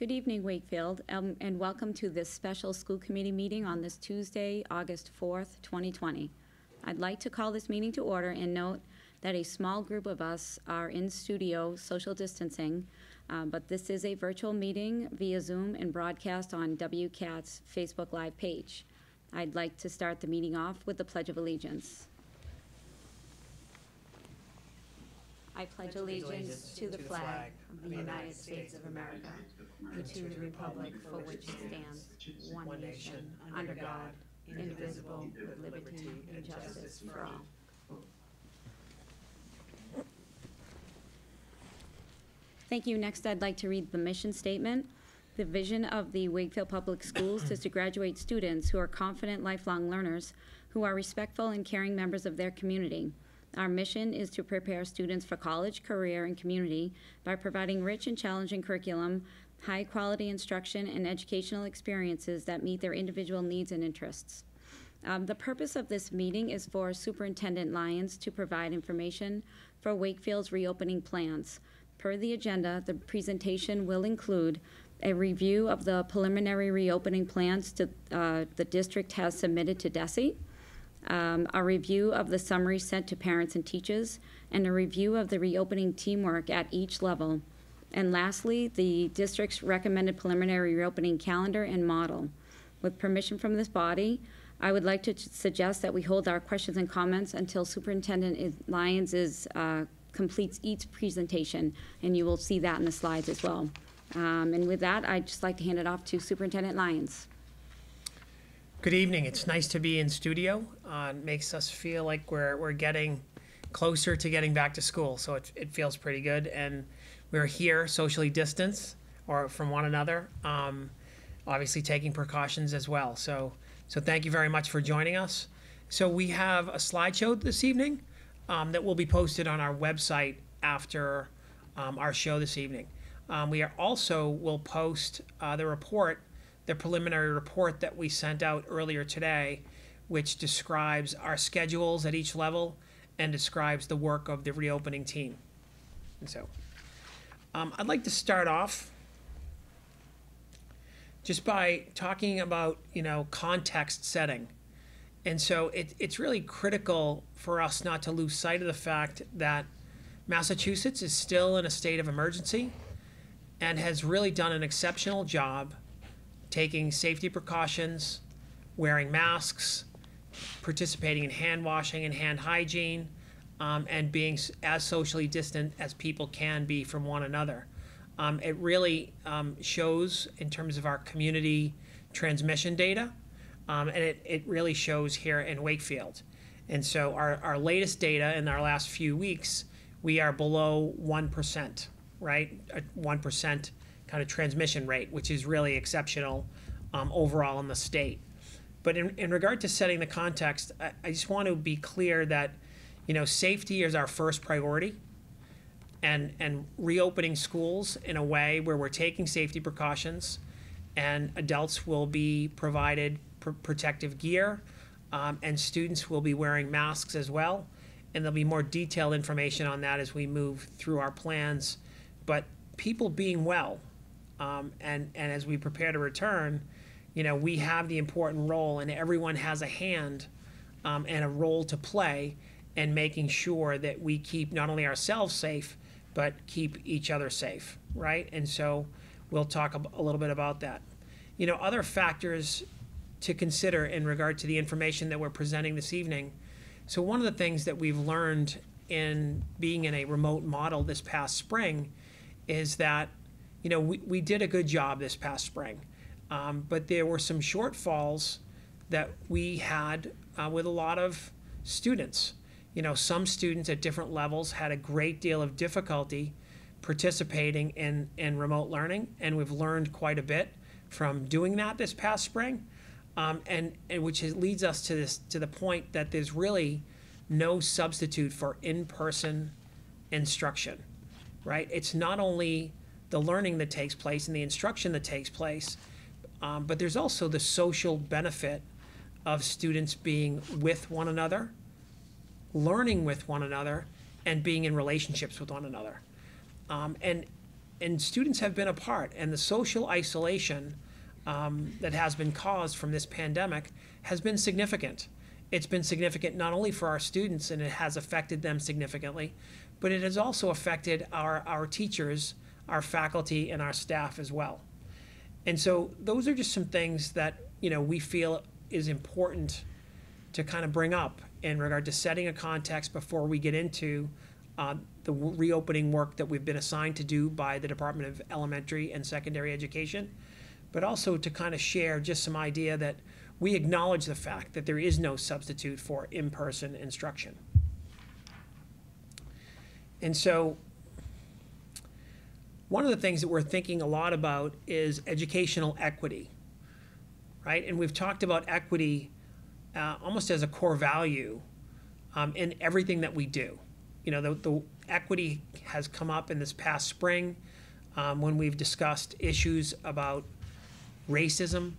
Good evening, Wakefield, um, and welcome to this special school committee meeting on this Tuesday, August 4th, 2020. I'd like to call this meeting to order and note that a small group of us are in studio, social distancing, um, but this is a virtual meeting via Zoom and broadcast on WCAT's Facebook Live page. I'd like to start the meeting off with the Pledge of Allegiance. I pledge allegiance to the flag of the United States of America and to the republic for which it stands, one nation, under God, indivisible, with liberty and justice for all. Thank you. Next, I'd like to read the mission statement. The vision of the Wakefield Public Schools is to graduate students who are confident lifelong learners who are respectful and caring members of their community. Our mission is to prepare students for college, career, and community by providing rich and challenging curriculum, high-quality instruction, and educational experiences that meet their individual needs and interests. Um, the purpose of this meeting is for Superintendent Lyons to provide information for Wakefield's reopening plans. Per the agenda, the presentation will include a review of the preliminary reopening plans to, uh, the district has submitted to DESE, um, a review of the summary sent to parents and teachers, and a review of the reopening teamwork at each level. And lastly, the district's recommended preliminary reopening calendar and model. With permission from this body, I would like to suggest that we hold our questions and comments until Superintendent Lyons is, uh, completes each presentation, and you will see that in the slides as well. Um, And with that, I'd just like to hand it off to Superintendent Lyons. Good evening. It's nice to be in studio. Uh, it makes us feel like we're, we're getting closer to getting back to school. So it, it feels pretty good. And we're here socially distanced or from one another, um, obviously taking precautions as well. So, so thank you very much for joining us. So we have a slideshow this evening um, that will be posted on our website after um, our show this evening. Um, we are also will post uh, the report the preliminary report that we sent out earlier today, which describes our schedules at each level and describes the work of the reopening team. And so, um, I'd like to start off just by talking about, you know, context setting. And so it, it's really critical for us not to lose sight of the fact that Massachusetts is still in a state of emergency and has really done an exceptional job taking safety precautions, wearing masks, participating in hand washing and hand hygiene, um, and being as socially distant as people can be from one another. Um, it really um, shows in terms of our community transmission data, um, and it, it really shows here in Wakefield. And so our, our latest data in our last few weeks, we are below 1%, right? A 1% kind of transmission rate, which is really exceptional um, overall in the state. But in, in regard to setting the context, I, I just want to be clear that, you know, safety is our first priority. And, and reopening schools in a way where we're taking safety precautions and adults will be provided pr- protective gear um, and students will be wearing masks as well. And there'll be more detailed information on that as we move through our plans. But people being well um, and, and as we prepare to return, you know, we have the important role and everyone has a hand um, and a role to play in making sure that we keep not only ourselves safe, but keep each other safe, right? And so we'll talk a, a little bit about that. You know, other factors to consider in regard to the information that we're presenting this evening. So one of the things that we've learned in being in a remote model this past spring is that, you know, we, we did a good job this past spring, um, but there were some shortfalls that we had uh, with a lot of students. You know, some students at different levels had a great deal of difficulty participating in, in remote learning, and we've learned quite a bit from doing that this past spring. Um, and, and which leads us to this to the point that there's really no substitute for in-person instruction, right? It's not only the learning that takes place and the instruction that takes place, um, but there's also the social benefit of students being with one another, learning with one another, and being in relationships with one another. Um, and and students have been apart, and the social isolation um, that has been caused from this pandemic has been significant. It's been significant not only for our students, and it has affected them significantly, but it has also affected our, our teachers, our faculty, and our staff as well. And so those are just some things that you know we feel is important to kind of bring up in regard to setting a context before we get into uh, the reopening work that we've been assigned to do by the Department of Elementary and Secondary Education, but also to kind of share just some idea that we acknowledge the fact that there is no substitute for in-person instruction. And so one of the things that we're thinking a lot about is educational equity, right? And we've talked about equity uh, almost as a core value um, in everything that we do. You know, the, the equity has come up in this past spring um, when we've discussed issues about racism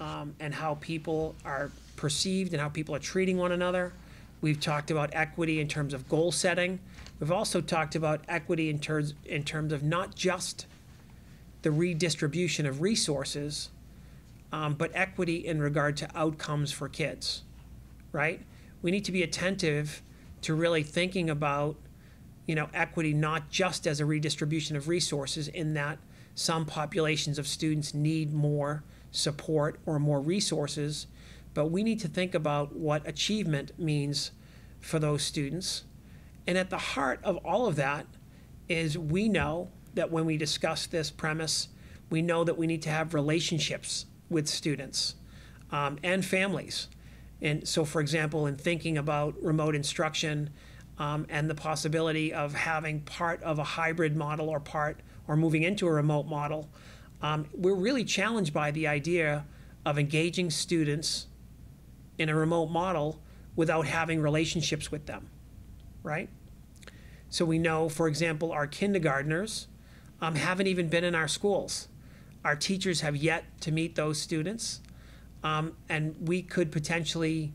um, and how people are perceived and how people are treating one another. We've talked about equity in terms of goal setting. We've also talked about equity in terms in terms of not just the redistribution of resources, um, but equity in regard to outcomes for kids, right? We need to be attentive to really thinking about, you know, equity not just as a redistribution of resources in that some populations of students need more support or more resources, but we need to think about what achievement means for those students. And at the heart of all of that is we know that when we discuss this premise, we know that we need to have relationships with students um, and families. And so, for example, in thinking about remote instruction um, and the possibility of having part of a hybrid model or part or moving into a remote model, um, we're really challenged by the idea of engaging students in a remote model without having relationships with them, right? So we know, for example, our kindergartners um, haven't even been in our schools. Our teachers have yet to meet those students, um, and we could potentially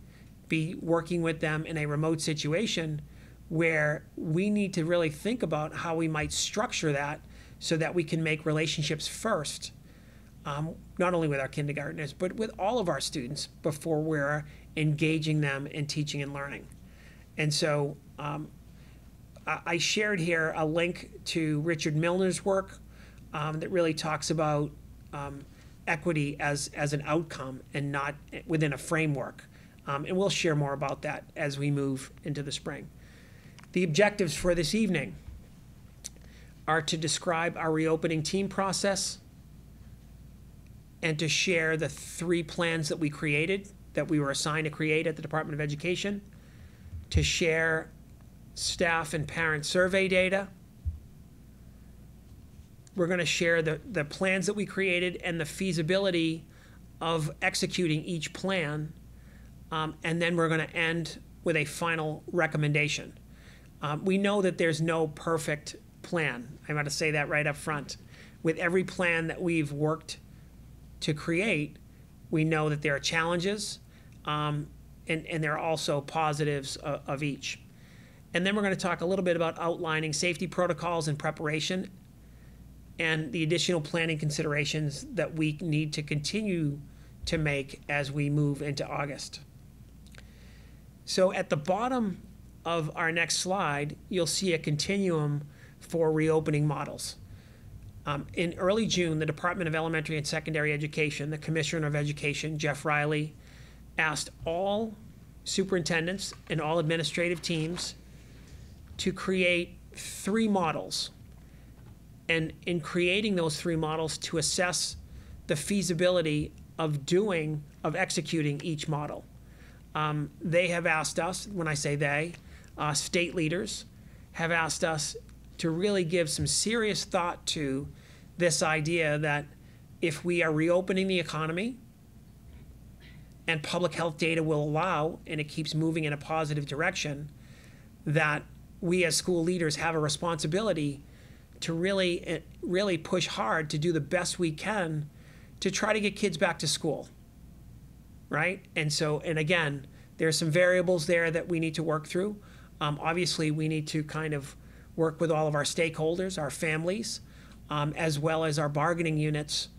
be working with them in a remote situation where we need to really think about how we might structure that so that we can make relationships first, um, not only with our kindergartners, but with all of our students before we're engaging them in teaching and learning. And so um, I I shared here a link to Richard Milner's work um, that really talks about um, equity as, as an outcome and not within a framework. Um, and we'll share more about that as we move into the spring. The objectives for this evening are to describe our reopening team process and to share the three plans that we created, that we were assigned to create at the Department of Education, to share staff and parent survey data. We're going to share the, the plans that we created and the feasibility of executing each plan. Um, and then we're going to end with a final recommendation. Um, we know that there's no perfect plan. I'm going to say that right up front. With every plan that we've worked to create, we know that there are challenges um, and, and there are also positives of, of each. And then we're going to talk a little bit about outlining safety protocols and preparation and the additional planning considerations that we need to continue to make as we move into August. So at the bottom of our next slide, you'll see a continuum for reopening models. Um, in early June, the Department of Elementary and Secondary Education, the Commissioner of Education, Jeff Riley, asked all superintendents and all administrative teams to create three models. And in creating those three models, to assess the feasibility of doing, of executing each model. Um, they have asked us, when I say they, uh, state leaders have asked us to really give some serious thought to this idea that if we are reopening the economy and public health data will allow, and it keeps moving in a positive direction, that we as school leaders have a responsibility to really, eh, really push hard to do the best we can to try to get kids back to school. Right? And so, and again, there's some variables there that we need to work through. Um, obviously, we need to kind of work with all of our stakeholders, our families, um, as well as our bargaining units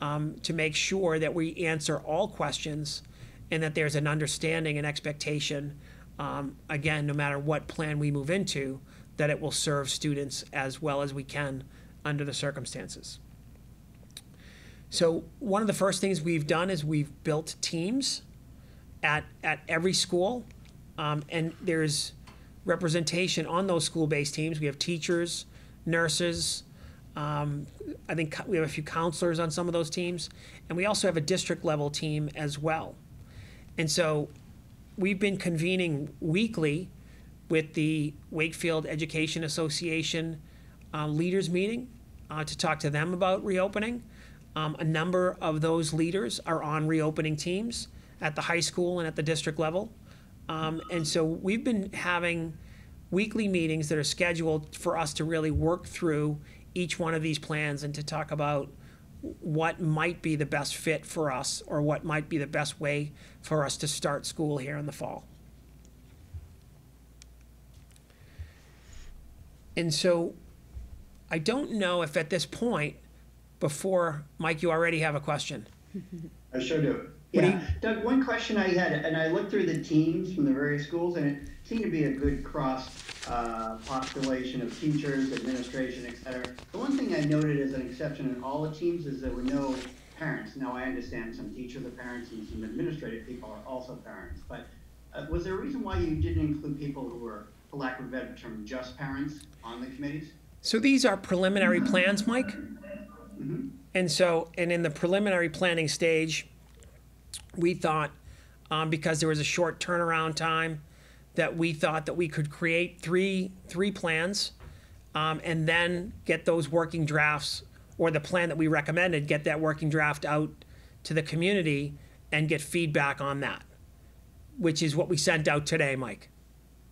um, to make sure that we answer all questions and that there's an understanding and expectation, um, again, no matter what plan we move into, that it will serve students as well as we can under the circumstances. So one of the first things we've done is we've built teams at, at every school. Um, and there's representation on those school-based teams. We have teachers, nurses. Um, I think we have a few counselors on some of those teams. And we also have a district level team as well. And so we've been convening weekly with the Wakefield Education Association uh, leaders meeting uh, to talk to them about reopening. Um, a number of those leaders are on reopening teams at the high school and at the district level. Um, and so we've been having weekly meetings that are scheduled for us to really work through each one of these plans and to talk about what might be the best fit for us or what might be the best way for us to start school here in the fall. And so I don't know if at this point, before, Mike, you already have a question. I sure do. Yeah, Doug, one question I had, and I looked through the teams from the various schools, and it seemed to be a good cross uh, population of teachers, administration, et cetera. The one thing I noted as an exception in all the teams is there were no parents. Now, I understand some teachers are parents and some administrative people are also parents, but uh, was there a reason why you didn't include people who were, for lack of a better term, just parents on the committees? So these are preliminary plans, Mike? And so, and in the preliminary planning stage, we thought, um, because there was a short turnaround time, that we thought that we could create three, three plans, um, and then get those working drafts, or the plan that we recommended, get that working draft out to the community and get feedback on that, which is what we sent out today, Mike,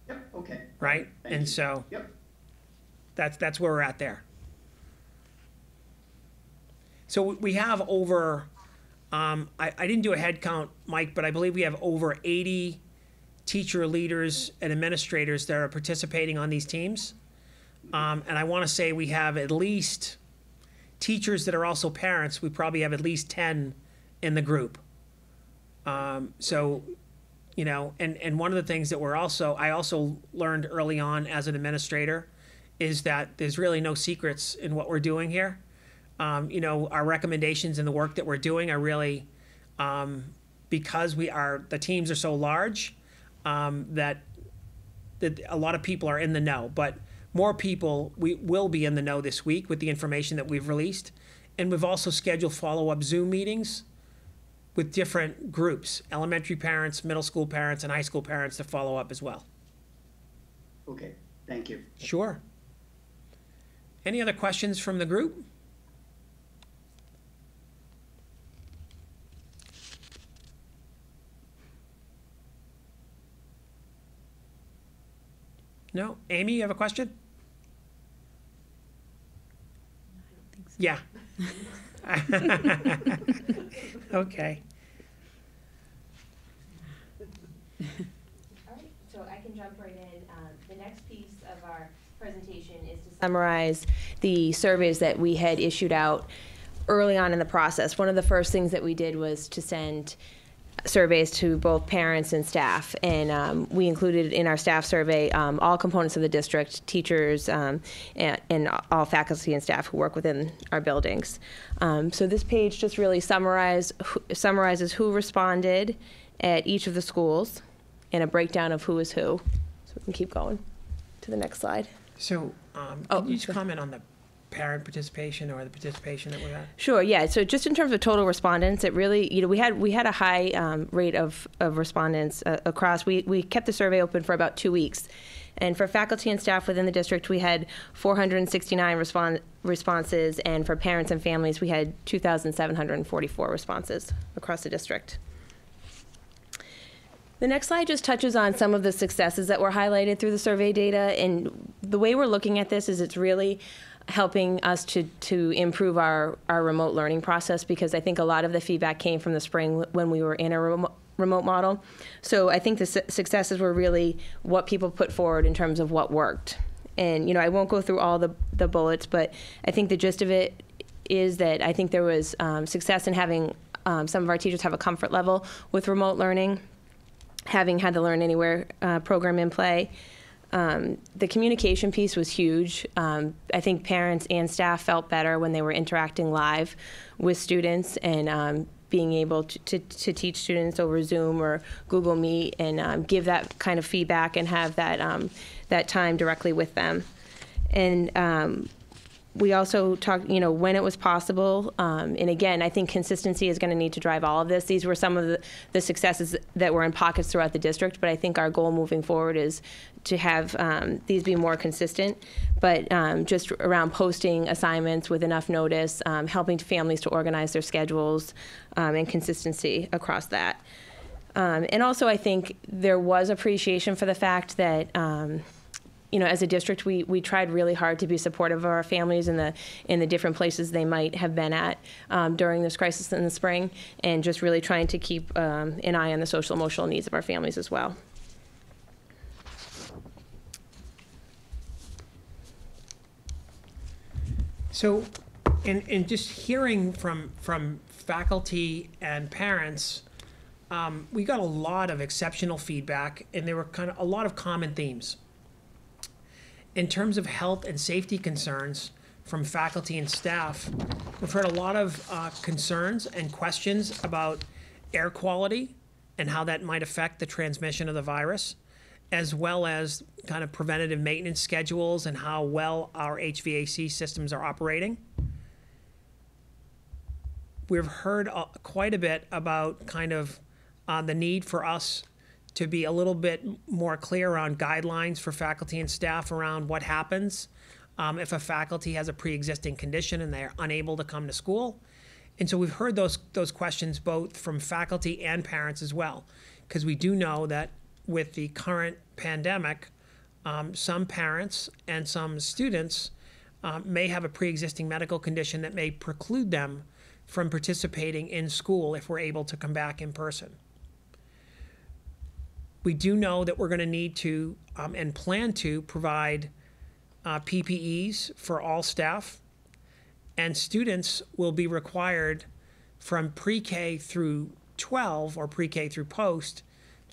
Yep, okay. right? Thank And you. so Yep, that's, that's where we're at there. So we have over, um, I, I didn't do a head count, Mike, but I believe we have over eighty teacher leaders and administrators that are participating on these teams. Um, and I want to say we have at least teachers that are also parents. We probably have at least ten in the group. Um, so, you know, and and one of the things that we're also I also learned early on as an administrator is that there's really no secrets in what we're doing here. Um, you know, our recommendations and the work that we're doing are really um, because we are the teams are so large um, that that a lot of people are in the know, but more people we will be in the know this week with the information that we've released, and we've also scheduled follow-up Zoom meetings with different groups, elementary parents, middle school parents, and high school parents to follow up as well. okay, thank you. Sure. Any other questions from the group? No? Amy, you have a question? Yeah. Okay. All right, so I can jump right in. Um, The next piece of our presentation is to summarize the surveys that we had issued out early on in the process. One of the first things that we did was to send surveys to both parents and staff. And um, we included in our staff survey um, all components of the district, teachers, um, and, and all faculty and staff who work within our buildings. Um, so this page just really summarize, who- summarizes who responded at each of the schools and a breakdown of who is who. So we can keep going to the next slide. So, um, Oh, you just comment on the parent participation or the participation that we had? Sure, yeah. So just in terms of total respondents, it really, you know, we had we had a high um, rate of, of respondents uh, across. We we kept the survey open for about two weeks, and for faculty and staff within the district, we had 469 respond, responses, and for parents and families, we had 2,744 responses across the district. The next slide just touches on some of the successes that were highlighted through the survey data. And the way we're looking at this is it's really helping us to, to improve our, our remote learning process because I think a lot of the feedback came from the spring when we were in a remote, remote model. So I think the su- successes were really what people put forward in terms of what worked. And, you know, I won't go through all the, the bullets, but I think the gist of it is that I think there was um, success in having um, some of our teachers have a comfort level with remote learning, having had the Learn Anywhere uh, program in play. Um, the communication piece was huge. Um, I think parents and staff felt better when they were interacting live with students and um, being able to, to, to teach students over Zoom or Google Meet and um, give that kind of feedback and have that, um, that time directly with them. And um, we also talked, you know, when it was possible. Um, and again, I think consistency is going to need to drive all of this. These were some of the, the successes that were in pockets throughout the district, but I think our goal moving forward is to have um, these be more consistent. But um, just around posting assignments with enough notice, um, helping families to organize their schedules, um, and consistency across that. Um, and also, I think there was appreciation for the fact that you know, as a district, we, we tried really hard to be supportive of our families in the in the different places they might have been at um, during this crisis in the spring, and just really trying to keep um, an eye on the social emotional needs of our families as well. So, in, in just hearing from, from faculty and parents, um, we got a lot of exceptional feedback, and there were kind of a lot of common themes. In terms of health and safety concerns from faculty and staff, we've heard a lot of uh, concerns and questions about air quality and how that might affect the transmission of the virus, as well as kind of preventative maintenance schedules and how well our HVAC systems are operating. We've heard uh, quite a bit about kind of uh, the need for us to be a little bit more clear on guidelines for faculty and staff around what happens um, if a faculty has a pre-existing condition and they're unable to come to school. And so we've heard those those questions both from faculty and parents as well, because we do know that with the current pandemic, um, some parents and some students um, may have a pre-existing medical condition that may preclude them from participating in school if we're able to come back in person. We do know that we're going to need to um, and plan to provide uh, PPEs for all staff, and students will be required from pre-K through 12 or pre-K through post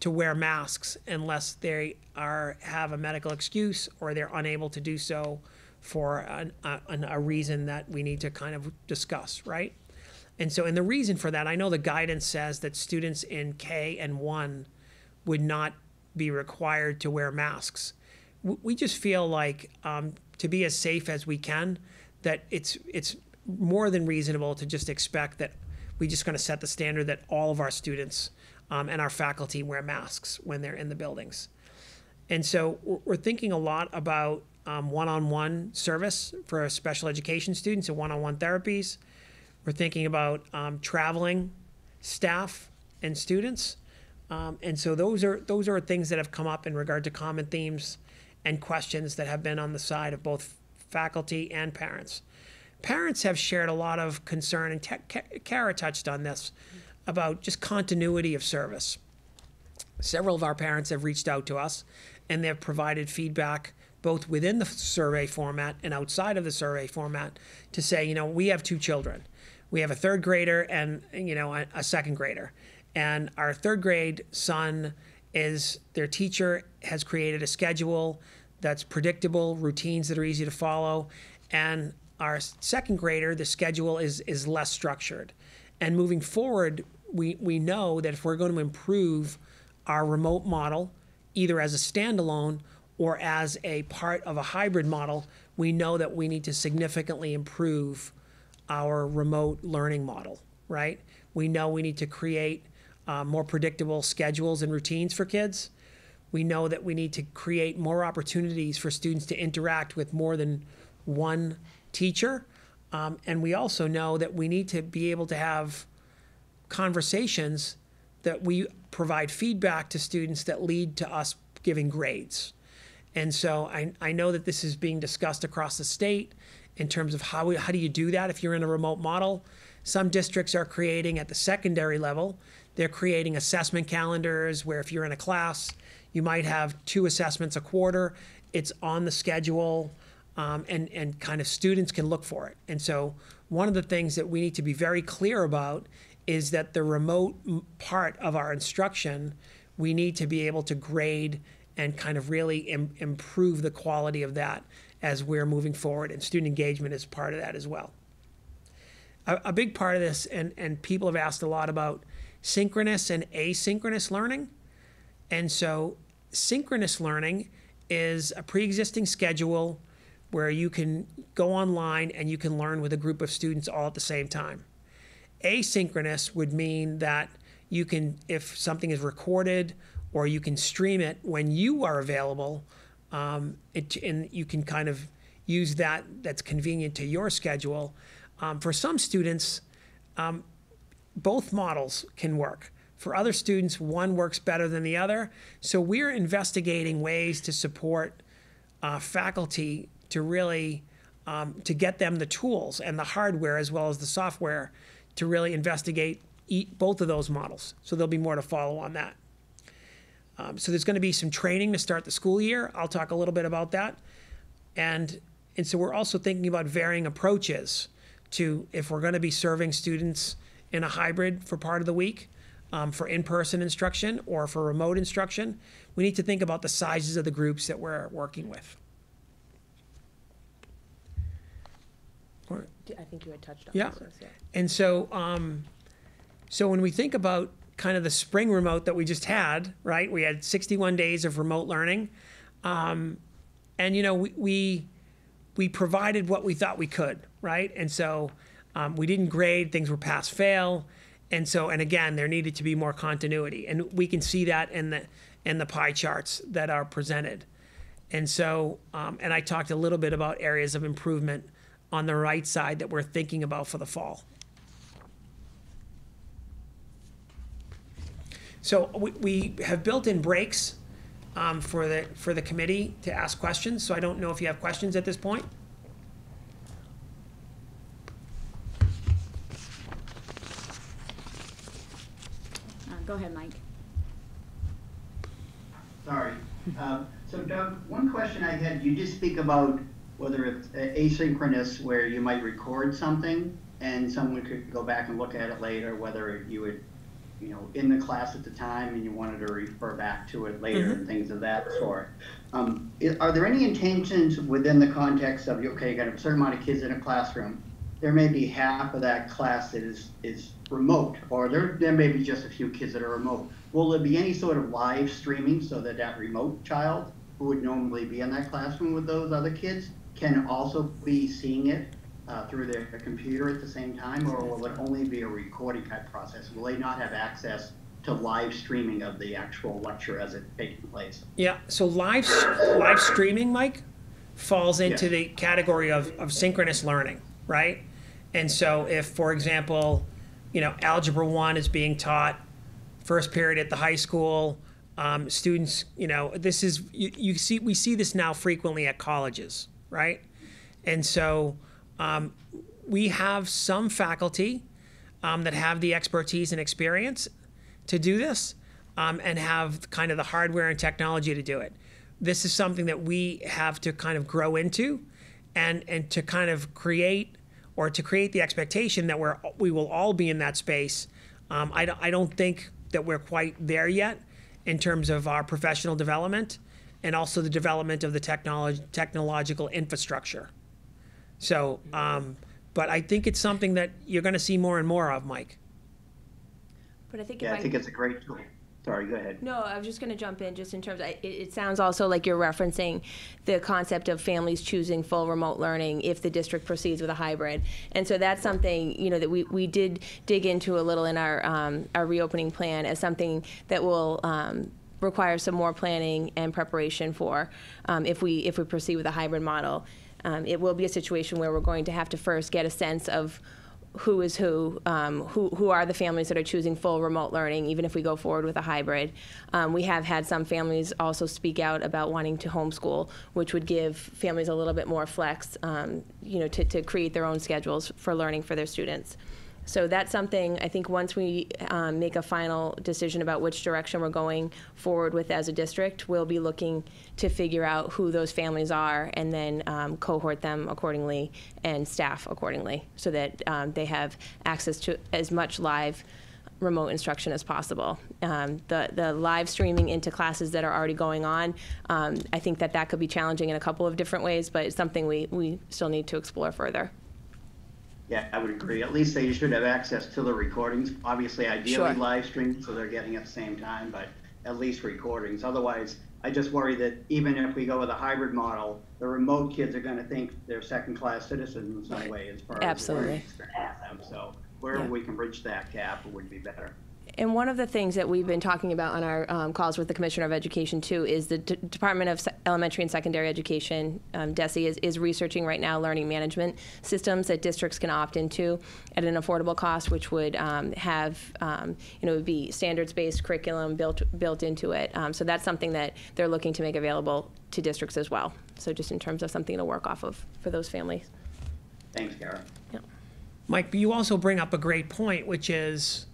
to wear masks unless they are have a medical excuse or they're unable to do so for an, a, a reason that we need to kind of discuss, right? And so, and the reason for that, I know the guidance says that students in K and one would not be required to wear masks. We just feel like um, to be as safe as we can, that it's it's more than reasonable to just expect that we're just going to set the standard that all of our students um, and our faculty wear masks when they're in the buildings. And so we're thinking a lot about um, one-on-one service for special education students and one-on-one therapies. We're thinking about um, traveling staff and students. Um, and so those are those are things that have come up in regard to common themes and questions that have been on the side of both faculty and parents. Parents have shared a lot of concern, and Kara touched on this about just continuity of service. Several of our parents have reached out to us, and they've provided feedback both within the survey format and outside of the survey format to say, you know, we have two children. We have a third grader and you know a, a second grader, and our third grade son is their teacher has created a schedule that's predictable, routines that are easy to follow, and our second grader, the schedule is is less structured. And moving forward, we, we know that if we're going to improve our remote model, either as a standalone or as a part of a hybrid model, we know that we need to significantly improve our remote learning model, right? We know we need to create uh, more predictable schedules and routines for kids. We know that we need to create more opportunities for students to interact with more than one teacher. Um, and we also know that we need to be able to have conversations that we provide feedback to students that lead to us giving grades. And so I, I know that this is being discussed across the state in terms of how, we, how do you do that if you're in a remote model. Some districts are creating at the secondary level, they're creating assessment calendars where if you're in a class, you might have two assessments a quarter it's on the schedule, um, and, and kind of students can look for it. And so one of the things that we need to be very clear about is that the remote part of our instruction, we need to be able to grade and kind of really Im- improve the quality of that as we're moving forward. And student engagement is part of that as well a, a big part of this, and, and people have asked a lot about synchronous and asynchronous learning. And so, synchronous learning is a pre existing schedule where you can go online and you can learn with a group of students all at the same time. Asynchronous would mean that you can, if something is recorded or you can stream it when you are available, um, it, and you can kind of use that that's convenient to your schedule. Um, for some students, um, both models can work. For other students, one works better than the other. So we're investigating ways to support uh, faculty to really um, to get them the tools and the hardware as well as the software to really investigate e- both of those models. So there'll be more to follow on that. Um, so there's going to be some training to start the school year. I'll talk a little bit about that, and and so we're also thinking about varying approaches to if we're going to be serving students in a hybrid for part of the week um, for in-person instruction or for remote instruction we need to think about the sizes of the groups that we're working with Or- I think you had touched on Yeah. this, yeah. and so um, so when we think about kind of the spring remote that we just had right we had 61 days of remote learning um, and you know we, we we provided what we thought we could, right? And so um, we didn't grade; things were pass fail, and so and again, there needed to be more continuity, and we can see that in the in the pie charts that are presented. And so, um, and I talked a little bit about areas of improvement on the right side that we're thinking about for the fall. So we, we have built in breaks um, for the for the committee to ask questions. So I don't know if you have questions at this point. Go ahead, Mike. Sorry. Um, So Doug, one question I had, you did speak about whether it's asynchronous where you might record something and someone could go back and look at it later, whether you would, you know, in the class at the time and you wanted to refer back to it later and things of that sort. Um, Are there any intentions within the context of, okay, you got a certain amount of kids in a classroom, there may be half of that class that is, is remote, or there, there may be just a few kids that are remote. Will there be any sort of live streaming so that that remote child, who would normally be in that classroom with those other kids, can also be seeing it uh, through their computer at the same time, or will it only be a recording type process? Will they not have access to live streaming of the actual lecture as it's taking place? Yeah. So live live streaming, Mike, falls into the category of, of synchronous learning, right? And so if, for example, you know, algebra one is being taught first period at the high school, um, students, you know, this is you, you see we see this now frequently at colleges, right? And so um, we have some faculty um, that have the expertise and experience to do this um, and have kind of the hardware and technology to do it. This is something that we have to kind of grow into and, and to kind of create or to create the expectation that we're, we will all be in that space. Um, I, don't, I don't think that we're quite there yet in terms of our professional development and also the development of the technology, technological infrastructure. So, um, but I think it's something that you're going to see more and more of, Mike. But I think Yeah, I might think it's a great tool. Sorry, go ahead. No, I was just going to jump in just in terms of, it, it sounds also like you're referencing the concept of families choosing full remote learning if the district proceeds with a hybrid. And so that's something, you know, that we, we did dig into a little in our, um, our reopening plan as something that will, um, require some more planning and preparation for, um, if we, if we proceed with a hybrid model. Um, it will be a situation where we're going to have to first get a sense of who is who, um, who, who are the families that are choosing full remote learning, even if we go forward with a hybrid. Um, we have had some families also speak out about wanting to homeschool, which would give families a little bit more flex, um, you know, to, to create their own schedules for learning for their students. So that's something, I think, once we um, make a final decision about which direction we're going forward with as a district, we'll be looking to figure out who those families are and then um, cohort them accordingly and staff accordingly so that um, they have access to as much live remote instruction as possible. Um, the, the live streaming into classes that are already going on, um, I think that that could be challenging in a couple of different ways, but it's something we, we still need to explore further. Yeah, I would agree. At least they should have access to the recordings. Obviously, ideally Sure. live streamed, so they're getting at the same time, but at least recordings. Otherwise, I just worry that even if we go with a hybrid model, the remote kids are gonna think they're second-class citizens in some way as far as Absolutely. learning experience for them. So wherever Yeah. we can bridge that gap would be better. And one of the things that we've been talking about on our um, calls with the Commissioner of Education too is the D- Department of Se- Elementary and Secondary Education, um, DESE, is, is researching right now learning management systems that districts can opt into at an affordable cost, which would um, have, um, you know, would be standards-based curriculum built built into it. Um, so that's something that they're looking to make available to districts as well. So just in terms of something to work off of for those families. Thanks, Kara. Yeah. Mike, you also bring up a great point, which is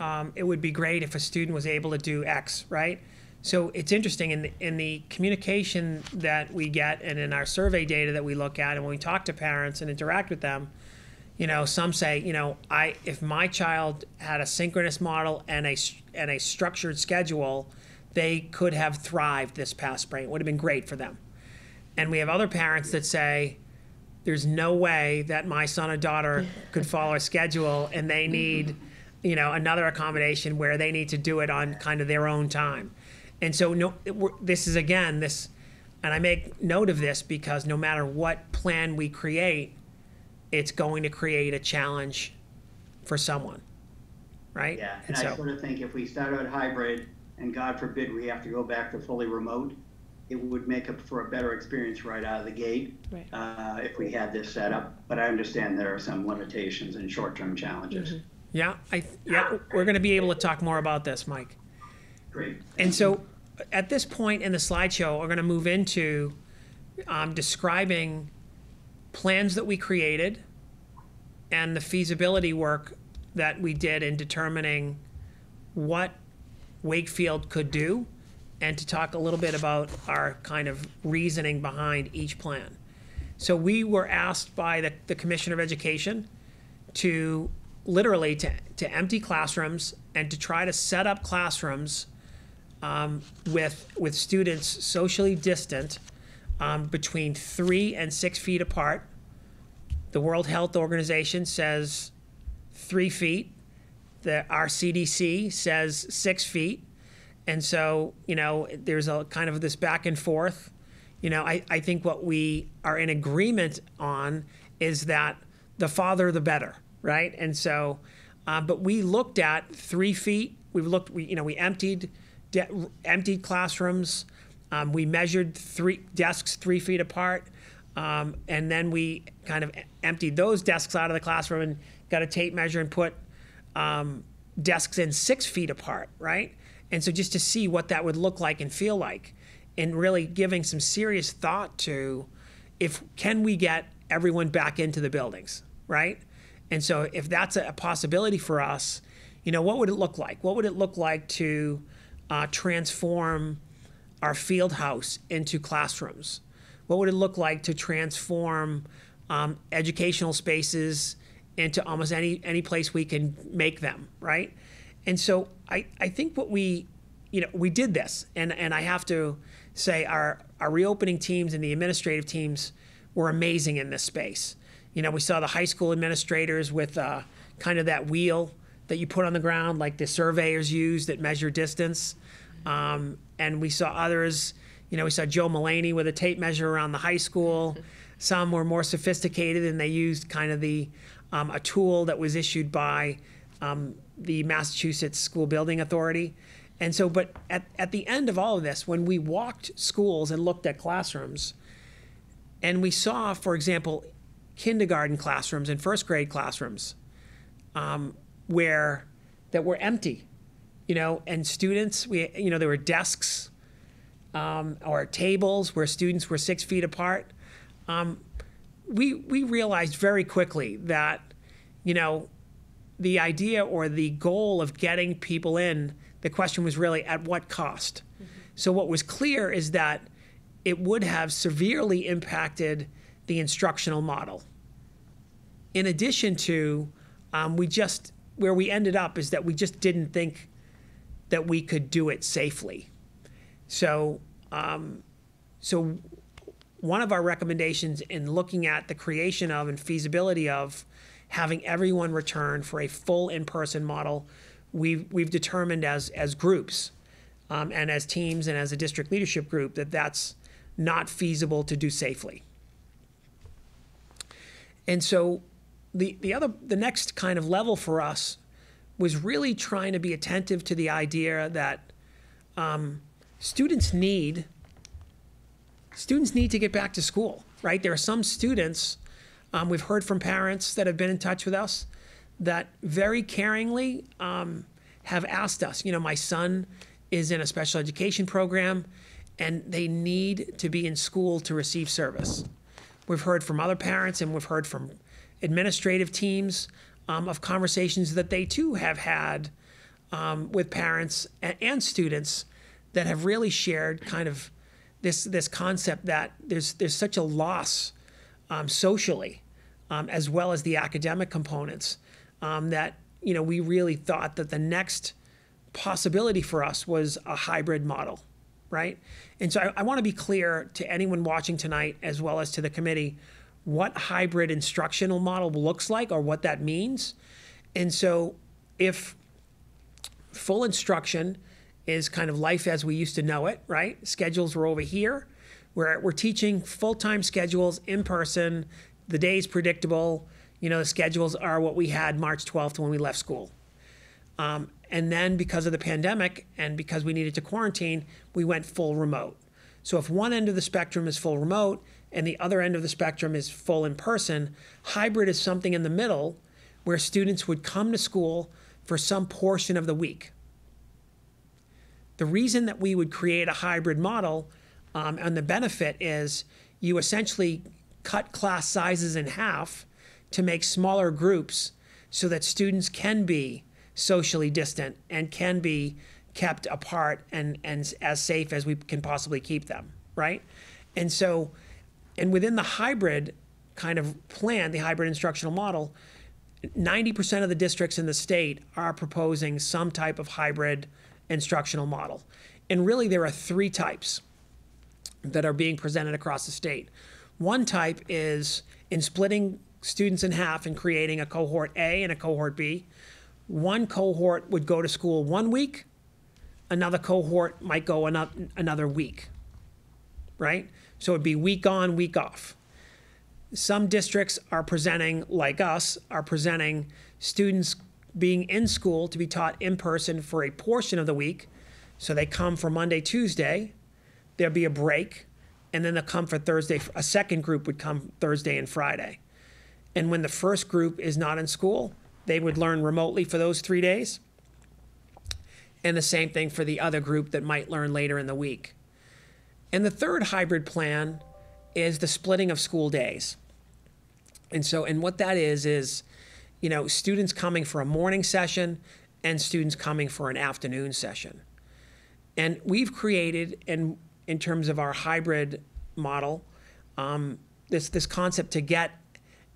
um, it would be great if a student was able to do X, right? So it's interesting in the, in the communication that we get and in our survey data that we look at, and when we talk to parents and interact with them, you know, some say, you know, I if my child had a synchronous model and a and a structured schedule, they could have thrived this past spring. It would have been great for them. And we have other parents that say, there's no way that my son or daughter could follow a schedule and they need you know another accommodation where they need to do it on kind of their own time and so no this is again this and i make note of this because no matter what plan we create it's going to create a challenge for someone right Yeah, and and I sort of think if we start out hybrid, and God forbid we have to go back to fully remote, it would make up for a better experience right out of the gate. Right. Uh, if we had this set up, but I understand there are some limitations and short-term challenges. Yeah i yeah we're going to be able to talk more about this mike Great. And so at this point in the slideshow, we're going to move into um, describing plans that we created and the feasibility work that we did in determining what Wakefield could do and to talk a little bit about our kind of reasoning behind each plan. So we were asked by the, the Commissioner of Education to literally to, to empty classrooms and to try to set up classrooms um, with with students socially distant um, between three and six feet apart. The World Health Organization says three feet. The our CDC says six feet, and so you know there's a kind of this back and forth. You know, I, I think what we are in agreement on is that the farther the better, right? And so, uh, but we looked at three feet. We've looked, we, you know, we emptied de- emptied classrooms. Um, we measured three desks three feet apart, um, and then we kind of emptied those desks out of the classroom and got a tape measure and put um, desks in six feet apart, right? And so just to see what that would look like and feel like, and really giving some serious thought to if can we get everyone back into the buildings, right? And so if that's a possibility for us, you know, what would it look like? What would it look like to uh, transform our field house into classrooms? What would it look like to transform um, educational spaces into almost any any place we can make them, right? And so I, I think what we, you know, we did this, and, and I have to say our, our reopening teams and the administrative teams were amazing in this space. You know, we saw the high school administrators with uh, kind of that wheel that you put on the ground, like the surveyors use that measure distance. Um, and we saw others, you know, we saw Joe Mullaney with a tape measure around the high school. Some were more sophisticated and they used kind of the um, a tool that was issued by um, the Massachusetts School Building Authority. And so, but at, at the end of all of this, when we walked schools and looked at classrooms, and we saw, for example, kindergarten classrooms and first grade classrooms um, where that were empty, you know, and students, we, you know, there were desks um, or tables where students were six feet apart. Um, we we realized very quickly that, you know, the idea or the goal of getting people in, the question was really at what cost? So what was clear is that it would have severely impacted the instructional model. In addition to, um, we just, where we ended up is that we just didn't think that we could do it safely. So, um, so one of our recommendations in looking at the creation of and feasibility of having everyone return for a full in-person model, we've, we've determined as, as groups um, and as teams and as a district leadership group that that's not feasible to do safely. And so the, the other, the next kind of level for us was really trying to be attentive to the idea that um, students need students need to get back to school, right? There are some students, um, we've heard from parents that have been in touch with us that very caringly um, have asked us, you know, my son is in a special education program and they need to be in school to receive service. We've heard from other parents and we've heard from administrative teams um, of conversations that they too have had um, with parents and, and students that have really shared kind of this this concept that there's there's such a loss um, socially um, as well as the academic components um, that you know we really thought that the next possibility for us was a hybrid model right? And so i, I want to be clear to anyone watching tonight as well as to the committee what hybrid instructional model looks like or what that means and so if full instruction is kind of life as we used to know it, right? Schedules were over here. We're, we're teaching full time schedules in person. The day's predictable. You know, the schedules are what we had March 12th when we left school. Um, and then because of the pandemic and because we needed to quarantine, we went full remote. So if one end of the spectrum is full remote and the other end of the spectrum is full in person, hybrid is something in the middle where students would come to school for some portion of the week. The reason that we would create a hybrid model um, and the benefit is you essentially cut class sizes in half to make smaller groups so that students can be socially distant and can be kept apart and, and as safe as we can possibly keep them, right? And so, and within the hybrid kind of plan, the hybrid instructional model, 90% of the districts in the state are proposing some type of hybrid instructional model. And really, there are three types that are being presented across the state. One type is in splitting students in half and creating a cohort A and a cohort B. One cohort would go to school one week, another cohort might go another, another week, right? So it'd be week on, week off. Some districts are presenting, like us, are presenting students being in school to be taught in person for a portion of the week. So they come for Monday, Tuesday, there'll be a break, and then they'll come for Thursday. A second group would come Thursday and Friday. And when the first group is not in school, they would learn remotely for those three days. And the same thing for the other group that might learn later in the week. And the third hybrid plan is the splitting of school days. And so, and what that is, is you know, students coming for a morning session and students coming for an afternoon session. And we've created, in, in terms of our hybrid model, um, this, this concept to get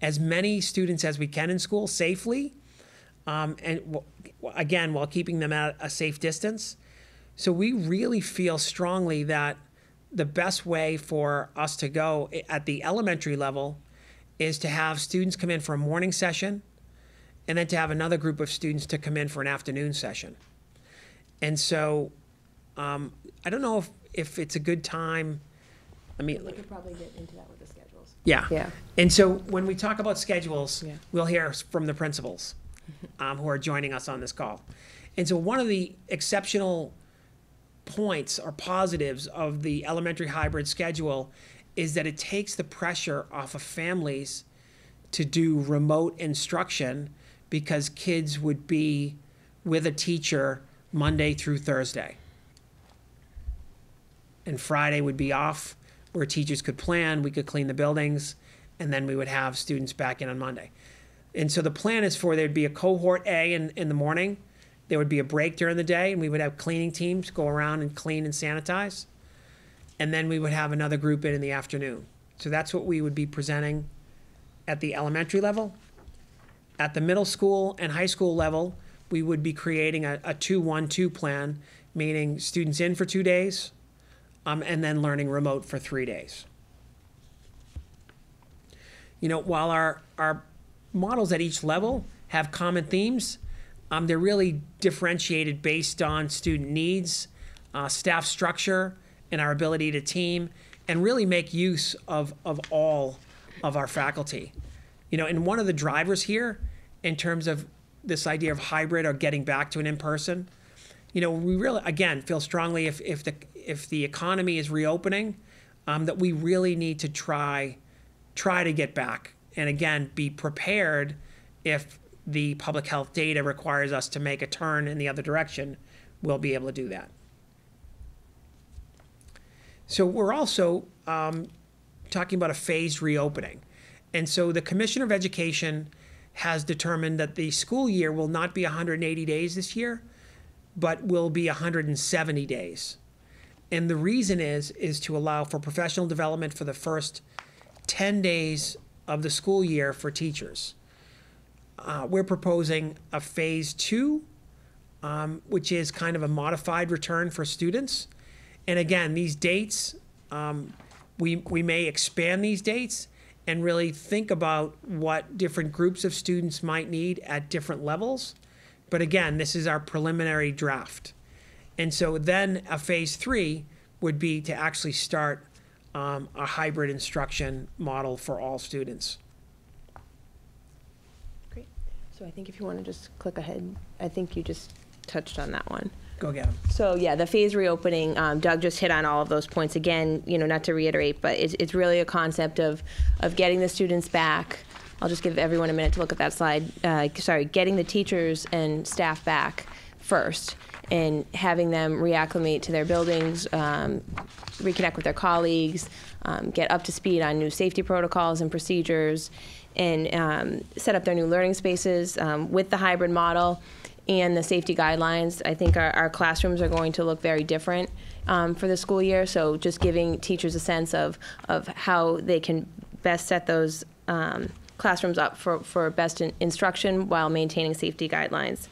as many students as we can in school safely, um, and again, while keeping them at a safe distance. So we really feel strongly that the best way for us to go at the elementary level is to have students come in for a morning session and then to have another group of students to come in for an afternoon session. And so um, I don't know if, if it's a good time. I mean, We could probably get into that with the schedules. yeah. Yeah. And so when we talk about schedules, Yeah. we'll hear from the principals um, who are joining us on this call. And so one of the exceptional points or positives of the elementary hybrid schedule is that it takes the pressure off of families to do remote instruction because kids would be with a teacher Monday through Thursday. And Friday would be off where teachers could plan, we could clean the buildings, and then we would have students back in on Monday. And so the plan is for there'd be a cohort A in, in the morning, there would be a break during the day, and we would have cleaning teams go around and clean and sanitize. And then we would have another group in in the afternoon. So that's what we would be presenting at the elementary level. At the middle school and high school level, we would be creating a, a two-one-two plan, meaning students in for two days, um, and then learning remote for three days. You know, while our, our models at each level have common themes, um, they're really differentiated based on student needs, uh, staff structure, and our ability to team, and really make use of, of all of our faculty. You know, and one of the drivers here, in terms of this idea of hybrid or getting back to an in-person, you know, we really again feel strongly if, if the if the economy is reopening, um, that we really need to try try to get back and again be prepared if the public health data requires us to make a turn in the other direction, we'll be able to do that. So we're also um, talking about a phased reopening. And so the Commissioner of Education has determined that the school year will not be 180 days this year, but will be 170 days. And the reason is is to allow for professional development for the first 10 days of the school year for teachers. Uh, we're proposing a phase two, um, which is kind of a modified return for students. And again, these dates, um, we, we may expand these dates and really think about what different groups of students might need at different levels. But again, this is our preliminary draft. And so then a phase three would be to actually start um, a hybrid instruction model for all students. So I think if you want to just click ahead, I think you just touched on that one. Go get them. So yeah, the phase reopening, um, Doug just hit on all of those points again. You know, not to reiterate, but it's, it's really a concept of of getting the students back. I'll just give everyone a minute to look at that slide. Uh, sorry, getting the teachers and staff back first, and having them reacclimate to their buildings, um, reconnect with their colleagues, um, get up to speed on new safety protocols and procedures, and um, set up their new learning spaces um, with the hybrid model and the safety guidelines. I think our, our classrooms are going to look very different um, for the school year. So just giving teachers a sense of, of how they can best set those um, classrooms up for, for best in instruction while maintaining safety guidelines.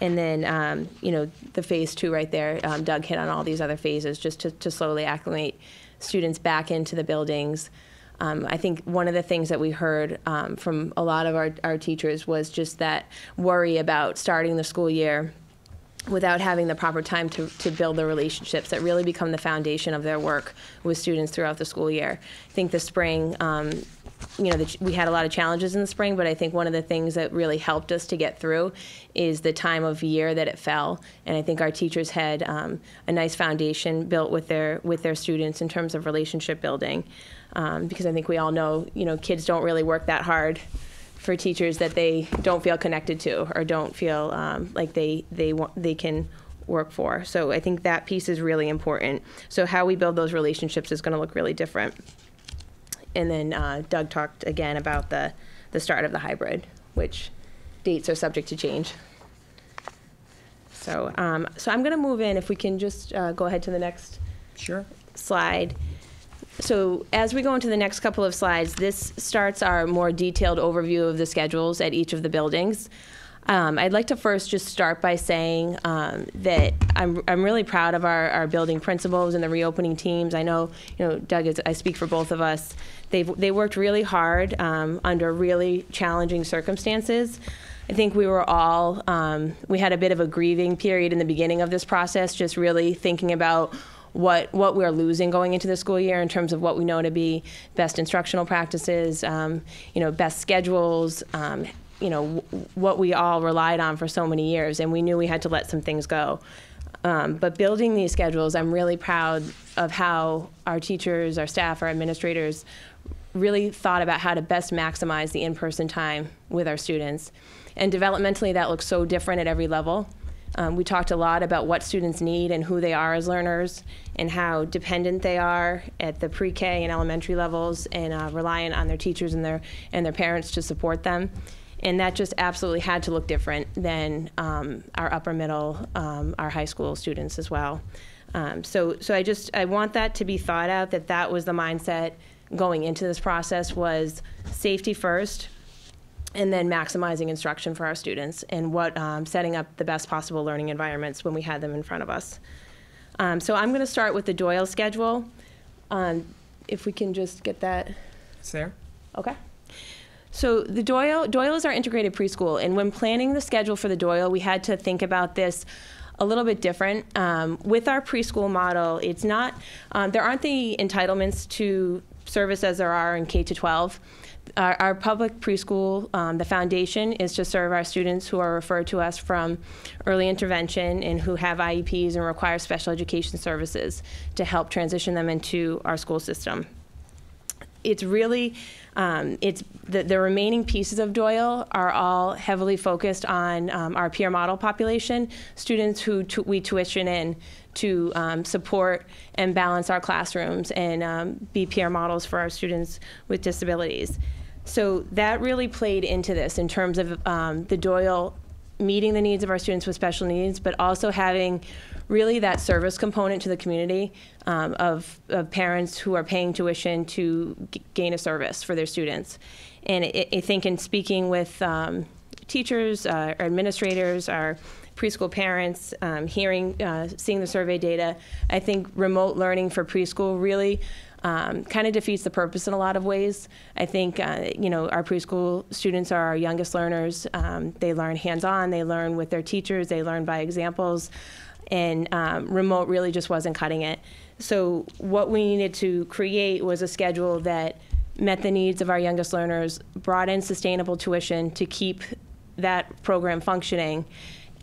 And then, um, you know, the phase two right there, um, Doug hit on all these other phases just to, to slowly acclimate students back into the buildings. Um, I think one of the things that we heard um, from a lot of our, our teachers was just that worry about starting the school year without having the proper time to, to build the relationships that really become the foundation of their work with students throughout the school year. I think the spring, um, you know, the, we had a lot of challenges in the spring, but I think one of the things that really helped us to get through is the time of year that it fell. And I think our teachers had um, a nice foundation built with their with their students in terms of relationship building, um, because I think we all know, you know, kids don't really work that hard for teachers that they don't feel connected to or don't feel um, like they they want they can work for. So I think that piece is really important. So how we build those relationships is going to look really different. And then uh, Doug talked again about the the start of the hybrid, which dates are subject to change. So um, so I'm going to move in. If we can just uh, go ahead to the next Sure. slide. So as we go into the next couple of slides, this starts our more detailed overview of the schedules at each of the buildings. Um, I'd like to first just start by saying um, that I'm, I'm really proud of our, our building principals and the reopening teams. I know, you know, Doug, is, I speak for both of us. They've, they worked really hard um, under really challenging circumstances. I think we were all, um, we had a bit of a grieving period in the beginning of this process, just really thinking about what what we're losing going into the school year in terms of what we know to be best instructional practices, um, you know, best schedules, um, you know, w- what we all relied on for so many years, and we knew we had to let some things go. Um, but building these schedules, I'm really proud of how our teachers, our staff, our administrators really thought about how to best maximize the in-person time with our students. And developmentally, that looks so different at every level. Um, we talked a lot about what students need and who they are as learners and how dependent they are at the pre-K and elementary levels and uh, reliant on their teachers and their and their parents to support them. And that just absolutely had to look different than um, our upper middle, um, our high school students as well. Um, so, so I just I want that to be thought out. That that was the mindset going into this process was safety first, and then maximizing instruction for our students and what um, setting up the best possible learning environments when we had them in front of us. Um, so I'm going to start with the Doyle schedule. Um, if we can just get that. It's there. Okay. So the Doyle Doyle is our integrated preschool, and when planning the schedule for the Doyle, we had to think about this a little bit different. Um, with our preschool model, it's not um, there aren't the entitlements to service as there are in K to 12. Our, our public preschool, um, the foundation is to serve our students who are referred to us from early intervention and who have IEPs and require special education services to help transition them into our school system it's really um, it's the, the remaining pieces of Doyle are all heavily focused on um, our peer model population, students who tu- we tuition in to um, support and balance our classrooms and um, be peer models for our students with disabilities. So that really played into this in terms of um, the Doyle meeting the needs of our students with special needs, but also having really that service component to the community um, of, of, parents who are paying tuition to gain a service for their students. And I, I think in speaking with um, teachers, uh, our administrators, our preschool parents, um, hearing, uh, seeing the survey data, I think remote learning for preschool really um, kind of defeats the purpose in a lot of ways. I think, uh, you know, our preschool students are our youngest learners. Um, they learn hands-on, they learn with their teachers, they learn by examples and um, remote really just wasn't cutting it. So what we needed to create was a schedule that met the needs of our youngest learners, brought in sustainable tuition to keep that program functioning,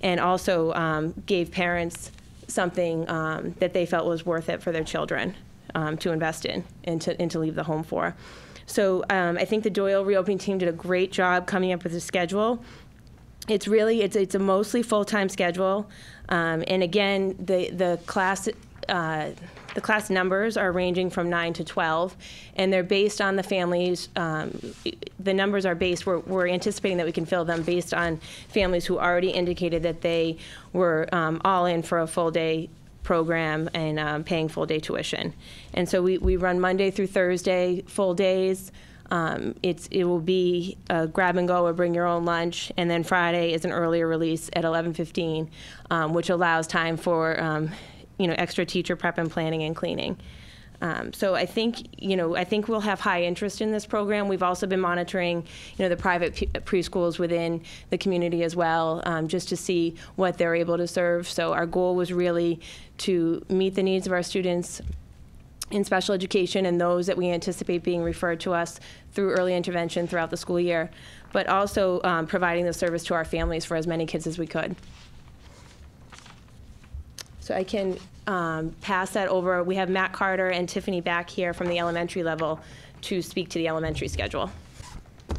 and also um, gave parents something um, that they felt was worth it for their children um, to invest in and to, and to leave the home for. So um, I think the Doyle reopening team did a great job coming up with a schedule it's really it's it's a mostly full time schedule, um, and again the the class. Uh, the class numbers are ranging from 9 to 12, and they're based on the families. Um, the numbers are based, we're, we're, anticipating that we can fill them based on families who already indicated that they were um, all in for a full day program and um, paying full day tuition. And so we, we run Monday through Thursday, full days. Um, it's it will be grab and go or bring your own lunch, and then Friday is an earlier release at 11:15, um, which allows time for um, you know extra teacher prep and planning and cleaning. Um, so I think you know I think we'll have high interest in this program. We've also been monitoring you know the private p- preschools within the community as well, um, just to see what they're able to serve. So our goal was really to meet the needs of our students in special education and those that we anticipate being referred to us through early intervention throughout the school year, but also um, providing the service to our families for as many kids as we could. So I can um, pass that over. We have Matt Carter and Tiffany back here from the elementary level to speak to the elementary schedule. All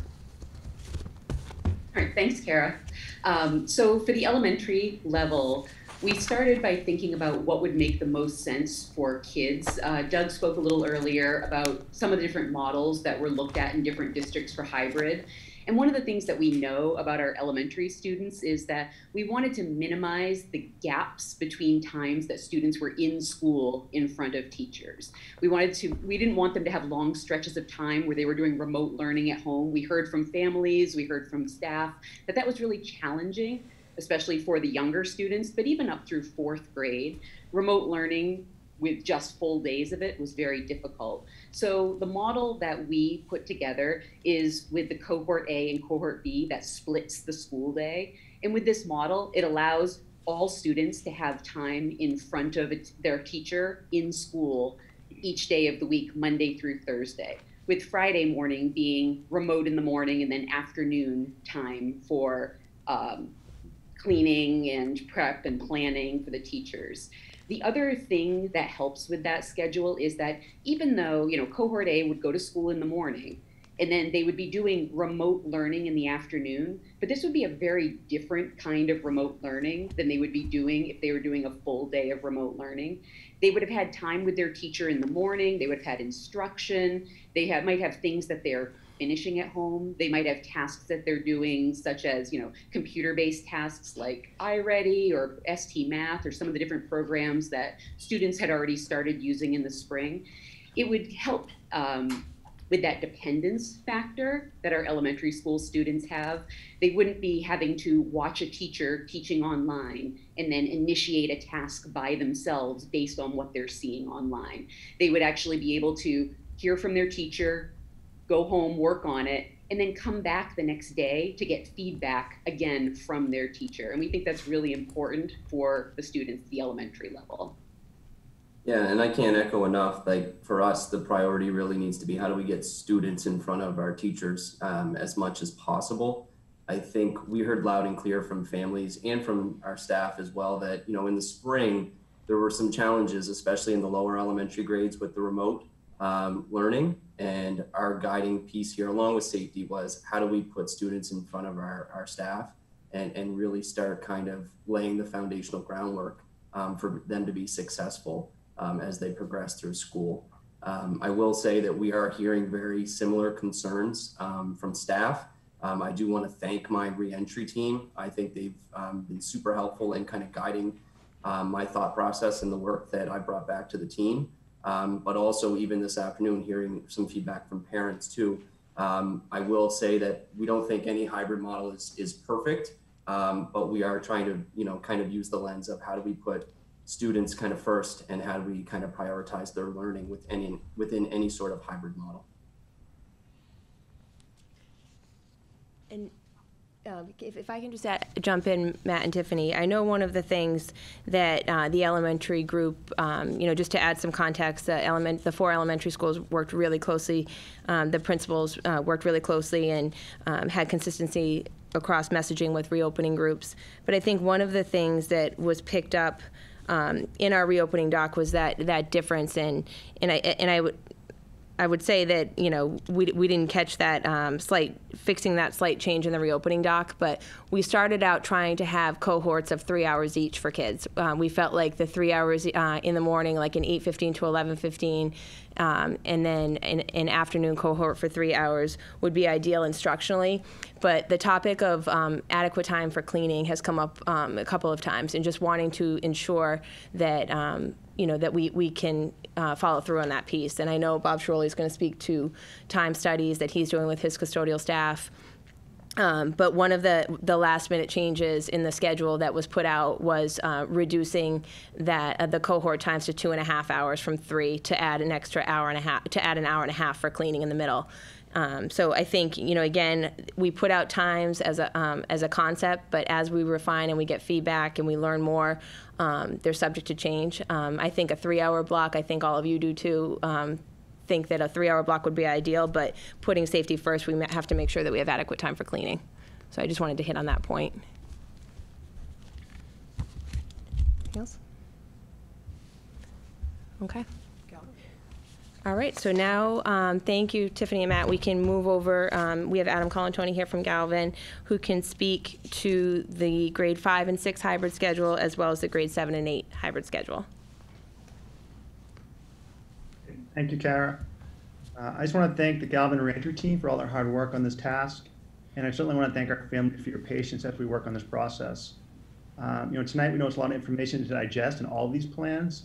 right, thanks, Kara. Um, so for the elementary level, we started by thinking about what would make the most sense for kids. Uh, Doug spoke a little earlier about some of the different models that were looked at in different districts for hybrid. And one of the things that we know about our elementary students is that we wanted to minimize the gaps between times that students were in school in front of teachers. We wanted to, we didn't want them to have long stretches of time where they were doing remote learning at home. We heard from families, we heard from staff that that was really challenging especially for the younger students, but even up through fourth grade, remote learning with just full days of it was very difficult. So the model that we put together is with the cohort A and cohort B that splits the school day. And with this model, it allows all students to have time in front of their teacher in school each day of the week, Monday through Thursday, with Friday morning being remote in the morning and then afternoon time for um, cleaning and prep and planning for the teachers. The other thing that helps with that schedule is that even though, you know, cohort A would go to school in the morning and then they would be doing remote learning in the afternoon, but this would be a very different kind of remote learning than they would be doing if they were doing a full day of remote learning. They would have had time with their teacher in the morning, they would have had instruction, they have, might have things that they're finishing at home. They might have tasks that they're doing, such as you know computer-based tasks like iReady or ST Math or some of the different programs that students had already started using in the spring. It would help um, with that dependence factor that our elementary school students have. They wouldn't be having to watch a teacher teaching online and then initiate a task by themselves based on what they're seeing online. They would actually be able to hear from their teacher, go home, work on it, and then come back the next day to get feedback again from their teacher. And we think that's really important for the students at the elementary level. Yeah, and I can't echo enough. Like for us, the priority really needs to be how do we get students in front of our teachers um, as much as possible. I think we heard loud and clear from families and from our staff as well that you know in the spring there were some challenges, especially in the lower elementary grades with the remote um, learning. And our guiding piece here, along with safety, was how do we put students in front of our, our staff and, and really start kind of laying the foundational groundwork um, for them to be successful um, as they progress through school. Um, I will say that we are hearing very similar concerns um, from staff. Um, I do want to thank my reentry team. I think they've um, been super helpful in kind of guiding my thought process and the work that I brought back to the team. Um, but also, even this afternoon, hearing some feedback from parents too. Um, I will say that we don't think any hybrid model is, is perfect, um, but we are trying to, you know, kind of use the lens of how do we put students kind of first and how do we kind of prioritize their learning with any, within any sort of hybrid model. And uh, if, if I can just add, jump in, Matt and Tiffany, I know one of the things that uh, the elementary group, um, you know, just to add some context, the element, the four elementary schools worked really closely. Um, the principals uh, worked really closely and um, had consistency across messaging with reopening groups. But I think one of the things that was picked up um, in our reopening doc was that that difference in, and I and I would I would say that you know we, we didn't catch that um, slight fixing that slight change in the reopening doc, but we started out trying to have cohorts of three hours each for kids. Um, we felt like the three hours uh, in the morning, like an 8:15 to 11:15, um, and then an, an, afternoon cohort for three hours would be ideal instructionally. But the topic of um, adequate time for cleaning has come up um, a couple of times, and just wanting to ensure that um, you know, that we, we can uh, follow through on that piece. And I know Bob Schiroli is going to speak to time studies that he's doing with his custodial staff. Um, but one of the the last minute changes in the schedule that was put out was uh, reducing that uh, the cohort times to two and a half hours from three to add an extra hour and a half to add an hour and a half for cleaning in the middle. Um, so I think you know again we put out times as a um, as a concept, but as we refine and we get feedback and we learn more, um, they're subject to change. Um, I think a three-hour block. I think all of you do too. Think that a three-hour block would be ideal, but putting safety first, we have to make sure that we have adequate time for cleaning. So I just wanted to hit on that point. Anything else? Okay. All right, so now, um, thank you, Tiffany and Matt. We can move over. Um, we have Adam Colantoni here from Galvin, who can speak to the grade five and six hybrid schedule, as well as the grade seven and eight hybrid schedule. Thank you, Kara. Uh, I just want to thank the Galvin Reentry team for all their hard work on this task, and I certainly want to thank our family for your patience as we work on this process. Um, you know, tonight we know it's a lot of information to digest in all these plans,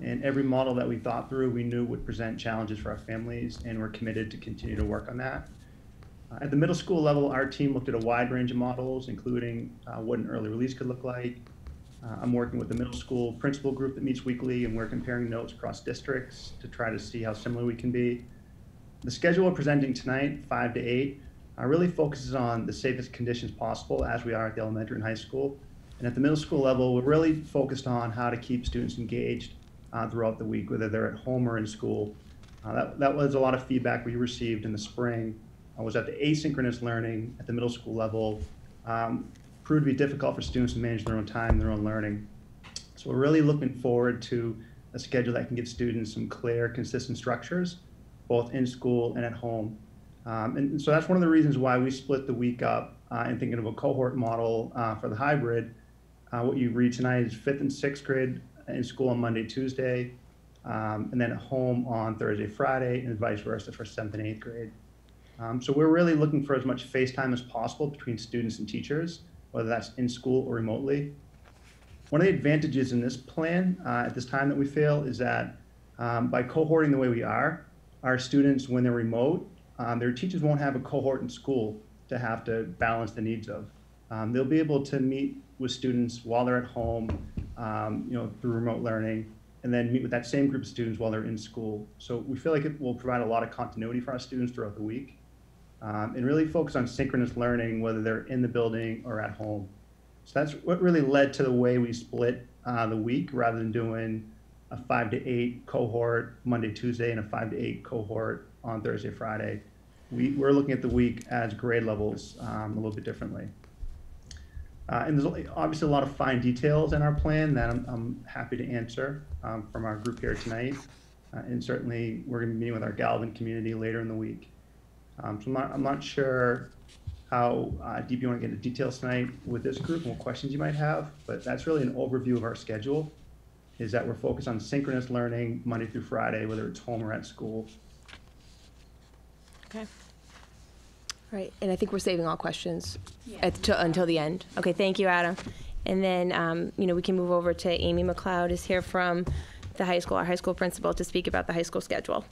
and every model that we thought through, we knew would present challenges for our families, and we're committed to continue to work on that. Uh, at the middle school level, our team looked at a wide range of models, including uh, what an early release could look like. Uh, I'm working with the middle school principal group that meets weekly, and we're comparing notes across districts to try to see how similar we can be. The schedule we're presenting tonight, 5 to 8, uh, really focuses on the safest conditions possible as we are at the elementary and high school. And at the middle school level, we're really focused on how to keep students engaged uh, throughout the week, whether they're at home or in school. Uh, that, that was a lot of feedback we received in the spring. I was at the asynchronous learning at the middle school level um, proved to be difficult for students to manage their own time, their own learning. So we're really looking forward to a schedule that can give students some clear, consistent structures, both in school and at home. Um, and so that's one of the reasons why we split the week up uh, and thinking of a cohort model uh, for the hybrid. Uh, what you read tonight is fifth and sixth grade in school on Monday, Tuesday, um, and then at home on Thursday, Friday, and vice versa for seventh and eighth grade. Um, so we're really looking for as much face time as possible between students and teachers, whether that's in school or remotely. One of the advantages in this plan uh, at this time that we feel is that um, by cohorting the way we are, our students, when they're remote, um, their teachers won't have a cohort in school to have to balance the needs of. Um, they'll be able to meet with students while they're at home, um, you know, through remote learning, and then meet with that same group of students while they're in school. So we feel like it will provide a lot of continuity for our students throughout the week, um, and really focus on synchronous learning, whether they're in the building or at home. So that's what really led to the way we split uh, the week, rather than doing a five to eight cohort Monday, Tuesday, and a five to eight cohort on Thursday, Friday. We, we're looking at the week as grade levels um, a little bit differently. Uh, and there's obviously a lot of fine details in our plan that I'm, I'm happy to answer um, from our group here tonight. Uh, and certainly, we're going to be meeting with our Galvin community later in the week. Um, so I'm not, I'm not sure how uh, deep you want to get into details tonight with this group and what questions you might have, but that's really an overview of our schedule. Is that we're focused on synchronous learning Monday through Friday, whether it's home or at school. Okay. All right, and I think we're saving all questions at, to, until the end. Okay, thank you, Adam. And then, um, you know, we can move over to Amy McLeod is here from the high school, our high school principal, to speak about the high school schedule.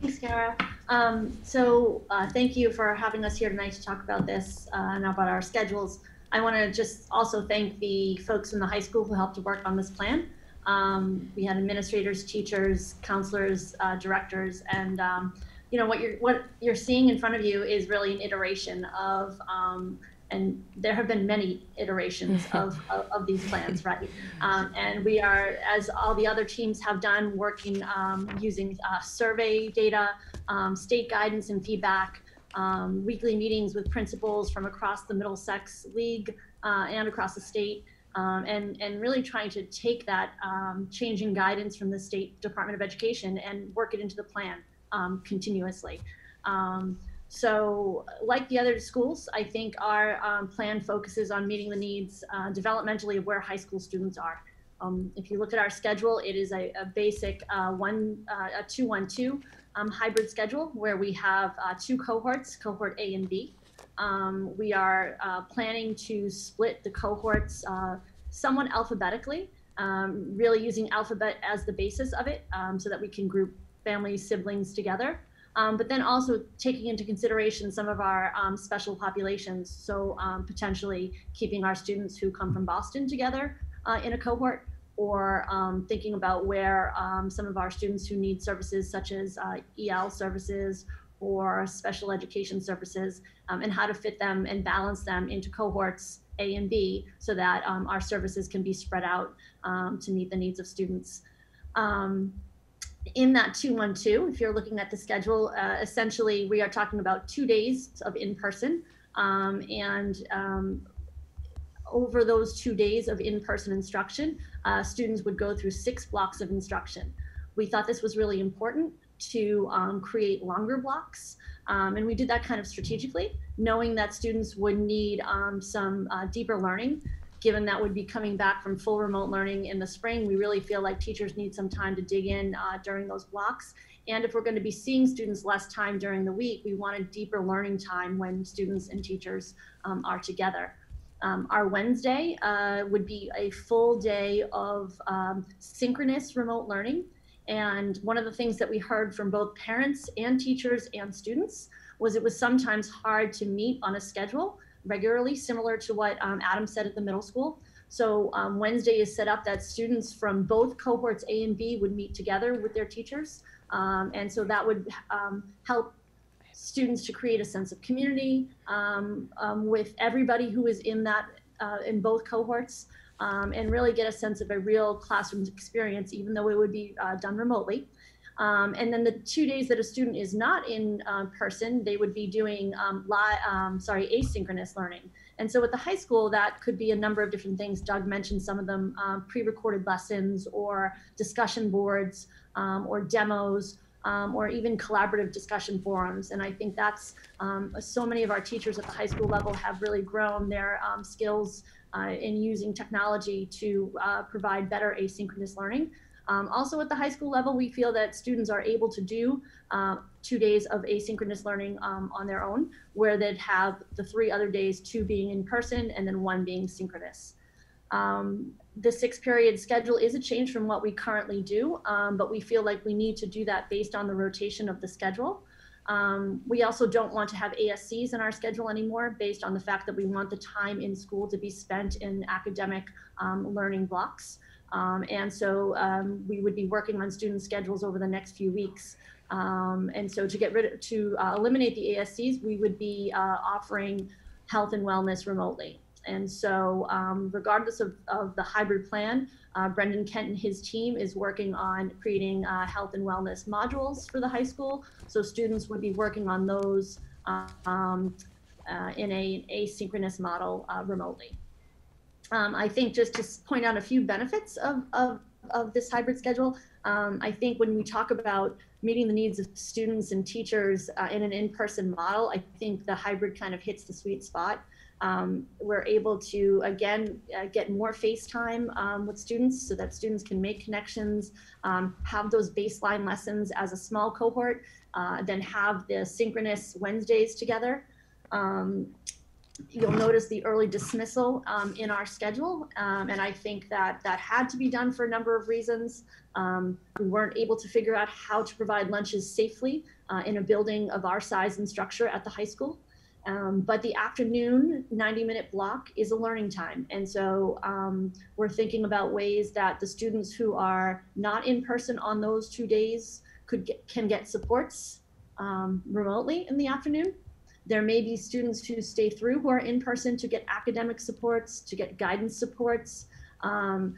Thanks, Kara. Um, so uh, thank you for having us here tonight to talk about this uh, and about our schedules. I want to just also thank the folks in the high school who helped to work on this plan. Um, we had administrators, teachers, counselors, uh, directors, and um, you know what you're what you're seeing in front of you is really an iteration of um, and there have been many iterations of, of, of these plans, right? Um, and we are, as all the other teams have done, working um, using uh, survey data, um, state guidance and feedback, um, weekly meetings with principals from across the Middlesex League uh, and across the state. Um, and, and really trying to take that um, changing guidance from the State Department of Education and work it into the plan continuously. So, like the other schools, I think our um, plan focuses on meeting the needs uh, developmentally of where high school students are. Um, if you look at our schedule, it is a, a basic uh, one, uh, a two-one-two um, hybrid schedule where we have uh, two cohorts, cohort A and B. Um, we are uh, planning to split the cohorts uh, somewhat alphabetically, um, really using alphabet as the basis of it, um, so that we can group families, siblings together um, but then also taking into consideration some of our um, special populations. So potentially keeping our students who come from Boston together uh, in a cohort, or um, thinking about where um, some of our students who need services such as uh, EL services or special education services, um, and how to fit them and balance them into cohorts A and B so that our services can be spread out to meet the needs of students. Um, in that 212, if you're looking at the schedule, uh, essentially we are talking about two days of in person. Um, and um, over those two days of in person instruction, uh, students would go through six blocks of instruction. We thought this was really important to um, create longer blocks. Um, and we did that kind of strategically, knowing that students would need um, some uh, deeper learning given that would be coming back from full remote learning in the spring, we really feel like teachers need some time to dig in uh, during those blocks. And if we're going to be seeing students less time during the week, we want a deeper learning time when students and teachers um, are together. Um, our Wednesday uh, would be a full day of um, synchronous remote learning. And one of the things that we heard from both parents and teachers and students was it was sometimes hard to meet on a schedule regularly, similar to what um, Adam said at the middle school. So um, Wednesday is set up that students from both cohorts A and B would meet together with their teachers. Um, and so that would um, help students to create a sense of community um, um, with everybody who is in that, uh, in both cohorts. and really get a sense of a real classroom experience, even though it would be uh, done remotely. Um, and then the two days that a student is not in uh, person, they would be doing um, li- um, sorry, asynchronous learning. And so at the high school, that could be a number of different things. Doug mentioned some of them, um, pre-recorded lessons or discussion boards um, or demos. Um, or even collaborative discussion forums. And I think that's um, so many of our teachers at the high school level have really grown their skills uh, in using technology to uh, provide better asynchronous learning. Um, also at the high school level, we feel that students are able to do uh, two days of asynchronous learning um, on their own, where they'd have the three other days, two being in person and then one being synchronous. Um, the six period schedule is a change from what we currently do, um, but we feel like we need to do that based on the rotation of the schedule. Um, we also don't want to have ASCs in our schedule anymore based on the fact that we want the time in school to be spent in academic um, learning blocks. Um, and so um, we would be working on student schedules over the next few weeks. Um, and so to get rid of, to uh, eliminate the ASCs, we would be uh, offering health and wellness remotely. And so um, regardless of, of the hybrid plan, uh, Brendan Kent and his team is working on creating uh, health and wellness modules for the high school. So students would be working on those um, uh, in a asynchronous model uh, remotely. Um, I think just to point out a few benefits of, of, of this hybrid schedule, um, I think when we talk about meeting the needs of students and teachers uh, in an in-person model, I think the hybrid kind of hits the sweet spot. Um, we're able to again uh, get more face time um, with students so that students can make connections, um, have those baseline lessons as a small cohort, uh, then have the synchronous Wednesdays together. Um, you'll notice the early dismissal um, in our schedule, um, and I think that that had to be done for a number of reasons. We weren't able to figure out how to provide lunches safely uh, in a building of our size and structure at the high school. Um, but the afternoon 90 minute block is a learning time. And so um, we're thinking about ways that the students who are not in person on those two days could get, can get supports um, remotely in the afternoon. There may be students who stay through who are in person to get academic supports, to get guidance supports, um,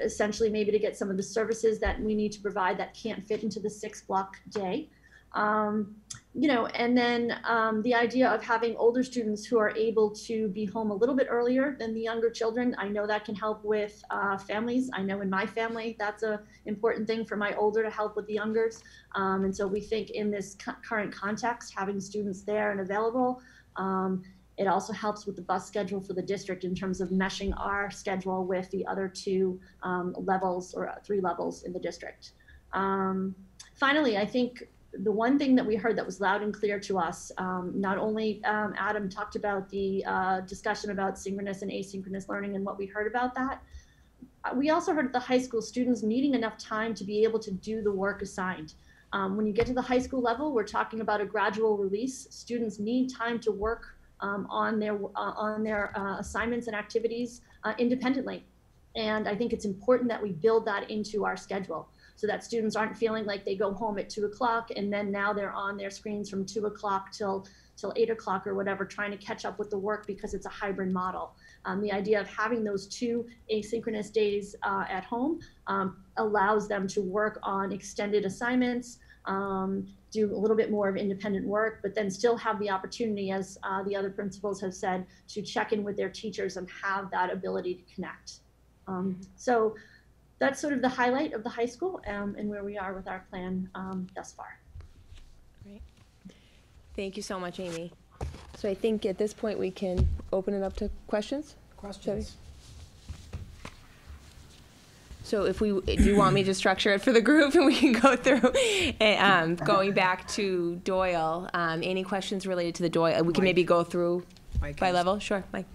essentially maybe to get some of the services that we need to provide that can't fit into the six block day. Um, you know, and then um, the idea of having older students who are able to be home a little bit earlier than the younger children. I know that can help with uh, families. I know in my family that's a important thing for my older to help with the youngers. Um, and so we think in this cu- current context, having students there and available, um, it also helps with the bus schedule for the district in terms of meshing our schedule with the other two um, levels or three levels in the district. Um, finally, I think the one thing that we heard that was loud and clear to us, um, not only um, Adam talked about the uh, discussion about synchronous and asynchronous learning and what we heard about that, uh, we also heard the high school students needing enough time to be able to do the work assigned. Um, when you get to the high school level, we're talking about a gradual release. Students need time to work um, on their uh, on their uh, assignments and activities uh, independently, and I think it's important that we build that into our schedule so that students aren't feeling like they go home at two o'clock and then now they're on their screens from two o'clock till till eight o'clock or whatever, trying to catch up with the work because it's a hybrid model. Um, the idea of having those two asynchronous days uh, at home um, allows them to work on extended assignments, um, do a little bit more of independent work, but then still have the opportunity, as uh, the other principals have said, to check in with their teachers and have that ability to connect. Um, so that's sort of the highlight of the high school um, and where we are with our plan um, thus far. Great. Thank you so much, Amy. So I think at this point, we can open it up to questions? Questions? So if we, do you want me to structure it for the group and we can go through? And, um, going back to Doyle, um, any questions related to the Doyle? We can maybe go through Mike by level? Sure, Mike.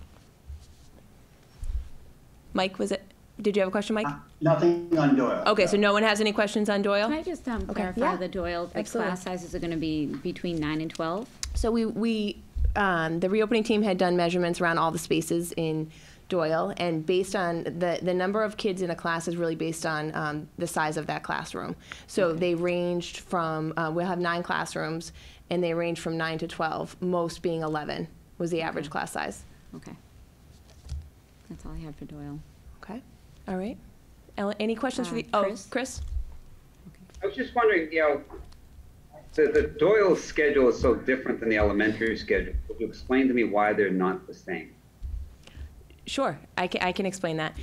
Mike, was it, did you have a question, Mike? Nothing on Doyle. Okay, so no one has any questions on Doyle? Can I just um, Okay. clarify Yeah. the Doyle, the Absolutely. class sizes are going to be between nine and 12? So we, we, um, the reopening team had done measurements around all the spaces in Doyle, and based on the, the number of kids in a class is really based on um, the size of that classroom. So they ranged from, uh, we'll have nine classrooms, and they range from nine to 12, most being 11 was the average class size. Okay. That's all I had for Doyle. Okay, all right. Ellen, any questions for Uh, the, oh, Chris? Chris? I was just wondering, you know, the, the Doyle schedule is so different than the elementary schedule. Could you explain to me why they're not the same? Sure, I can, I can explain that.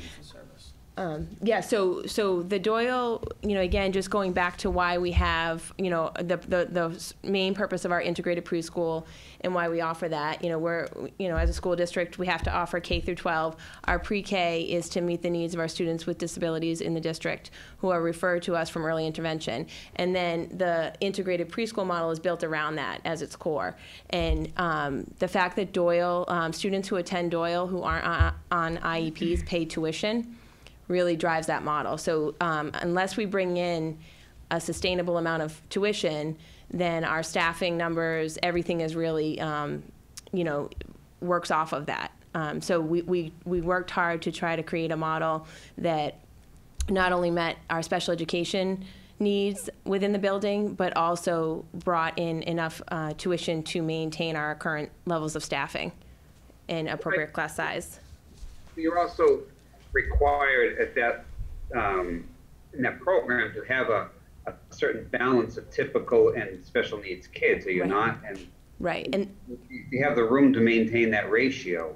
Um, yeah, so so the Doyle, you know, again, just going back to why we have, you know, the the the main purpose of our integrated preschool and why we offer that. You know, we're you know, as a school district, we have to offer K through 12. Our pre-K is to meet the needs of our students with disabilities in the district who are referred to us from early intervention, and then the integrated preschool model is built around that as its core. And um, the fact that Doyle um, students who attend Doyle who aren't on, on IEPs pay tuition really drives that model. So um, unless we bring in a sustainable amount of tuition, then our staffing numbers, everything is really, um, you know, works off of that. Um, so we, we, we worked hard to try to create a model that not only met our special education needs within the building, but also brought in enough uh, tuition to maintain our current levels of staffing and appropriate class size. You're also required at that, um, in that program to have a, a certain balance of typical and special needs kids, are you Right. not? And Right, and you have the room to maintain that ratio.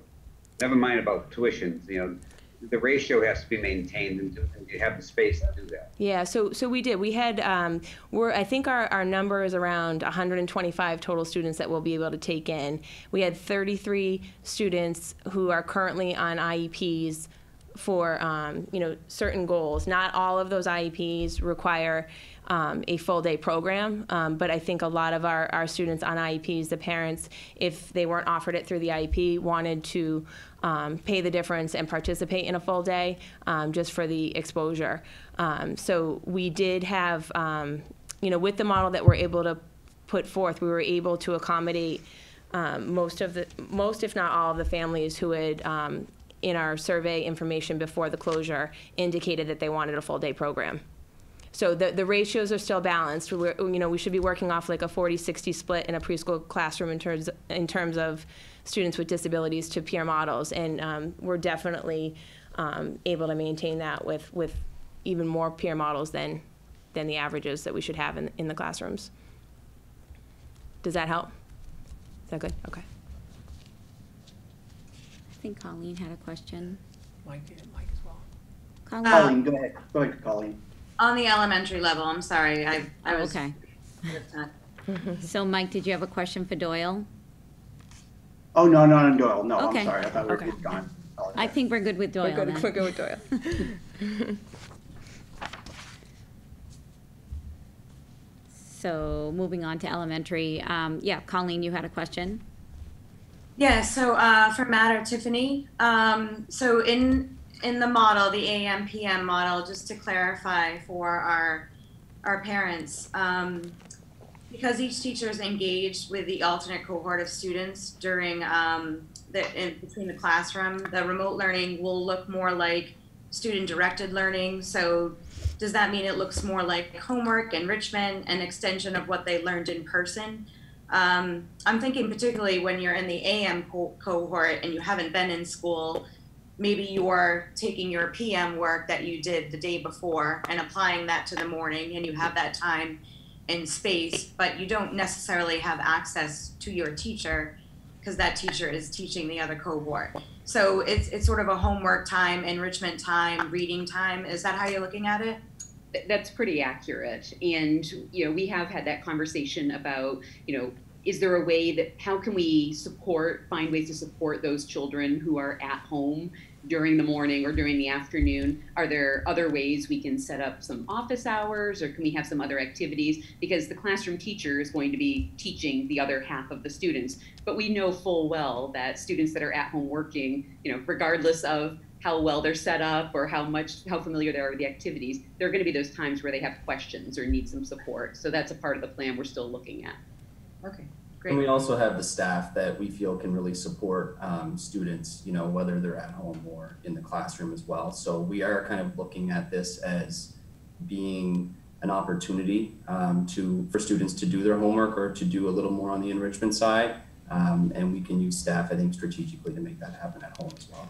Never mind about tuitions, you know, the ratio has to be maintained and you have the space to do that. Yeah, so so we did. We had um, we're I think our, our number is around 125 total students that we'll be able to take in. We had 33 students who are currently on IEPs for um, you know certain goals. Not all of those IEPs require um, a full day program, um, but I think a lot of our, our students on IEPs, the parents, if they weren't offered it through the IEP, wanted to um, pay the difference and participate in a full day um, just for the exposure. Um, so we did have, you know, with the model that we're able to put forth, we were able to accommodate most of the, most if not all of the families who had, in our survey information before the closure, indicated that they wanted a full day program. So the, the ratios are still balanced. We're, you know, we should be working off like a 40-60 split in a preschool classroom in terms, in terms of students with disabilities to peer models. And um, we're definitely um, able to maintain that with, with even more peer models than, than the averages that we should have in, in the classrooms. Does that help? Is that good? Okay. I think Colleen had a question. Mike, Mike as well. Colleen? Colleen, go ahead, go ahead, Colleen. On the elementary level, I'm sorry, I, I was. okay. So Mike, did you have a question for Doyle? Oh, no, no, no, Doyle, no, I'm sorry, I thought we were Okay. gone. I think we're good with Doyle We're good, then. we're good with Doyle. So moving on to elementary, um, yeah, Colleen, you had a question? Yeah, so uh, for Matt or Tiffany, um, so in in the model, the AM PM model, just to clarify for our our parents, um, because each teacher is engaged with the alternate cohort of students during um, the in between the classroom, the remote learning will look more like student directed learning. So does that mean it looks more like homework, enrichment, and extension of what they learned in person? Um, I'm thinking particularly when you're in the AM co- cohort and you haven't been in school, maybe you're taking your PM work that you did the day before and applying that to the morning, and you have that time and space, but you don't necessarily have access to your teacher because that teacher is teaching the other cohort. So it's it's sort of a homework time, enrichment time, reading time. Is that how you're looking at it? Th- That's pretty accurate. And, you know, we have had that conversation about, you know, is there a way that, how can we support, find ways to support those children who are at home during the morning or during the afternoon? Are there other ways we can set up some office hours or can we have some other activities? Because the classroom teacher is going to be teaching the other half of the students. But we know full well that students that are at home working, you know, regardless of how well they're set up or how much how familiar they are with the activities there are going to be those times where they have questions or need some support so that's a part of the plan we're still looking at Okay, Great. And we also have the staff that we feel can really support um, students, you know, whether they're at home or in the classroom as well. So we are kind of looking at this as being an opportunity um, to for students to do their homework or to do a little more on the enrichment side. Um, and we can use staff, I think, strategically to make that happen at home as well.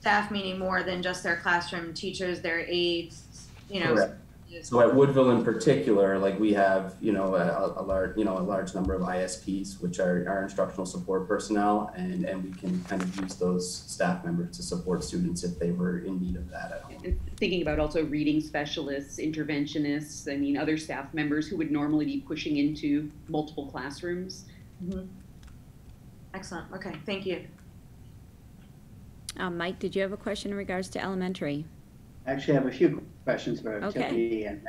Staff meaning more than just their classroom teachers, their aides, you know, Correct. So at Woodville in particular, like we have, you know, a, a large, you know, a large number of ISPs, which are our instructional support personnel, and, and we can kind of use those staff members to support students if they were in need of that at home. And thinking about also reading specialists, interventionists, I mean, other staff members who would normally be pushing into multiple classrooms. Mm -hmm. Excellent. Okay, thank you. Uh, Mike, did you have a question in regards to elementary? I actually, I have a few questions for Okay. Tiffany and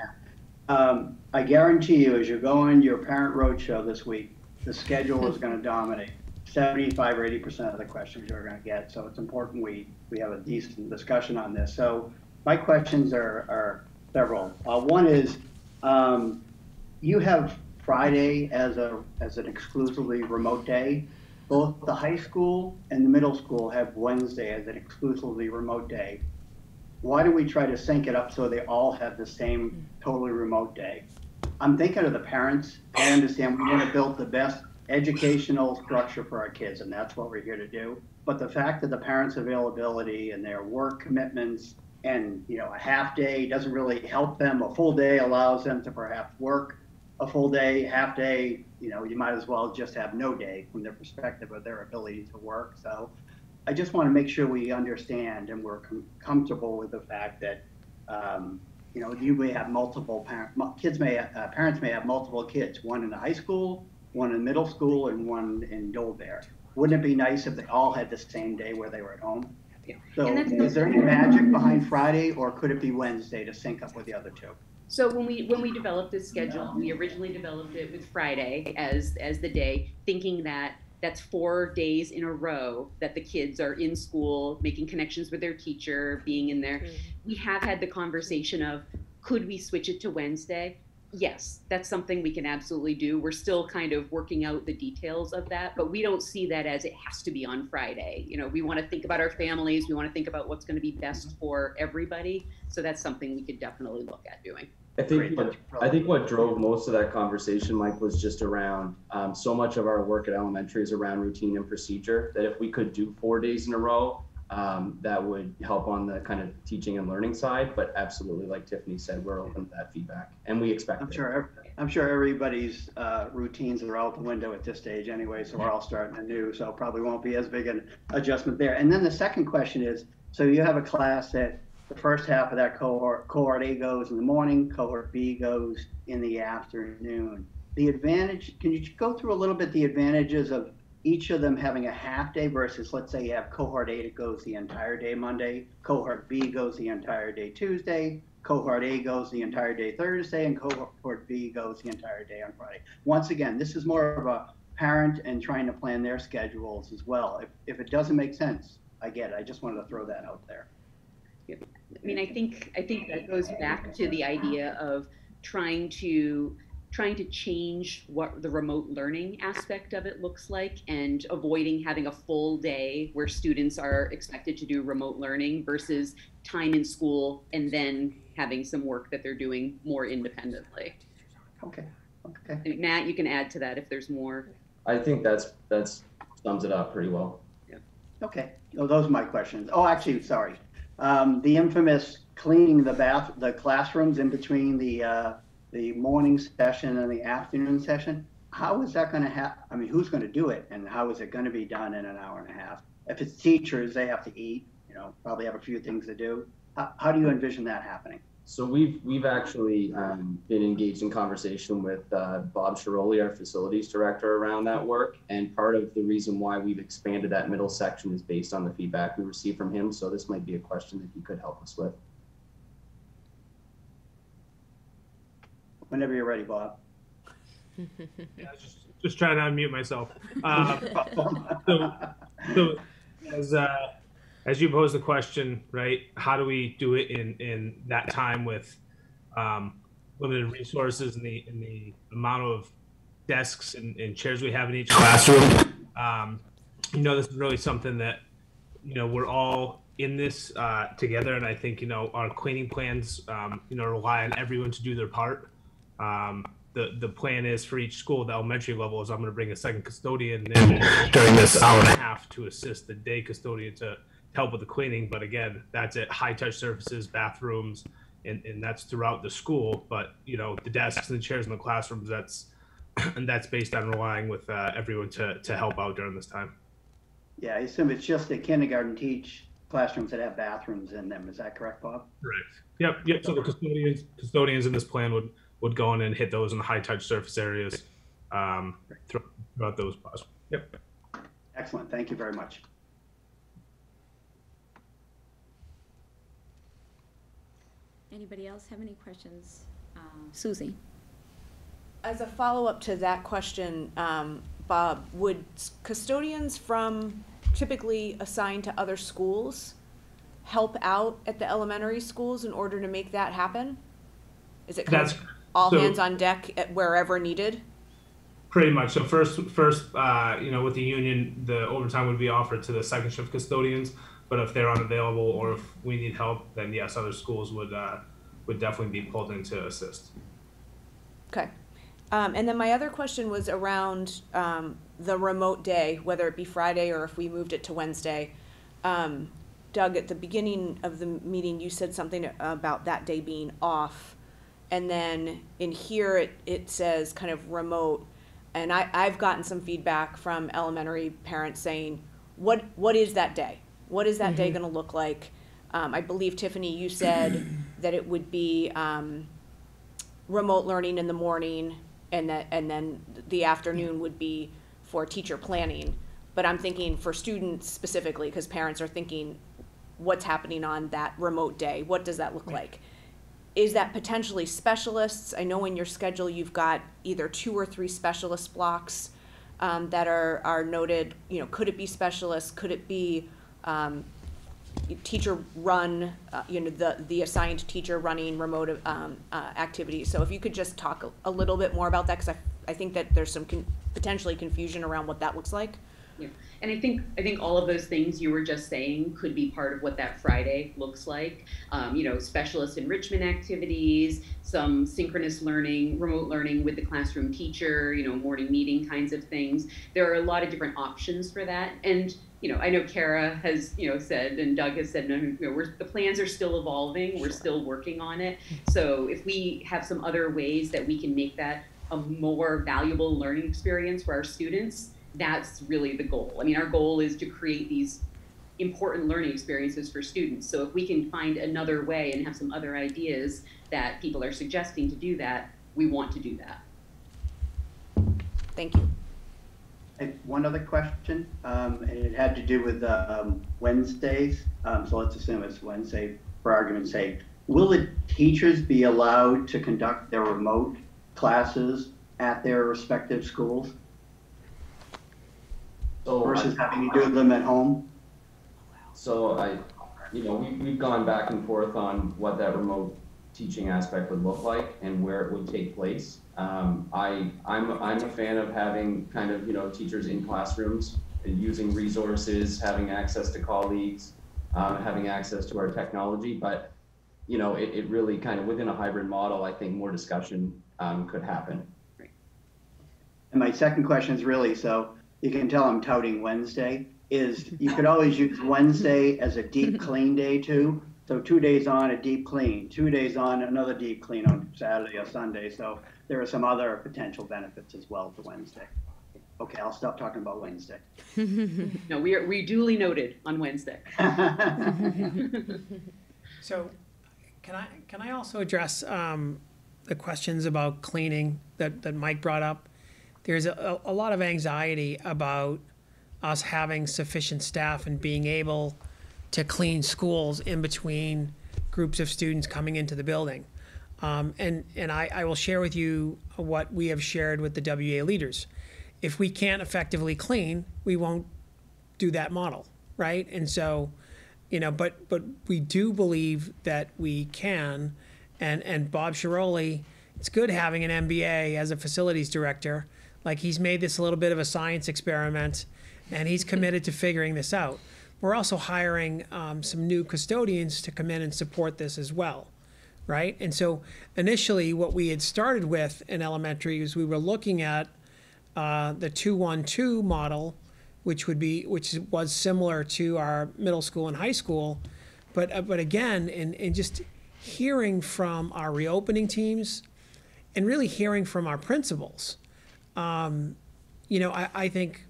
Um, I guarantee you, as you go on your parent roadshow this week, the schedule is gonna dominate. Seventy-five or eighty percent of the questions you're gonna get, so it's important we, we have a decent discussion on this. So my questions are, are several. Uh, one is, um, you have Friday as a, as an exclusively remote day. Both the high school and the middle school have Wednesday as an exclusively remote day why do we try to sync it up so they all have the same totally remote day? I'm thinking of the parents. I understand we want to build the best educational structure for our kids, and that's what we're here to do. But the fact that the parents' availability and their work commitments and, you know, a half day doesn't really help them. A full day allows them to perhaps work a full day, half day, you know, you might as well just have no day from their perspective of their ability to work. So I just want to make sure we understand and we're com- comfortable with the fact that, um, you know, you may have multiple parent, mu- kids may, uh, parents may have multiple kids, one in the high school, one in middle school, and one in Dolbeare. Wouldn't it be nice if they all had the same day where they were at home? So is there any magic behind Friday or could it be Wednesday to sync up with the other two? So when we when we developed this schedule, we originally developed it with Friday as as the day, thinking that that's four days in a row that the kids are in school, making connections with their teacher, being in there. Mm-hmm. We have had the conversation of could we switch it to Wednesday? Yes, that's something we can absolutely do. We're still kind of working out the details of that, but we don't see that as it has to be on Friday. You know, we want to think about our families, we want to think about what's going to be best mm-hmm. for everybody. So that's something we could definitely look at doing. I think what, I think what drove most of that conversation, Mike, was just around um, so much of our work at elementary is around routine and procedure. That if we could do four days in a row, um, that would help on the kind of teaching and learning side. But absolutely, like Tiffany said, we're open to that feedback, and we expect I'm it. sure, I'm sure everybody's uh, routines are out the window at this stage anyway, so we're all starting anew, so probably won't be as big an adjustment there. And then the second question is, so you have a class that the first half of that cohort, cohort A goes in the morning, cohort B goes in the afternoon. The advantage, can you go through a little bit the advantages of each of them having a half day versus, let's say you have cohort A that goes the entire day Monday, cohort B goes the entire day Tuesday, cohort A goes the entire day Thursday, and cohort B goes the entire day on Friday. Once again, this is more of a parent and trying to plan their schedules as well. If, if it doesn't make sense, I get it. I just wanted to throw that out there. I mean, I think I think that goes back to the idea of trying to trying to change what the remote learning aspect of it looks like and avoiding having a full day where students are expected to do remote learning versus time in school and then having some work that they're doing more independently. Okay, okay. And Matt, you can add to that if there's more. I think that's that's sums it up pretty well. Yeah. Okay, no, those are my questions. Oh, actually, sorry. Um, the infamous cleaning the bath, the classrooms in between the, uh, the morning session and the afternoon session. How is that gonna happen? I mean, who's gonna do it and how is it gonna be done in an hour and a half? If it's teachers, they have to eat, you know, probably have a few things to do. How, how do you envision that happening? So we've we've actually um, been engaged in conversation with uh, Bob Shiroli, our facilities director, around that work. And part of the reason why we've expanded that middle section is based on the feedback we received from him. So this might be a question that he could help us with. Whenever you're ready, Bob. Yeah, just, just trying to unmute myself. Um, so, so as uh, as you pose the question, right? How do we do it in in that time with um, limited resources and the and the amount of desks and, and chairs we have in each classroom? Um, you know, this is really something that you know we're all in this uh, together, and I think you know our cleaning plans, um, you know, rely on everyone to do their part. Um, the the plan is for each school, the elementary level, is I'm going to bring a second custodian in during this hour and a half to assist the day custodian to help with the cleaning. But again, that's at high touch surfaces, bathrooms, and, and that's throughout the school. But you know, the desks and the chairs in the classrooms, that's and that's based on relying with uh, everyone to to help out during this time. Yeah, I assume it's just the kindergarten teach classrooms that have bathrooms in them. Is that correct, Bob? Correct. Yep. Yep. So the custodians custodians in this plan would would go in and hit those in the high touch surface areas um, throughout those. Yep. Excellent. Thank you very much. Anybody else have any questions? Um, Susie? As a follow-up to that question, um, Bob, would custodians from typically assigned to other schools help out at the elementary schools in order to make that happen? Is it kind That's of all so- hands on deck at wherever needed? Pretty much. So first, first, uh, you know, with the union, the overtime would be offered to the second shift custodians. But if they're unavailable or if we need help, then yes, other schools would uh, would definitely be pulled in to assist. Okay. Um, and then my other question was around um, the remote day, whether it be Friday or if we moved it to Wednesday. Um, Doug, at the beginning of the meeting, you said something about that day being off. And then in here, it, it says kind of remote. And I, I've gotten some feedback from elementary parents saying, what, what is that day? What is that day going to look like? Um, I believe, Tiffany, you said that it would be um, remote learning in the morning and that and then the afternoon would be for teacher planning. But i'm thinking for students specifically because parents are thinking what's happening on that remote day? What does that look like? Is that potentially specialists? I know in your schedule you've got either two or three specialist blocks um, that are are noted. You know could it be specialists? Could it be um, teacher run, uh, you know, the, the assigned teacher running remote, um, uh, activities. So if you could just talk a, little bit more about that, because I, I think that there's some con- potentially confusion around what that looks like. Yeah. And I think I think all of those things you were just saying could be part of what that Friday looks like. Um, you know, specialist enrichment activities, some synchronous learning, remote learning with the classroom teacher. You know, morning meeting kinds of things. There are a lot of different options for that, and you know, I know Kara has, you know, said and Doug has said, no, no, no, we're, the plans are still evolving. We're still working on it. Mm-hmm. So if we have some other ways that we can make that a more valuable learning experience for our students, that's really the goal. I mean, our goal is to create these important learning experiences for students. So if we can find another way and have some other ideas that people are suggesting to do that, we want to do that. Thank you. One other question, um, and it had to do with um, Wednesdays. Um, so let's assume it's Wednesday for argument's sake. Will the teachers be allowed to conduct their remote classes at their respective schools So versus I- having to do them at home? So I, you know, we, we've gone back and forth on what that remote teaching aspect would look like and where it would take place. Um, I, I'm, I'm a fan of having kind of, you know, teachers in classrooms and using resources, having access to colleagues, um, having access to our technology, but, you know, it, it really kind of within a hybrid model, I think more discussion, um, could happen. And my second question is really, so you can tell I'm touting Wednesday, is you could always use Wednesday as a deep clean day too. So two days on, a deep clean, two days on, another deep clean on Saturday or Sunday. So there are some other potential benefits as well to Wednesday. Okay, I'll stop talking about Wednesday. No, we are we duly noted on Wednesday. So, can I can I also address um, the questions about cleaning that, that Mike brought up? There's a, a lot of anxiety about us having sufficient staff and being able to clean schools in between groups of students coming into the building. Um, and and I, I will share with you what we have shared with the WA leaders. If we can't effectively clean, we won't do that model, right? And so, you know, but but we do believe that we can, and and Bob Shiroli, it's good having an MBA as a facilities director. Like he's made this a little bit of a science experiment, and he's committed to figuring this out. We're also hiring um, some new custodians to come in and support this as well, right? And so initially, what we had started with in elementary is we were looking at uh, the two-one-two model, which would be which was similar to our middle school and high school, but uh, but again, in, in just hearing from our reopening teams and really hearing from our principals. Um, you know, I, I think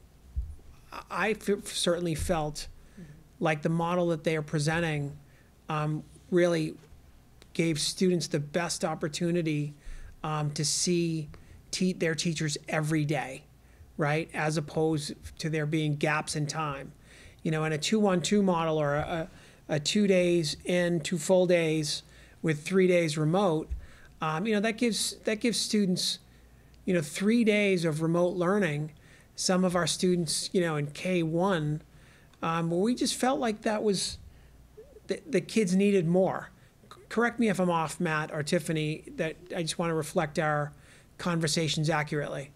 I certainly felt like the model that they are presenting um, really gave students the best opportunity um, to see te- their teachers every day, right? As opposed to there being gaps in time. You know, in a two-one-two model or a, a, two days in, two full days with three days remote, um, you know, that gives that gives students, you know, three days of remote learning. Some of our students, you know, in K one, um, where we just felt like that was the, the kids needed more. C- Correct me if I'm off, Matt or Tiffany. That I just want to reflect our conversations accurately.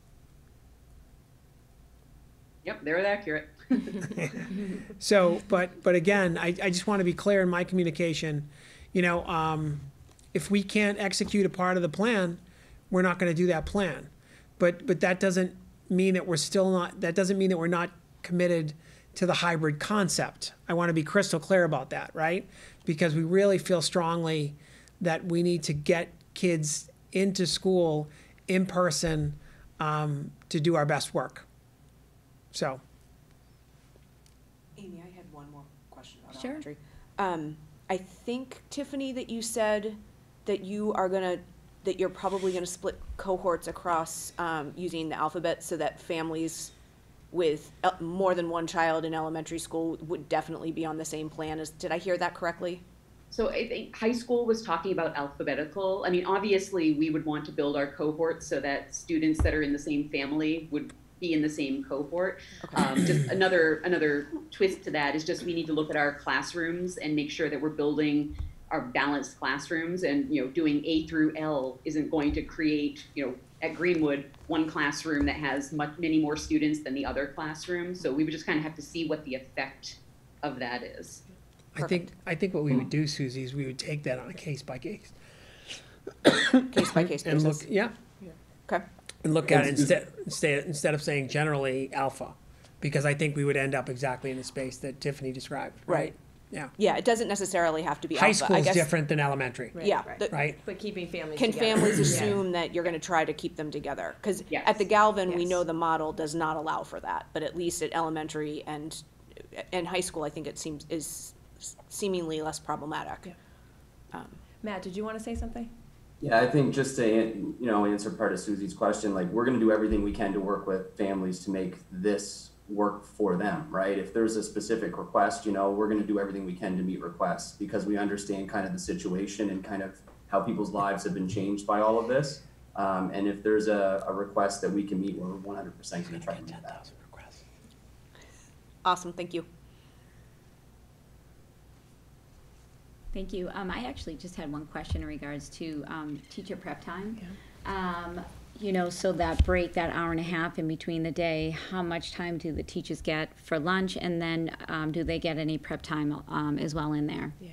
Yep, they're accurate. So, but but again, I, I just want to be clear in my communication. You know, um, if we can't execute a part of the plan, we're not going to do that plan. But but that doesn't mean that we're still not. That doesn't mean that we're not committed to the hybrid concept. I want to be crystal clear about that, right? Because we really feel strongly that we need to get kids into school in person um, to do our best work. So. Amy, I had one more question about Sure. elementary. Um, I think Tiffany that you said that you are gonna, that you're probably gonna split cohorts across, um, using the alphabet so that families with more than one child in elementary school would definitely be on the same plan as, did I hear that correctly? So I think high school was talking about alphabetical. I mean, obviously, we would want to build our cohorts so that students that are in the same family would be in the same cohort. Um, just another another twist to that is just we need to look at our classrooms and make sure that we're building our balanced classrooms. And you know, doing A through L isn't going to create you know at Greenwood one classroom that has much many more students than the other classroom. So we would just kind of have to see what the effect of that is. I think, I think what we would do, Susie, is we would take that on a case by case. Case by case basis. And look, basis? yeah, Okay, and look at it instead, instead, instead of saying generally alpha. Because I think we would end up exactly in the space that Tiffany described, right? Right. Yeah. yeah, it doesn't necessarily have to be High alpha, I school is guess. different than elementary, Yeah, the- right? But keeping families Can together. families Yeah. assume that you're gonna try to keep them together? Cause Yes. at the Galvin, we Yes. know the model does not allow for that, but at least at elementary and, and high school, I think it seems, is seemingly less problematic. Um, Matt, did you want to say something? Yeah, I think just to, you know, answer part of Susie's question, like, we're gonna do everything we can to work with families to make this work for them, right? If there's a specific request, you know, we're gonna do everything we can to meet requests because we understand kind of the situation and kind of how people's lives have been changed by all of this. Um, and if there's a, a request that we can meet, we're one hundred percent gonna try to meet that. Awesome, thank you. Thank you. Um, I actually just had one question in regards to, um, teacher prep time. Um, you know, so that break, that hour and a half in between the day, how much time do the teachers get for lunch? And then, um, do they get any prep time, um, as well in there? Yeah.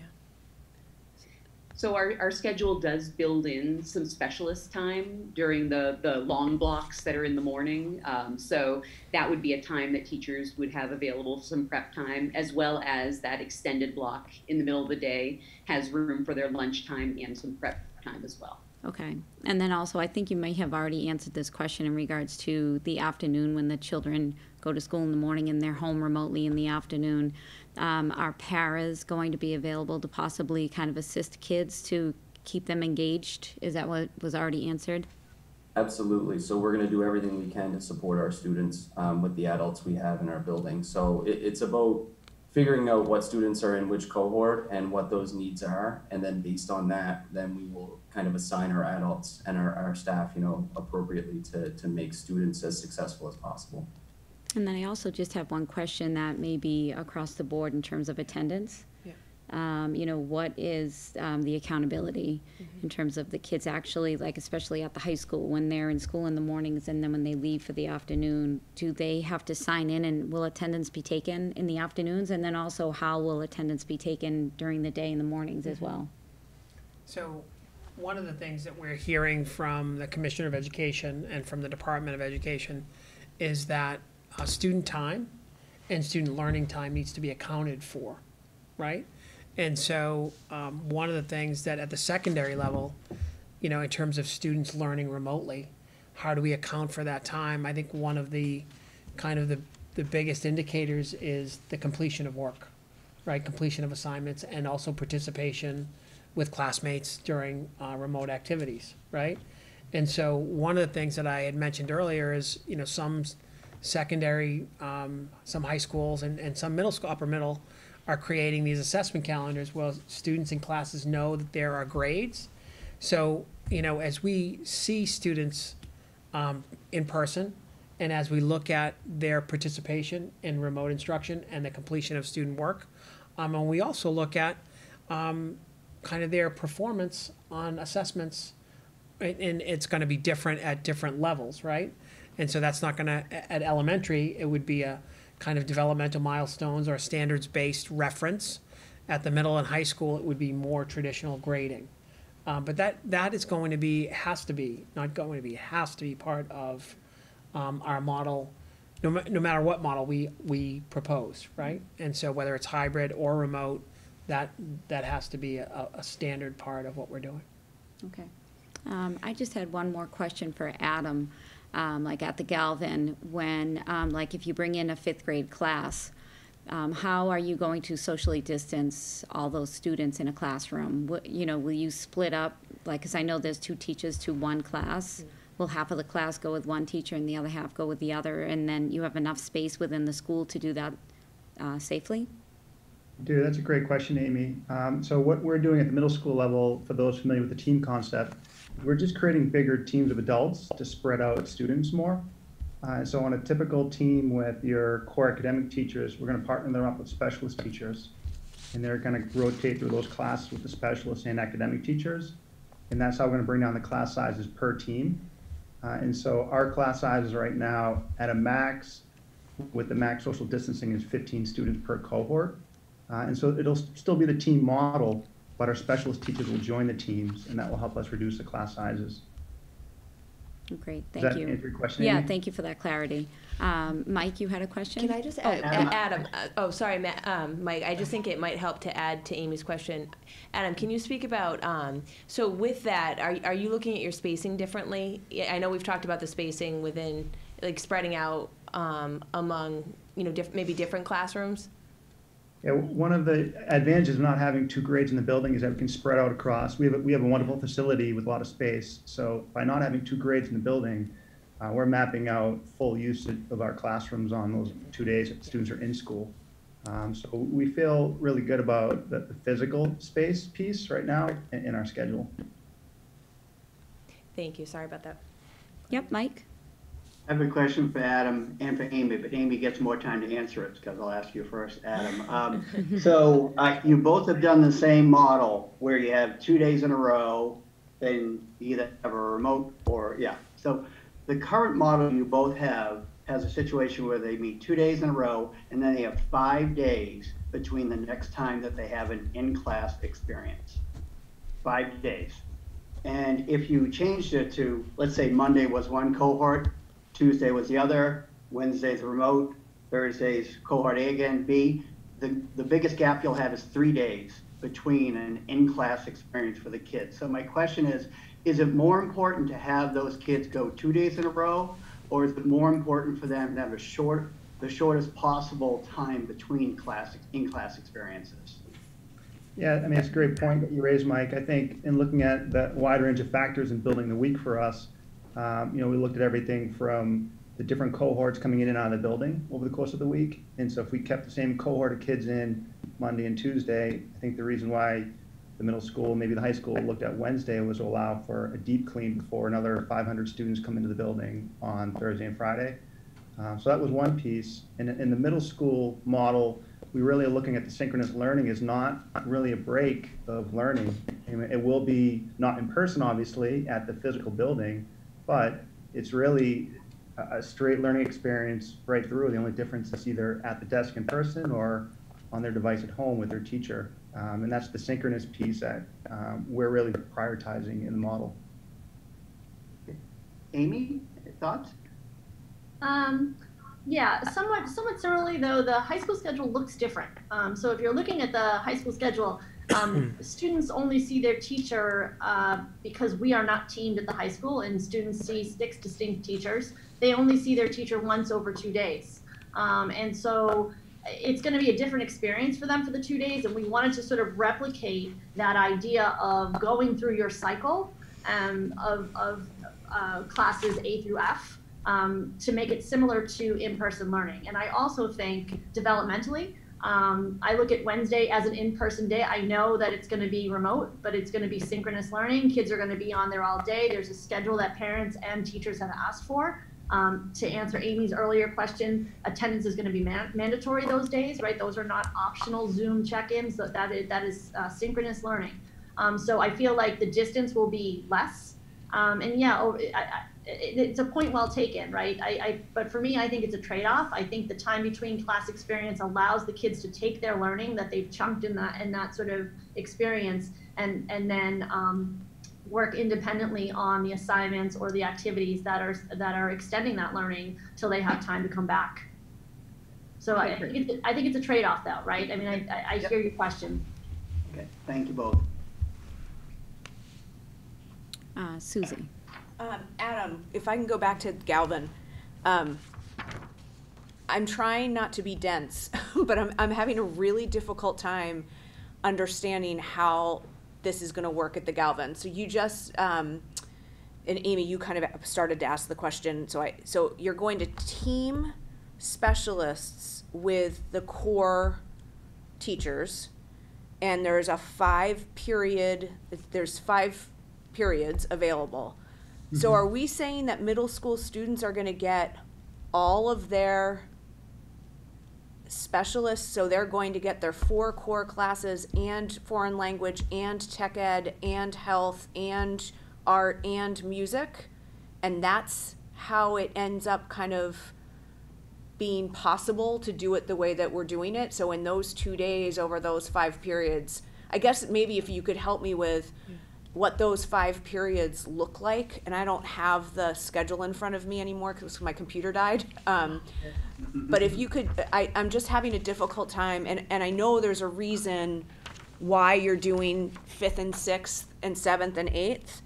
So our, our schedule does build in some specialist time during the, the long blocks that are in the morning. Um, so that would be a time that teachers would have available some prep time, as well as that extended block in the middle of the day has room for their lunchtime and some prep time as well. Okay. And then also, I think you may have already answered this question in regards to the afternoon when the children go to school in the morning and they're home remotely in the afternoon. Um, are paras going to be available to possibly kind of assist kids to keep them engaged? Is that what was already answered? Absolutely. So we're going to do everything we can to support our students um, with the adults we have in our building. So it, it's about figuring out what students are in which cohort and what those needs are, and then based on that, then we will kind of assign our adults and our, our staff, you know, appropriately to to make students as successful as possible. And then I also just have one question that may be across the board in terms of attendance. Yeah. Um, you know, what is, um, the accountability in terms of the kids actually, like especially at the high school, when they're in school in the mornings and then when they leave for the afternoon, do they have to sign in and will attendance be taken in the afternoons? And then also how will attendance be taken during the day in the mornings as well? So, one of the things that we're hearing from the Commissioner of Education and from the Department of Education is that uh, student time and student learning time needs to be accounted for, right? And so, um, one of the things that at the secondary level, you know, in terms of students learning remotely, how do we account for that time? I think one of the kind of the, the biggest indicators is the completion of work, right? Completion of assignments and also participation with classmates during uh, remote activities, right? And so one of the things that I had mentioned earlier is, you know, some secondary, um, some high schools and, and some middle school, upper middle are creating these assessment calendars. Well, students and classes know that there are grades. So, you know, as we see students um, in person and as we look at their participation in remote instruction and the completion of student work, um, and we also look at um, kind of their performance on assessments and it's going to be different at different levels, right? And so that's not going to, at elementary, it would be a kind of developmental milestones or standards based reference. At the middle and high school, it would be more traditional grading. Um, but that, that is going to be, has to be, not going to be, has to be part of um, our model, no, no matter what model we, we propose, right? And so whether it's hybrid or remote, that, that has to be a, a standard part of what we're doing. Okay. Um, I just had one more question for Adam. Um, like at the Galvin, when, um, like if you bring in a fifth grade class, um, how are you going to socially distance all those students in a classroom? What, you know, will you split up, like, because I know there's two teachers to one class. Will half of the class go with one teacher and the other half go with the other? And then you have enough space within the school to do that uh, safely? Dude, that's a great question, Amy. Um, so what we're doing at the middle school level, for those familiar with the team concept, we're just creating bigger teams of adults to spread out students more. Uh, so on a typical team with your core academic teachers, we're going to partner them up with specialist teachers, and they're going to rotate through those classes with the specialists and academic teachers, and that's how we're going to bring down the class sizes per team. Uh, and so our class sizes right now at a max, with the max social distancing, is 15 students per cohort. Uh, and so it'll still be the team model, but our specialist teachers will join the teams, and that will help us reduce the class sizes. Great, Does thank that you. answer your question, Yeah, Amy? thank you for that clarity. Um, Mike, you had a question? Can I just Oh, add, Adam. Adam? uh, oh, sorry, Ma- um, Mike. I just think it might help to add to Amy's question. Adam, can you speak about um, so with that? Are are you looking at your spacing differently? Yeah, I know we've talked about the spacing within, like spreading out um, among you know diff- maybe different classrooms. Yeah, one of the advantages of not having two grades in the building is that we can spread out across. We have, a- we have a wonderful facility with a lot of space. So by not having two grades in the building, uh, we're mapping out full usage of our classrooms on those two days that students are in school. Um, so we feel really good about the, the physical space piece right now in, in our schedule. Thank you. Sorry about that. Yep, Mike? I have a question for Adam and for Amy, but Amy gets more time to answer it because I'll ask you first, Adam. Um, so uh, you both have done the same model where you have two days in a row, then you either have a remote or, yeah. So the current model you both have has a situation where they meet two days in a row and then they have five days between the next time that they have an in-class experience. Five days. And if you changed it to, let's say Monday was one cohort, Tuesday was the other, Wednesday's remote, Thursday's cohort A again, B, the, the biggest gap you'll have is three days between an in-class experience for the kids. So my question is, is it more important to have those kids go two days in a row? Or is it more important for them to have a short, the shortest possible time between class, in-class experiences? Yeah, I mean, it's a great point that you raised, Mike. I think in looking at that wide range of factors in building the week for us, um, you know, we looked at everything from the different cohorts coming in and out of the building over the course of the week. And so if we kept the same cohort of kids in Monday and Tuesday, I think the reason why the middle school, maybe the high school looked at Wednesday was to allow for a deep clean before another 500 students come into the building on Thursday and Friday. Um, so that was one piece. And in the middle school model, we really are looking at the synchronous learning as not really a break of learning. It will be not in person, obviously, at the physical building, but it's really a, a straight learning experience right through. The only difference is either at the desk in person or on their device at home with their teacher. Um, and that's the synchronous piece that um, we're really prioritizing in the model. Amy, thoughts? Um, Yeah, somewhat, somewhat similarly though, the high school schedule looks different. Um, so if you're looking at the high school schedule, um, students only see their teacher uh, because we are not teamed at the high school, and students see six distinct teachers. They only see their teacher once over two days, um, and so it's going to be a different experience for them for the two days. And we wanted to sort of replicate that idea of going through your cycle um, of, of uh, classes A through F um, to make it similar to in-person learning. And I also think developmentally, um, I look at Wednesday as an in-person day. I know that it's going to be remote, but it's going to be synchronous learning. Kids are going to be on there all day. There's a schedule that parents and teachers have asked for. Um, to answer Amy's earlier question, attendance is going to be man- mandatory those days, right? Those are not optional Zoom check-ins. So that is, that is uh, synchronous learning. Um, so I feel like the distance will be less. Um, and yeah, oh, I, I, it, it's a point well taken, right? I, I, but for me, I think it's a trade-off. I think the time between class experience allows the kids to take their learning that they've chunked in that in that sort of experience, and and then um, work independently on the assignments or the activities that are that are extending that learning till they have time to come back. So I, I think it's, I think it's a trade-off, though, right? I mean, I, I, I hear your question. Okay, thank you both. Uh, Susie. Um, Adam, if I can go back to Galvin, um, I'm trying not to be dense, but I'm, I'm having a really difficult time understanding how this is going to work at the Galvin. So you just, um, and Amy, you kind of started to ask the question. So I, so you're going to team specialists with the core teachers, and there's a five period. There's five periods available. So mm-hmm. are we saying that middle school students are going to get all of their specialists? So they're going to get their four core classes and foreign language and tech ed and health and art and music? And that's how it ends up kind of being possible to do it the way that we're doing it. So in those two days over those five periods, I guess maybe if you could help me with mm. What those five periods look like, and I don't have the schedule in front of me anymore because my computer died. Um, but if you could, I, I'm just having a difficult time, and, and I know there's a reason why you're doing fifth and sixth and seventh and eighth.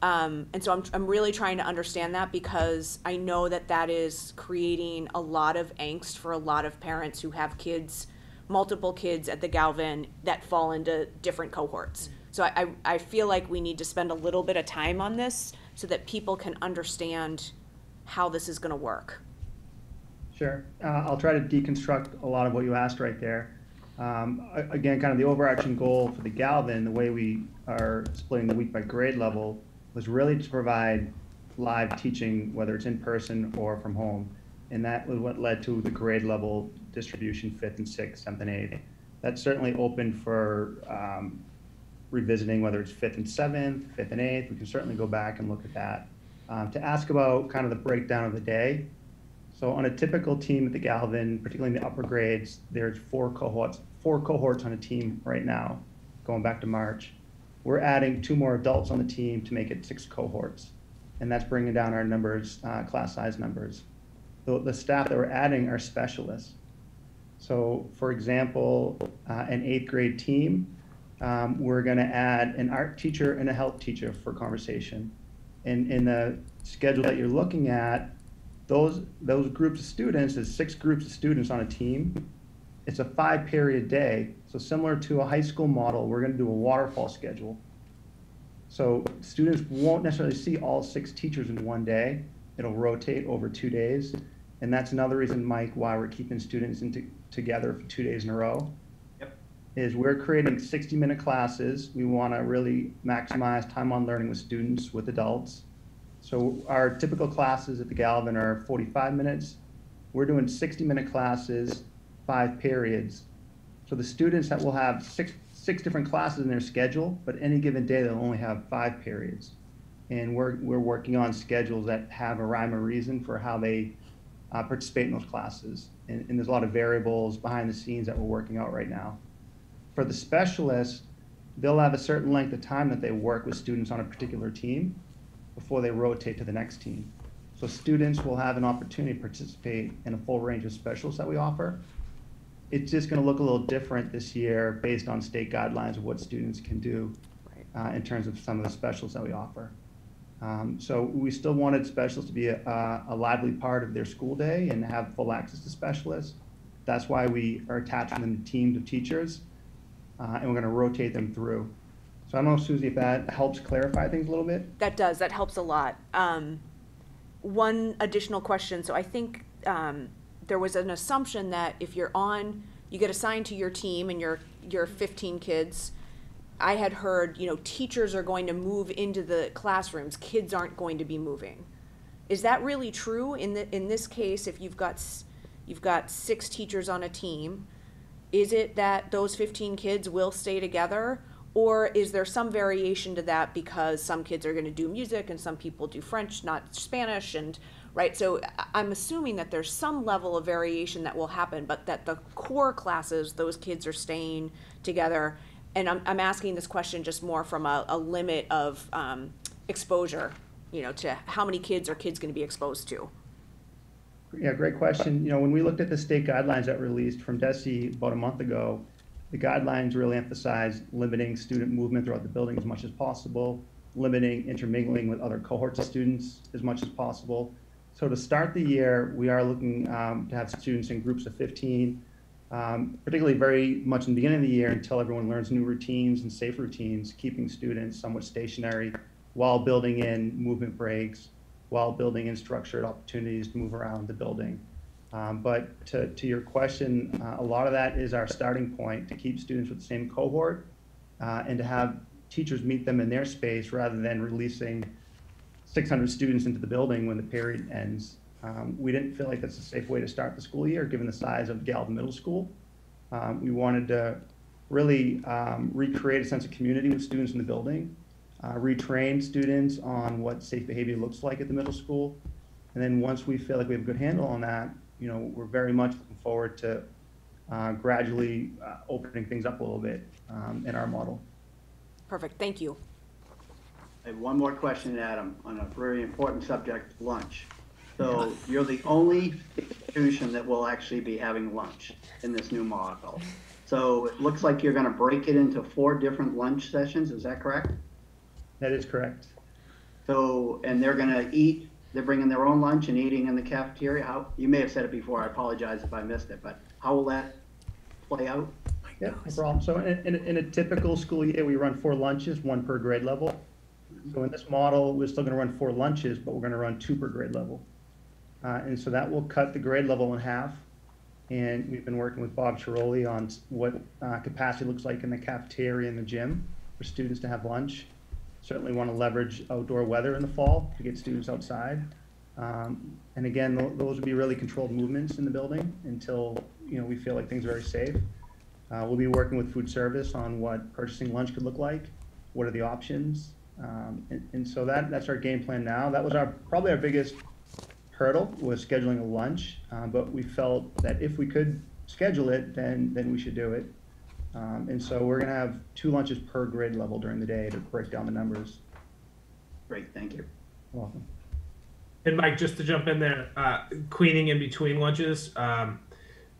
Um, and so I'm, I'm really trying to understand that because I know that that is creating a lot of angst for a lot of parents who have kids, multiple kids at the Galvin that fall into different cohorts. So I, I, feel like we need to spend a little bit of time on this so that people can understand how this is going to work. Sure. Uh, I'll try to deconstruct a lot of what you asked right there. Um, again, kind of the overarching goal for the Galvin, the way we are splitting the week by grade level, was really to provide live teaching, whether it's in person or from home. And that was what led to the grade level distribution, fifth and sixth, seventh and eighth. That's certainly open for um, revisiting whether it's fifth and seventh, fifth and eighth. We can certainly go back and look at that. Um, to ask about kind of the breakdown of the day, so on a typical team at the Galvin, particularly in the upper grades, there's four cohorts, four cohorts on a team right now, going back to March. We're adding two more adults on the team to make it six cohorts, and that's bringing down our numbers, uh, class size numbers. The, the staff that we're adding are specialists. So, for example, uh, an eighth grade team, um, we're going to add an art teacher and a health teacher for conversation. And in the schedule that you're looking at, those those groups of students is six groups of students on a team. It's a five period day, so similar to a high school model, we're going to do a waterfall schedule. So students won't necessarily see all six teachers in one day. It'll rotate over two days, and that's another reason, Mike, why we're keeping students into, together for two days in a row. Is we're creating 60 minute classes. We want to really maximize time on learning with students, with adults. So our typical classes at the Galvin are 45 minutes. We're doing 60 minute classes, five periods. So the students that will have six, six different classes in their schedule, but any given day they'll only have five periods. And we're, we're working on schedules that have a rhyme or reason for how they uh, participate in those classes. And, and there's a lot of variables behind the scenes that we're working out right now. For the specialists, they'll have a certain length of time that they work with students on a particular team before they rotate to the next team. So students will have an opportunity to participate in a full range of specials that we offer. It's just gonna look a little different this year based on state guidelines of what students can do uh, in terms of some of the specials that we offer. Um, so we still wanted specials to be a, a lively part of their school day and have full access to specialists. That's why we are attaching them to teams of teachers, uh, and we're gonna rotate them through. So I don't know, Susie, if that helps clarify things a little bit? That does, that helps a lot. Um, one additional question, so I think, um, there was an assumption that if you're on, you get assigned to your team and you're, you're fifteen kids. I had heard, you know, teachers are going to move into the classrooms, kids aren't going to be moving. Is that really true in the, in this case, if you've got, you've got six teachers on a team? Is it that those fifteen kids will stay together? Or is there some variation to that because some kids are gonna do music and some people do French, not Spanish, and, right? So I'm assuming that there's some level of variation that will happen, but that the core classes, those kids are staying together. And I'm, I'm asking this question just more from a, a limit of, um, exposure, you know, to how many kids are kids gonna be exposed to? Yeah, great question. You know, when we looked at the state guidelines that released from DESE about a month ago, the guidelines really emphasize limiting student movement throughout the building as much as possible, limiting intermingling with other cohorts of students as much as possible. So to start the year, we are looking um, to have students in groups of 15, um, particularly very much in the beginning of the year until everyone learns new routines and safe routines, keeping students somewhat stationary while building in movement breaks, while building in structured opportunities to move around the building. Um, but to, to your question, uh, a lot of that is our starting point to keep students with the same cohort uh, and to have teachers meet them in their space rather than releasing 600 students into the building when the period ends. Um, we didn't feel like that's a safe way to start the school year, given the size of Galvin Middle School. Um, we wanted to really um, recreate a sense of community with students in the building, uh, retrain students on what safe behavior looks like at the middle school. And then once we feel like we have a good handle on that, you know, we're very much looking forward to uh, gradually uh, opening things up a little bit um, in our model. Perfect, thank you. I have one more question, Adam, on a very important subject, lunch. So you're the only institution that will actually be having lunch in this new model. So it looks like you're gonna break it into four different lunch sessions, is that correct? That is correct. So, and they're gonna eat, they're bringing their own lunch and eating in the cafeteria? How, you may have said it before, I apologize if I missed it, but how will that play out? Yeah, no problem. So in, in, in a typical school year, we run four lunches, one per grade level. So in this model, we're still gonna run four lunches, but we're gonna run two per grade level. Uh, and so that will cut the grade level in half. And we've been working with Bob Chiroli on what, uh, capacity looks like in the cafeteria and the gym for students to have lunch. Certainly wanna leverage outdoor weather in the fall to get students outside. Um, and again, tho- those would be really controlled movements in the building until, you know, we feel like things are very safe. Uh, we'll be working with food service on what purchasing lunch could look like, what are the options. Um, and, and so that, that's our game plan now. That was our, probably our biggest hurdle was scheduling a lunch. Uh, but we felt that if we could schedule it, then, then we should do it. Um, and so we're gonna have two lunches per grade level during the day to break down the numbers. Great, thank you. You're Welcome. And Mike, just to jump in there, uh, cleaning in between lunches, um,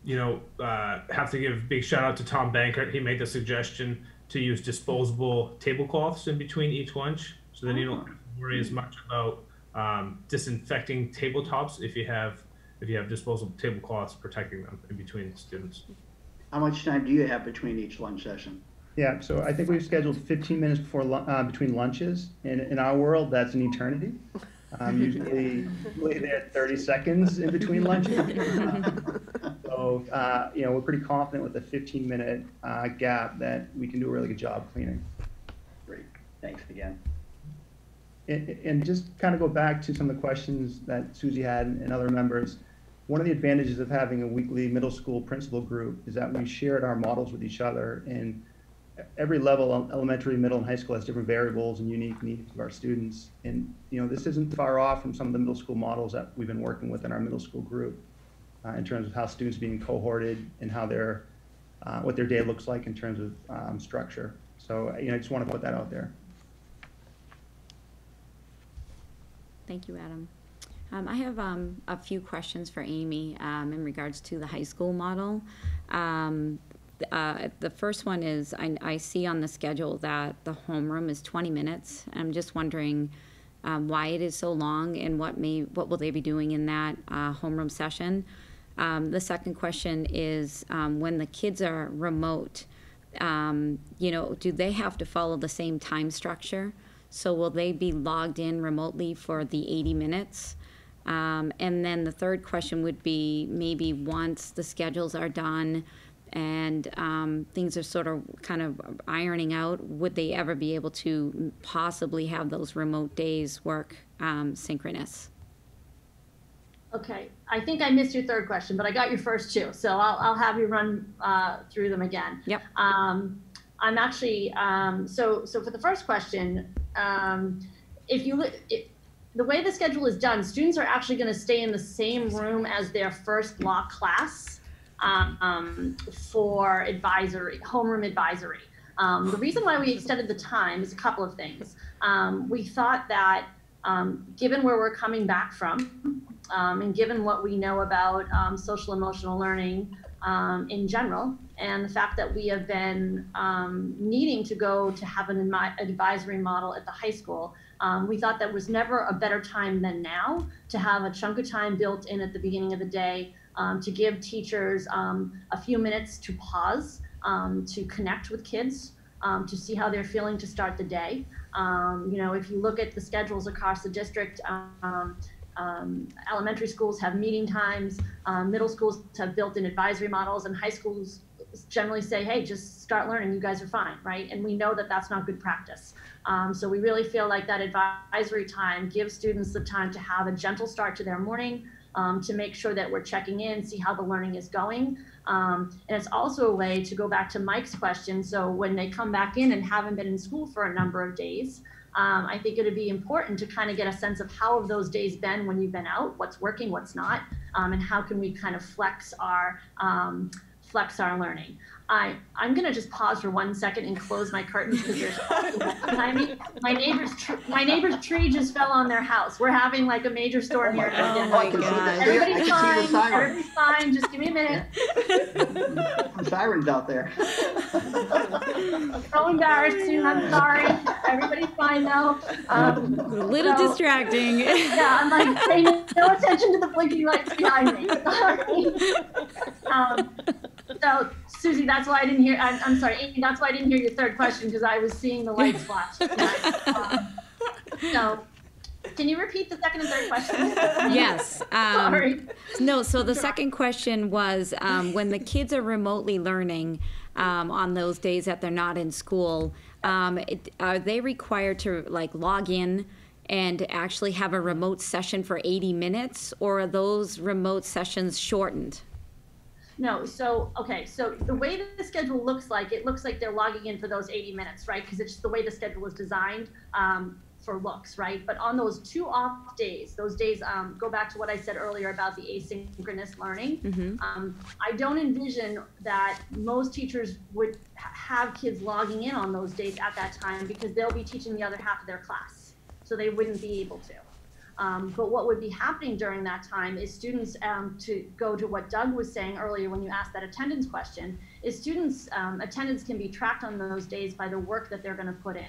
you know, uh, have to give big shout out to Tom Bankert. He made the suggestion to use disposable tablecloths in between each lunch, so then you don't worry as much about um, disinfecting tabletops if you have if you have disposable tablecloths protecting them in between students. How much time do you have between each lunch session? Yeah, so I think we've scheduled 15 minutes before, uh, between lunches. In, in our world, that's an eternity. Um, usually, usually there 30 seconds in between lunches. So, uh, you know, we're pretty confident with a 15 minute, uh, gap that we can do a really good job cleaning. Great, thanks again. And, and just kind of go back to some of the questions that Susie had and other members. One of the advantages of having a weekly middle school principal group is that we shared our models with each other and every level, elementary, middle, and high school has different variables and unique needs of our students. And, you know, this isn't far off from some of the middle school models that we've been working with in our middle school group uh, in terms of how students are being cohorted and how their, uh, what their day looks like in terms of um, structure. So, you know, I just want to put that out there. Thank you, Adam. Um, I have um, a few questions for Amy um, in regards to the high school model. Um, uh, the first one is I, I see on the schedule that the homeroom is 20 minutes. I'm just wondering um, why it is so long and what may what will they be doing in that uh, homeroom session. Um, the second question is when the kids are remote, you know, do they have to follow the same time structure? So will they be logged in remotely for the 80 minutes? Um, and then the third question would be maybe once the schedules are done and um, things are sort of kind of ironing out, would they ever be able to possibly have those remote days work um, synchronous? Okay, I think I missed your third question, but I got your first two, so I'll, I'll have you run uh, through them again. Yep. Um, I'm actually, um, so, so for the first question, um, if you, look, it, the way the schedule is done, students are actually going to stay in the same room as their first block class um, for advisory, homeroom advisory. Um, the reason why we extended the time is a couple of things. Um, we thought that um, given where we're coming back from, um, and given what we know about um, social emotional learning um, in general, and the fact that we have been um, needing to go to have an advisory model at the high school, um, we thought that was never a better time than now to have a chunk of time built in at the beginning of the day um, to give teachers a few minutes to pause, to connect with kids, to see how they're feeling to start the day. you know, if you look at the schedules across the district, um, um, elementary schools have meeting times, um, middle schools have built-in advisory models, and high schools generally say, "Hey, just start learning. You guys are fine, right?" And we know that that's not good practice. Um, so we really feel like that advisory time gives students the time to have a gentle start to their morning, um, to make sure that we're checking in, see how the learning is going. Um, and it's also a way to go back to Mike's question. So when they come back in and haven't been in school for a number of days, um, I think it would be important to kind of get a sense of how have those days been when you've been out, what's working, what's not, um, and how can we kind of flex our um, flex our learning. I, I'm gonna just pause for one second and close my curtains because there's behind. My neighbor's tr- my neighbor's tree just fell on their house. We're having like a major storm here. Oh my God. Everybody's I can see the fine. Everybody's fine. Just give me a minute. Some sirens out there. So embarrassed, Susan. I'm sorry. Everybody's fine though. Um, A little so- distracting. yeah, I'm like paying no attention to the blinking lights behind me. um, so, Susie, that's why I didn't hear. I'm, I'm sorry, Amy. That's why I didn't hear your third question because I was seeing the lights flash. Um, so, can you repeat the second and third question? Yes. Um, Sorry. No, so the second question was um, when the kids are remotely learning um, on those days that they're not in school, um, it, are they required to like log in and actually have a remote session for 80 minutes, or are those remote sessions shortened? No, so okay, so the way that the schedule looks like, it looks like they're logging in for those 80 minutes, right? Because it's just the way the schedule was designed um, for looks, right? But on those two off days, those days um, go back to what I said earlier about the asynchronous learning. Mhm. Um, I don't envision that most teachers would have kids logging in on those days at that time because they'll be teaching the other half of their class, so they wouldn't be able to. Um, but what would be happening during that time is students, um, to go to what Doug was saying earlier when you asked that attendance question, is students' um, attendance can be tracked on those days by the work that they're going to put in.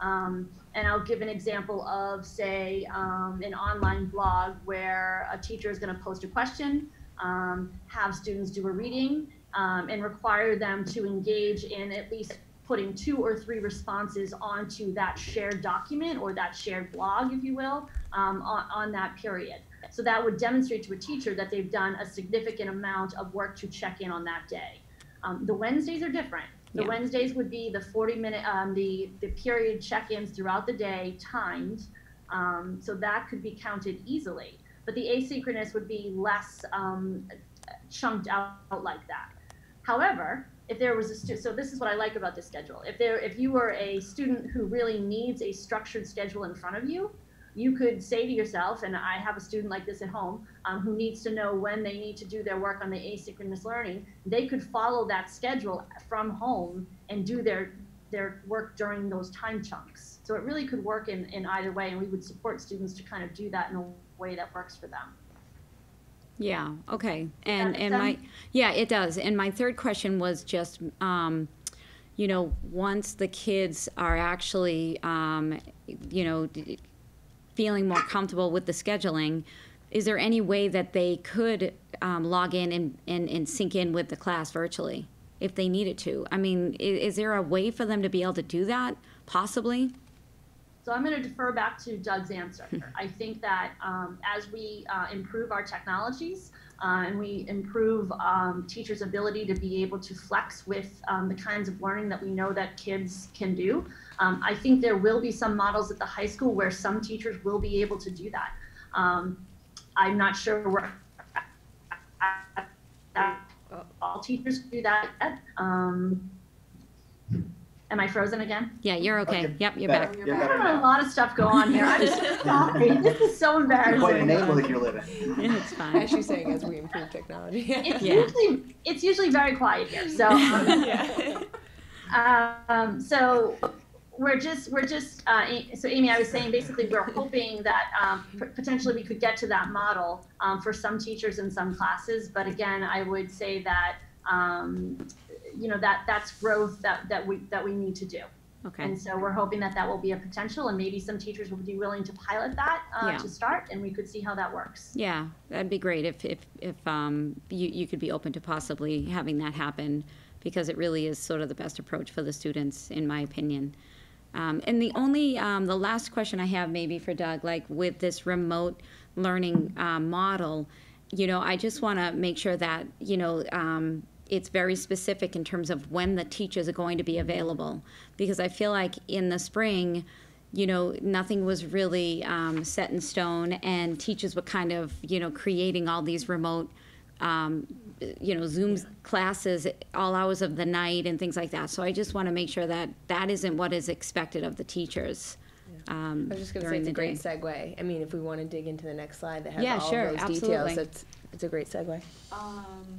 Um, and I'll give an example of, say, um, an online blog where a teacher is going to post a question, um, have students do a reading, and require them to engage in at least putting two or three responses onto that shared document or that shared blog, if you will, um, on, on that period. So that would demonstrate to a teacher that they've done a significant amount of work to check in on that day. Um, the Wednesdays are different. The Yeah. Wednesdays would be the 40 minute, um, the, the period check-ins throughout the day timed. Um, so that could be counted easily. But the asynchronous would be less um, chunked out like that. However, if there was a stu- so this is what I like about this schedule. If there if you were a student who really needs a structured schedule in front of you, you could say to yourself, and I have a student like this at home um, who needs to know when they need to do their work on the asynchronous learning. They could follow that schedule from home and do their their work during those time chunks. So it really could work in, in either way, and we would support students to kind of do that in a way that works for them. Yeah, okay. And, and my, yeah, it does. And my third question was just, um, you know, once the kids are actually, um, you know, feeling more comfortable with the scheduling, is there any way that they could, um, log in and, and, and sync in with the class virtually if they needed to? I mean, i- is there a way for them to be able to do that, possibly? So I'm going to defer back to Doug's answer. I think that um, as we uh, improve our technologies uh, and we improve um, teachers' ability to be able to flex with um, the kinds of learning that we know that kids can do, um, I think there will be some models at the high school where some teachers will be able to do that. Um, I'm not sure where all teachers do that. yet. Am I frozen again? Yeah, you're okay. Okay, Yep, you're better. back. You're better I have a lot of stuff go on here. I'm so sorry. This is so embarrassing. Quite a neighborhood you live in. Yeah, it's fine. As she's saying, as we improve technology. It's Yeah. usually it's usually very quiet here. So um, yeah. um, so we're just we're just uh, so Amy, I was saying basically we're hoping that um, p- potentially we could get to that model um, for some teachers in some classes. But again, I would say that um, you know that that's growth that that we that we need to do. Okay. And so we're hoping that that will be a potential, and maybe some teachers will be willing to pilot that uh, Yeah. to start, and we could see how that works. Yeah, that'd be great if, if, if um, you, you could be open to possibly having that happen, because it really is sort of the best approach for the students, in my opinion. Um, and the only, um, the last question I have maybe for Doug, like with this remote learning uh, model, you know, I just want to make sure that, you know, um, it's very specific in terms of when the teachers are going to be available. Because I feel like in the spring, you know, nothing was really um, set in stone, and teachers were kind of, you know, creating all these remote, um, you know, Zoom classes all hours of the night and things like that. So I just want to make sure that that isn't what is expected of the teachers. Um, I was just going to say it's a great day. segue. I mean, if we want to dig into the next slide that has Yeah, all sure, those absolutely. details, it's it's a great segue.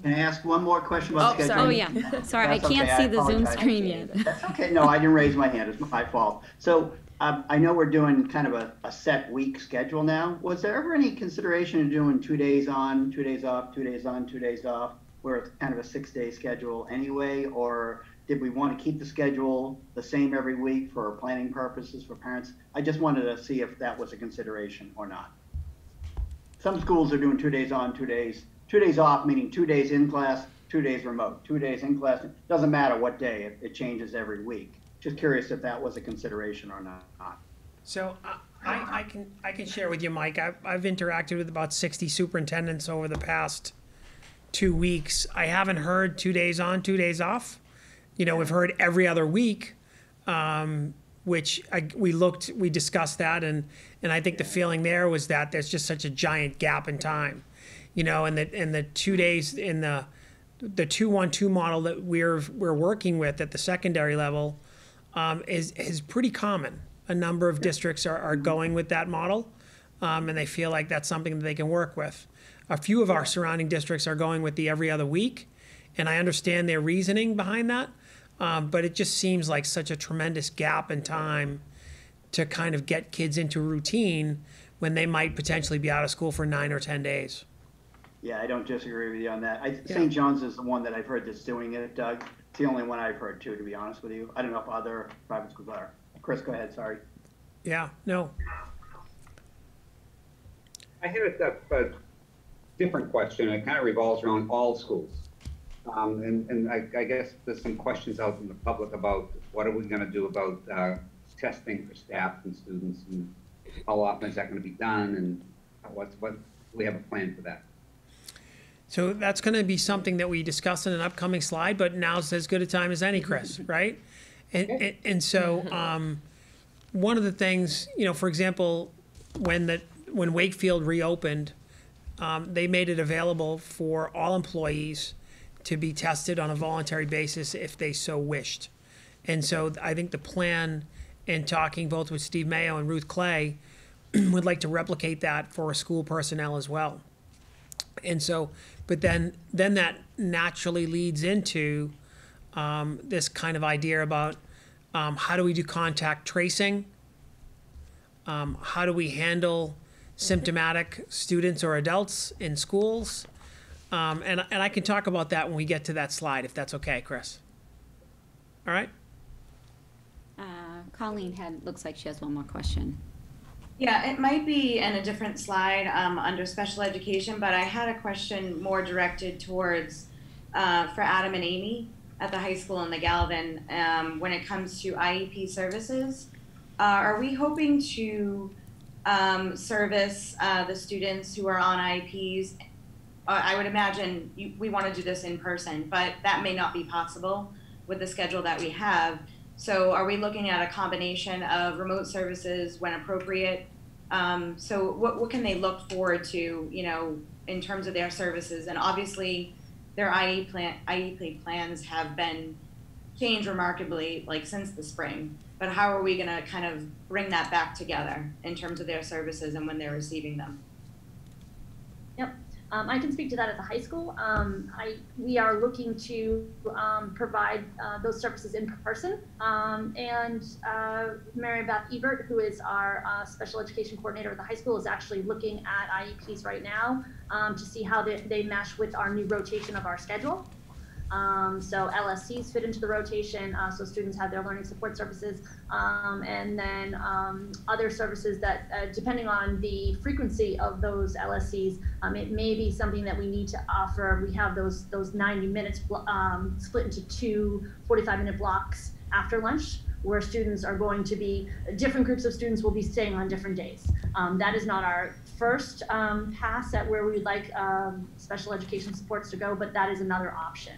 Can I ask one more question about Oh, scheduling? sorry. Oh, yeah. Sorry, I That's can't okay, see the Zoom apologize. screen yet. That's okay. No, I didn't raise my hand. It's my fault. So um, I know we're doing kind of a, a set week schedule now. Was there ever any consideration of doing two days on, two days off, two days on, two days off, where it's kind of a six day schedule anyway? Or did we want to keep the schedule the same every week for planning purposes for parents? I just wanted to see if that was a consideration or not. Some schools are doing two days on, two days, two days off, meaning two days in class, two days remote, two days in class. Doesn't matter what day, it, it changes every week. Just curious if that was a consideration or not. So I- I, I can, I can share with you, Mike, I've, I've interacted with about sixty superintendents over the past two weeks. I haven't heard two days on, two days off. You know, we've heard every other week, um, which I, we looked, we discussed that, and, and I think the feeling there was that there's just such a giant gap in time. You know, and the, and the two days in the, the two-one-two model that we're, we're working with at the secondary level, um, is, is pretty common. A number of districts are, are going with that model, um, and they feel like that's something that they can work with. A few of our surrounding districts are going with the every other week, and I understand their reasoning behind that, um, but it just seems like such a tremendous gap in time to kind of get kids into routine when they might potentially be out of school for nine or 10 days. Yeah, I don't disagree with you on that. I, Yeah. St. John's is the one that I've heard that's doing it, Doug. It's the only one I've heard too, to be honest with you. I don't know if other private schools are. Chris, go ahead, sorry. Yeah, no, I had a, a, a different question. It kind of revolves around all schools. Um, and, and I, I guess there's some questions out in the public about what are we gonna do about, uh, testing for staff and students and how often is that gonna be done and what's, what, we have a plan for that. So that's going to be something that we discuss in an upcoming slide, but now's as good a time as any, Chris, right? And, and, and so, um, one of the things, you know, for example, when the, when Wakefield reopened, um, they made it available for all employees to be tested on a voluntary basis if they so wished. And so I think the plan in talking both with Steve Maio and Ruth Clay would like to replicate that for school personnel as well. And so, but then, then that naturally leads into um, this kind of idea about um, how do we do contact tracing? Um, how do we handle symptomatic students or adults in schools. Um, and, and I can talk about that when we get to that slide, if that's okay, Chris. All right? Uh, Colleen had, looks like she has one more question. Yeah, it might be in a different slide um, under special education, but I had a question more directed towards uh, for Adam and Amy at the high school in the Galvin um, when it comes to IEP services. Uh, are we hoping to um, service uh, the students who are on IEPs? Uh, I would imagine you, we want to do this in person, but that may not be possible with the schedule that we have. So are we looking at a combination of remote services when appropriate? Um, so what, what can they look forward to, you know, in terms of their services? And obviously their IE plan, IEP plans have been changed remarkably like since the spring. But how are we going to kind of bring that back together in terms of their services and when they're receiving them? Yep. Um, I can speak to that at the high school. Um, I, we are looking to um, provide uh, those services in person. Um, and uh, Mary Beth Ebert, who is our uh, special education coordinator at the high school, is actually looking at IEPs right now um, to see how they, they mesh with our new rotation of our schedule. Um, so LSCs fit into the rotation, uh, so students have their learning support services, um, and then um, other services that, uh, depending on the frequency of those LSCs, um, it may be something that we need to offer. We have those those 90 minutes um, split into two 45-minute blocks after lunch where students are going to be different groups of students will be staying on different days. Um, that is not our first um, pass at where we'd like um, special education supports to go, but that is another option.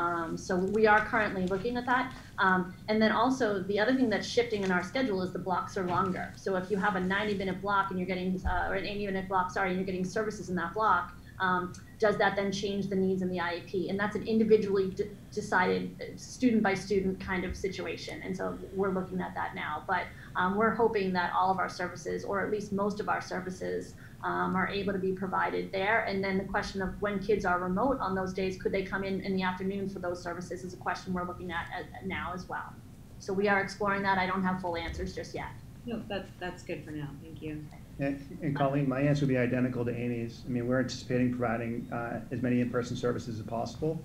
Um, so we are currently looking at that. Um, and then also the other thing that's shifting in our schedule is the blocks are longer. So if you have a 90 minute block and you're getting, uh, or an 80 minute block, sorry, and you're getting services in that block, um, does that then change the needs in the IEP? And that's an individually decided, student by student kind of situation. And so we're looking at that now. But um, we're hoping that all of our services, or at least most of our services, um, are able to be provided there. And then the question of when kids are remote on those days, could they come in in the afternoon for those services is a question we're looking at, at now as well. So we are exploring that. I don't have full answers just yet. No, that, that's good for now. Thank you. And and Colleen, my answer would be identical to Amy's. I mean, we're anticipating providing uh, as many in-person services as possible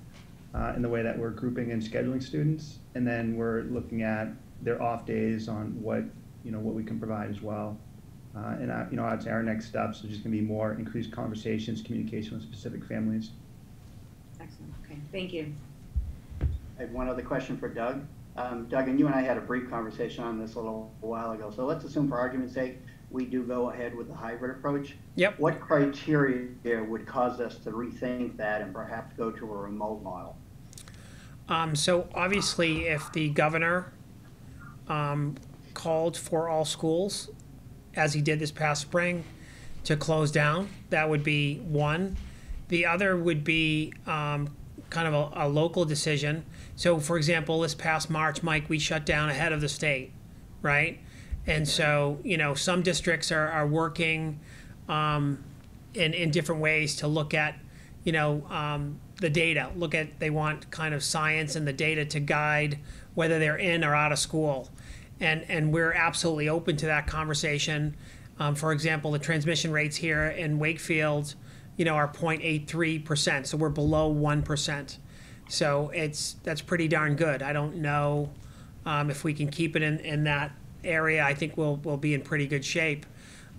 uh, in the way that we're grouping and scheduling students. And then we're looking at their off days on what, you know, what we can provide as well. Uh, And, I- you know, I'd say our next steps are just going to be more increased conversations, communication with specific families. Excellent. Okay. Thank you. I have one other question for Doug. Um, Doug, and you and I had a brief conversation on this a little while ago. So let's assume for argument's sake, we do go ahead with the hybrid approach. Yep. What criteria would cause us to rethink that and perhaps go to a remote model? Um, so obviously, if the governor um, called for all schools, as he did this past spring, to close down, that would be one. The other would be um, kind of a, a local decision. So, for example, this past March, Mike, we shut down ahead of the state, right? And so, you know, some districts are, are working um, in, in different ways to look at, you know, um, the data. Look at, they want kind of science and the data to guide whether they're in or out of school. And, and we're absolutely open to that conversation. Um, for example, the transmission rates here in Wakefield, you know, are 0.83%. So we're below 1%. So it's, that's pretty darn good. I don't know um, if we can keep it in, in that area. I think we'll, we'll be in pretty good shape.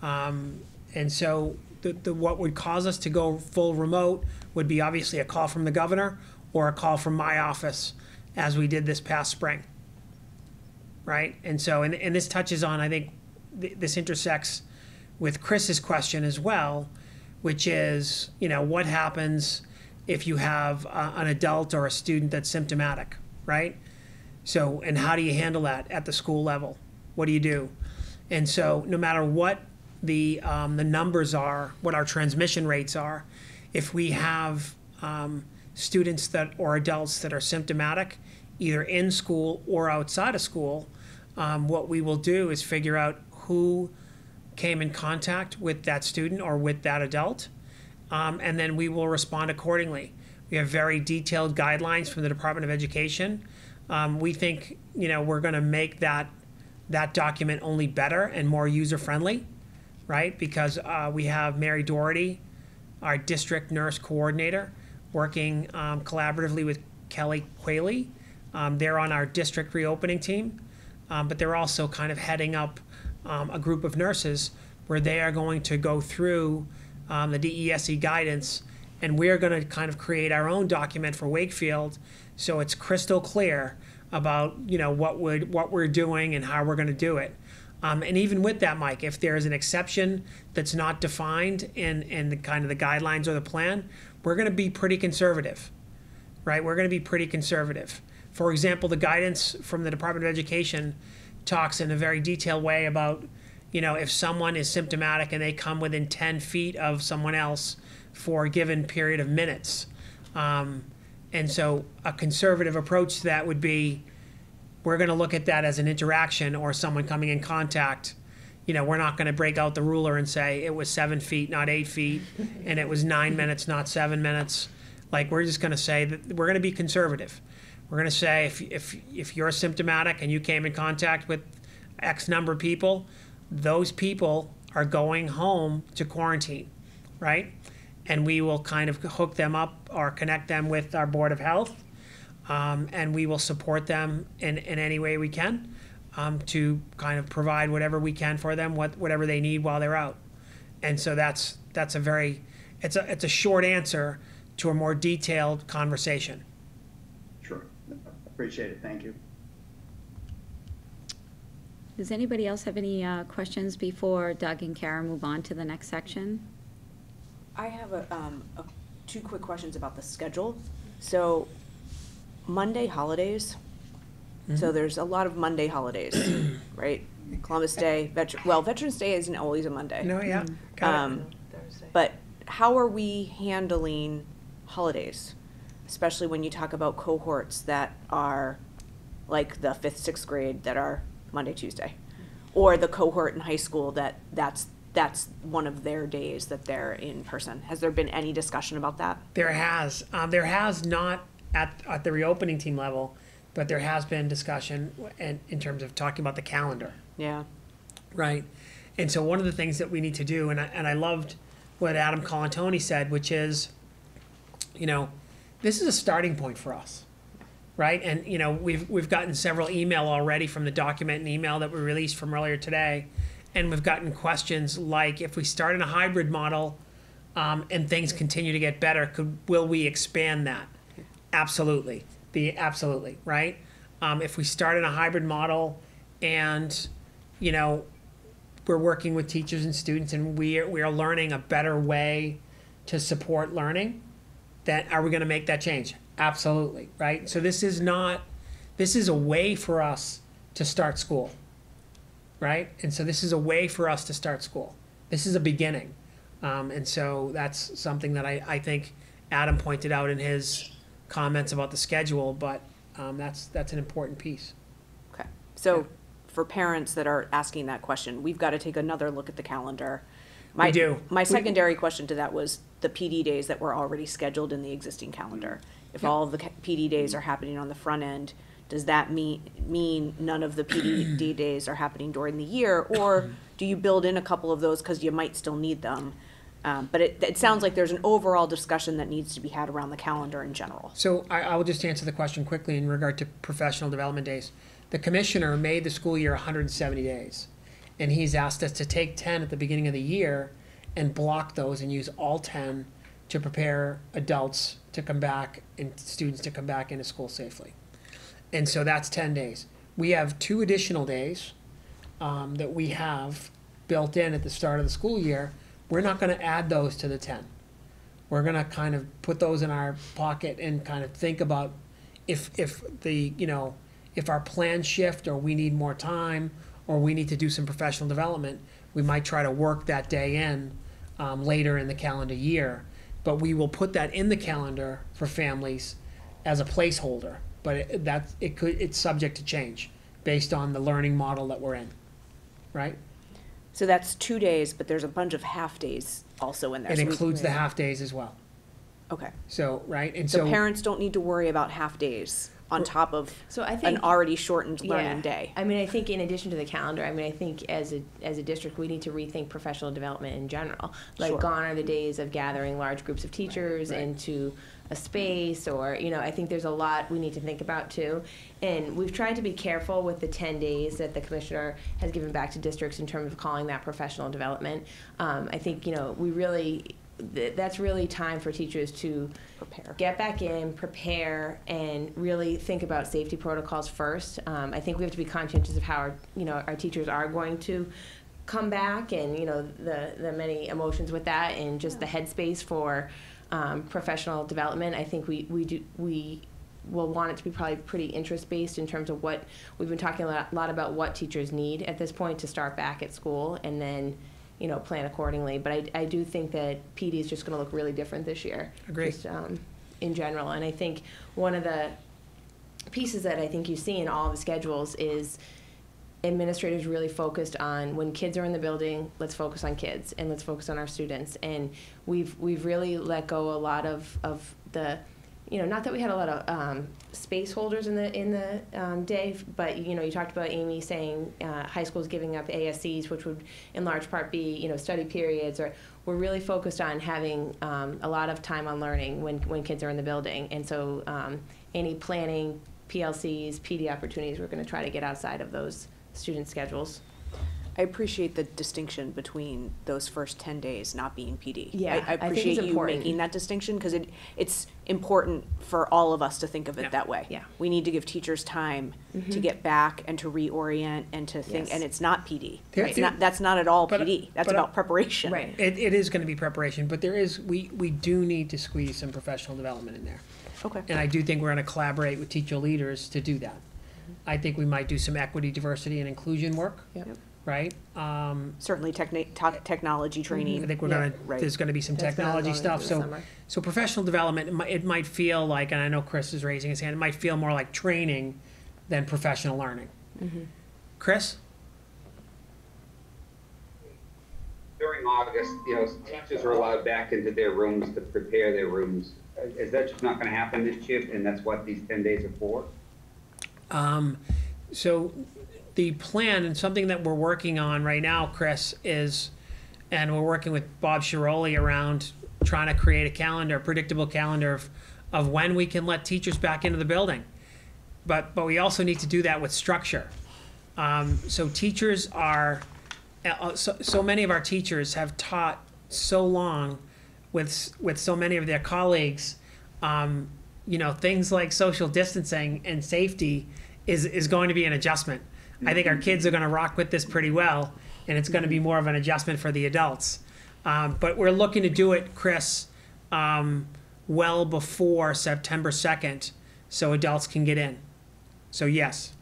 Um, and so the, the, what would cause us to go full remote would be obviously a call from the governor or a call from my office as we did this past spring. Right? And so, and, and this touches on, I think, th- this intersects with Chris's question as well, which is, you know, what happens if you have an adult or a student that's symptomatic, right? So, and how do you handle that at the school level? What do you do? And so, no matter what the um, the numbers are, what our transmission rates are, if we have um, students that or adults that are symptomatic, either in school or outside of school, um, what we will do is figure out who came in contact with that student or with that adult, um, and then we will respond accordingly. We have very detailed guidelines from the Department of Education. Um, we think you know we're going to make that that document only better and more user friendly right? Because uh, we have Mary Doherty, our district nurse coordinator, working um, collaboratively with Kelly Quayle. Um, they're on our district reopening team, um, but they're also kind of heading up um, a group of nurses where they are going to go through um, the DESE guidance, and we're going to kind of create our own document for Wakefield, so it's crystal clear about you know what would what we're doing and how we're going to do it. Um, and even with that, Mike, if there is an exception that's not defined in in the kind of the guidelines or the plan, we're going to be pretty conservative, right? We're going to be pretty conservative. For example, the guidance from the Department of Education talks in a very detailed way about, you know, if someone is symptomatic and they come within 10 feet of someone else for a given period of minutes. Um, and so a conservative approach to that would be we're going to look at that as an interaction or someone coming in contact. You know, we're not going to break out the ruler and say it was seven feet, not eight feet, and it was nine minutes, not seven minutes. Like, we're just going to say that we're going to be conservative. We're going to say if, if, if you're symptomatic and you came in contact with X number of people, those people are going home to quarantine, right? And we will kind of hook them up or connect them with our Board of Health. Um, and we will support them in, in any way we can um, to kind of provide whatever we can for them, what, whatever they need while they're out. And so that's, that's a very, it's a, it's a short answer to a more detailed conversation. Sure. Appreciate it. Thank you. Does anybody else have any uh, questions before Doug and Kara move on to the next section? I have a, um, a, two quick questions about the schedule. So, Monday holidays. So there's a lot of Monday holidays, right? Columbus Day, veteran. Well, Veterans Day isn't always a Monday. No, yeah. got it. Um, but how are we handling holidays, especially when you talk about cohorts that are like the fifth, sixth grade that are Monday, Tuesday, or the cohort in high school that that's that's one of their days that they're in person. Has there been any discussion about that? There has. Um, there has not at, at the reopening team level, but there has been discussion in, in terms of talking about the calendar, Yeah. right? And so one of the things that we need to do, and I, and I loved what Adam Colantoni said, which is, you know, this is a starting point for us, right? And you know, we've we've gotten several email already from the document and email that we released from earlier today, and we've gotten questions like, if we start in a hybrid model, um, and things continue to get better, could will we expand that? Absolutely, the absolutely right. Um, if we start in a hybrid model, and you know, we're working with teachers and students, and we are, we are learning a better way to support learning, then are we going to make that change? Absolutely, right? So this is not, this is a way for us to start school, right? And so this is a way for us to start school. This is a beginning. Um, and so that's something that I, I think Adam pointed out in his comments about the schedule, but um, that's, that's an important piece. Okay. So, for parents that are asking that question, we've got to take another look at the calendar. My, do. My We- secondary question to that was the PD days that were already scheduled in the existing calendar. If all of the ca- PD days are happening on the front end, does that mean, mean none of the PD days are happening during the year? Or do you build in a couple of those because you might still need them? Um, but it, it sounds like there's an overall discussion that needs to be had around the calendar in general. So I, I will just answer the question quickly in regard to professional development days. The commissioner made the school year 170 days, and he's asked us to take 10 at the beginning of the year and block those and use all 10 to prepare adults to come back and students to come back into school safely. And so that's 10 days. We have two additional days um, that we have built in at the start of the school year. We're not going to add those to the 10 we're gonna kind of put those in our pocket and kind of think about if if the you know if our plans shift or we need more time or we need to do some professional development, we might try to work that day in um, later in the calendar year. But we will put that in the calendar for families as a placeholder. But it, that it could it's subject to change based on the learning model that we're in, right? So that's two days, but there's a bunch of half days also in there. It So we- includes the half days as well. Okay. So right and So so parents don't need to worry about half days. On top of So I think, an already shortened learning Yeah. day. I mean, I think in addition to the calendar, I mean, I think as a as a district, we need to rethink professional development in general. Like, Sure. gone are the days of gathering large groups of teachers into a space, or you know, I think there's a lot we need to think about too. And we've tried to be careful with the 10 days that the commissioner has given back to districts in terms of calling that professional development. Um, I think you know we really th- that's really time for teachers to Prepare. get back in, prepare, and really think about safety protocols first. Um, I think we have to be conscientious of how our, you know, our teachers are going to come back, and you know, the the many emotions with that, and just the headspace for um, professional development. I think we we do we will want it to be probably pretty interest based in terms of what we've been talking a lot about what teachers need at this point to start back at school, and then you know plan accordingly. But I, I do think that PD is just going to look really different this year. Agreed. Just, um, in general, and I think one of the pieces that I think you see in all the schedules is administrators really focused on when kids are in the building let's focus on kids and let's focus on our students and we've we've really let go a lot of of the you know not that we had a lot of um, space holders in the in the um, day but you know you talked about amy saying uh, high schools giving up ascs which would in large part be you know study periods or we're really focused on having um, a lot of time on learning when when kids are in the building and so um, any planning plcs pd opportunities we're going to try to get outside of those student schedules. I appreciate the distinction between those first ten days not being PD. Yeah, I, I I think it's appreciate you important. making that distinction because it it's important for all of us to think of it Yeah. that way. Yeah. we need to give teachers time to mm-hmm. get back and to reorient and to think, Yes. and it's not PD. There- It's not, that's not at all But- PD. That's but, about preparation. Right. It, it is going to be preparation, but there is, we, we do need to squeeze some professional development in there. Okay. And I do think we're going to collaborate with teacher leaders to do that. Mm-hmm. I think we might do some equity, diversity, and inclusion work, Yep. Right? Um, Certainly, techni- tech- technology training. I think we're Yeah. gonna, Right. there's gonna be some That's been technology ongoing stuff, through the so, summer. so professional development, it might, it might feel like, and I know Chris is raising his hand, it might feel more like training than professional learning. Mm-hmm. Chris? During August, you know, teachers are allowed back into their rooms to prepare their rooms. Is that just not gonna happen this year, and that's what these ten days are for? Um, so the plan and something that we're working on right now, Chris, is, and we're working with Bob Shiroli around trying to create a calendar, a predictable calendar of, of when we can let teachers back into the building. But, but we also need to do that with structure. Um, so teachers are, uh, so, so many of our teachers have taught so long with, with so many of their colleagues, um, you know, things like social distancing and safety is, is going to be an adjustment. I think our kids are going to rock with this pretty well, and it's going to be more of an adjustment for the adults. Um, but we're looking to do it, Chris, um, well before September 2nd, so adults can get in. So, yes.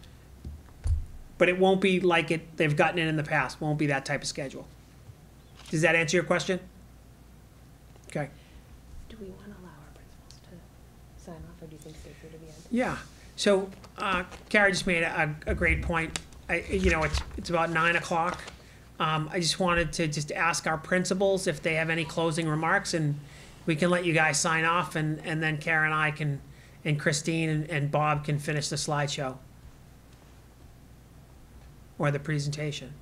But it won't be like it they've gotten in in the past. Won't be that type of schedule. Does that answer your question? Okay. Do we want to allow our principals to sign off, or do you think safer to the end? Yeah. So, uh, Kara just made a, a great point. I, you know, it's, it's about nine o'clock. Um, I just wanted to just ask our principals if they have any closing remarks and we can let you guys sign off and, and then Karen and I can, and Christine and, and Bob can finish the slideshow. Or the presentation.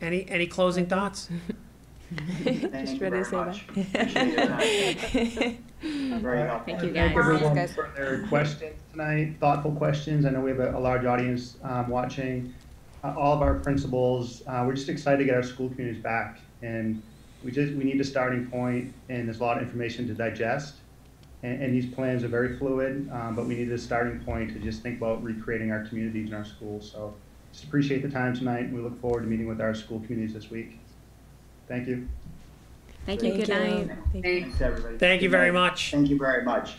Any, any closing thoughts? Thank you ready to say much. Appreciate your time. Very helpful. Thank you, Thank guys. everyone guys. for their questions tonight, thoughtful questions. I know we have a, a large audience um, watching. Uh, all of our principals, uh, we're just excited to get our school communities back, and we just we need a starting point, and there's a lot of information to digest. And, and these plans are very fluid, um, but we need a starting point to just think about recreating our communities and our schools. So, just appreciate the time tonight. and We look forward to meeting with our school communities this week. Thank you. Thank you, good night. Thanks, everybody. Thank you very much. Thank you very much.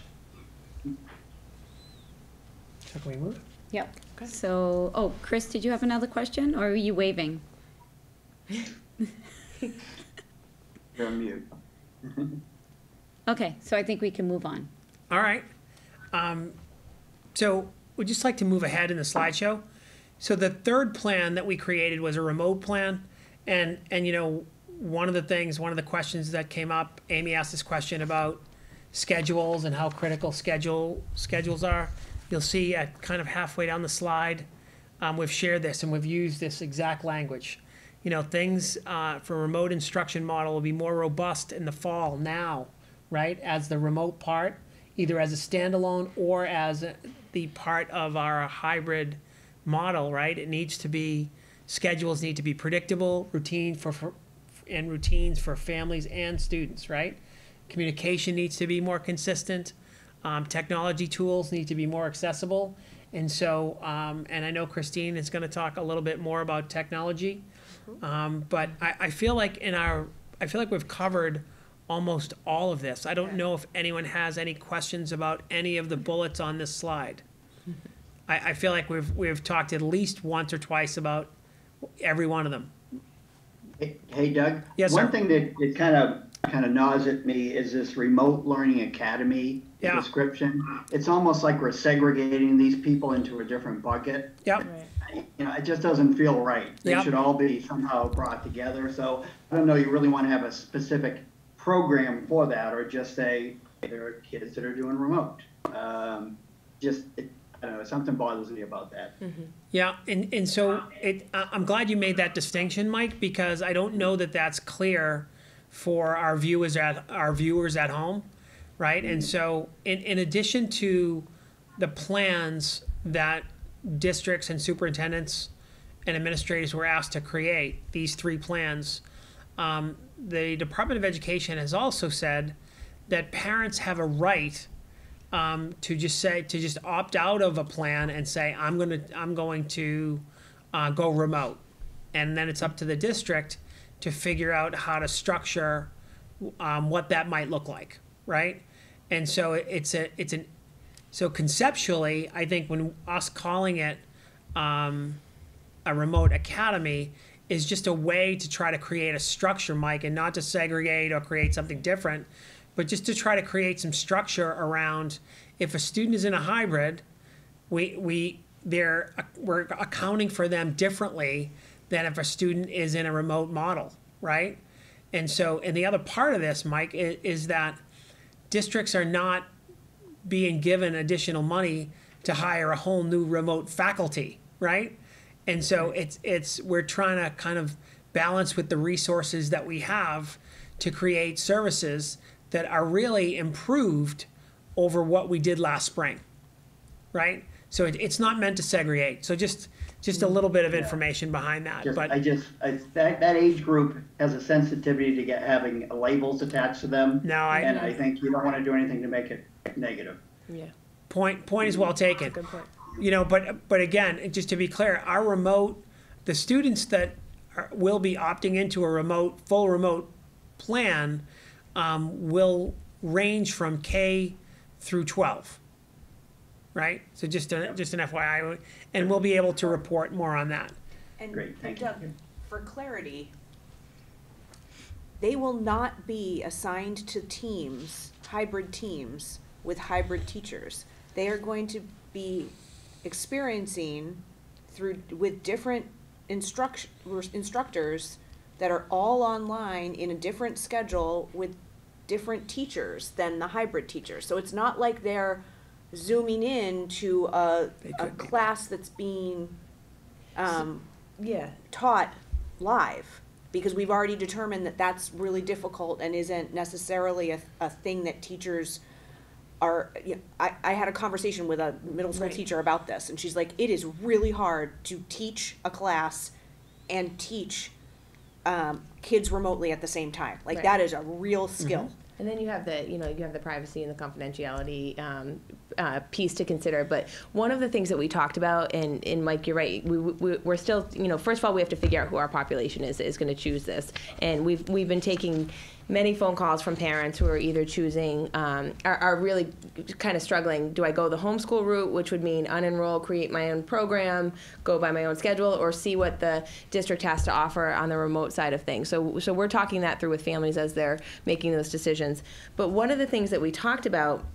So can we move? Yep. So, oh, Chris, did you have another question, or are you waving? You're on mute. Okay, so I think we can move on. All right. Um, so we'd just like to move ahead in the slideshow. So the third plan that we created was a remote plan. And, and you know, one of the things, one of the questions that came up, Amy asked this question about schedules and how critical schedule schedules are. You'll see at kind of halfway down the slide, um, we've shared this and we've used this exact language. You know, things uh, for remote instruction model will be more robust in the fall now, right? As the remote part, either as a standalone or as the part of our hybrid model, right? It needs to be, schedules need to be predictable, routine for, for and routines for families and students, right? Communication needs to be more consistent. Um, technology tools need to be more accessible. And so, um, and I know Christine is going to talk a little bit more about technology. Um, but I, I feel like in our, I feel like we've covered almost all of this. I don't know if anyone has any questions about any of the bullets on this slide. I, I feel like we've, we've talked at least once or twice about every one of them. Hey- Hey Doug? Yes, One sir. thing that, that kind of, kind of gnaws at me is this remote learning academy Yeah. description. It's almost like we're segregating these people into a different bucket. Yep. You know, it just doesn't feel right. They Yep. should all be somehow brought together. So I don't know, you really want to have a specific program for that or just say there are kids that are doing remote. Um, just, it, I don't know, something bothers me about that. Mm-hmm. Yeah, and, and so it, I'm glad you made that distinction, Mike, because I don't know that that's clear for our viewers at, our viewers at home, right? And mm-hmm. so in, in addition to the plans that districts and superintendents and administrators were asked to create, these three plans, um, the Department of Education has also said that parents have a right um, to just say to just opt out of a plan and say I'm gonna I'm going to uh, go remote, and then it's up to the district to figure out how to structure um, what that might look like, right? And so it, it's a it's an so conceptually, I think when us calling it um, a remote academy is just a way to try to create a structure, Mike, and not to segregate or create something different, but just to try to create some structure around if a student is in a hybrid, we we they're we're accounting for them differently than if a student is in a remote model, right? And so, and the other part of this, Mike, is, is that districts are not being given additional money to hire a whole new remote faculty, right? And so it's it's we're trying to kind of balance with the resources that we have to create services that are really improved over what we did last spring, right? So it, it's not meant to segregate. So just just a little bit of information behind that. Just, but I just, I, that, that age group has a sensitivity to get, having labels attached to them. No, I- And I think you don't want to do anything to make it negative. Yeah. Point point is well taken. Good point. You know, but but again, just to be clear, our remote, the students that are, will be opting into a remote, full remote plan, um, will range from K through twelve. Right. So just a, just an FYI, and we'll be able to report more on that. And Great, thank you. Doug, for clarity, they will not be assigned to teams, hybrid teams, with hybrid teachers. They are going to be experiencing through, with different instruct, instructors that are all online in a different schedule with different teachers than the hybrid teachers. So it's not like they're zooming in to a, They a could be. class that's being, um, Yeah. taught live because we've already determined that that's really difficult and isn't necessarily a, a thing that teachers are you know, I, I had a conversation with a middle school Right. teacher about this and she's like it is really hard to teach a class and teach um, kids remotely at the same time. Like Right. that is a real skill mm-hmm. And then you have the, you know, you have the privacy and the confidentiality um, uh, piece to consider. But one of the things that we talked about, and, and Mike, you're right, we, we, we're still, you know, first of all, we have to figure out who our population is is going to choose this. And we've, we've been taking many phone calls from parents who are either choosing, um, are, are really kind of struggling. Do I go the homeschool route, which would mean unenroll, create my own program, go by my own schedule, or see what the district has to offer on the remote side of things? So, so we're talking that through with families as they're making those decisions. But one of the things that we talked about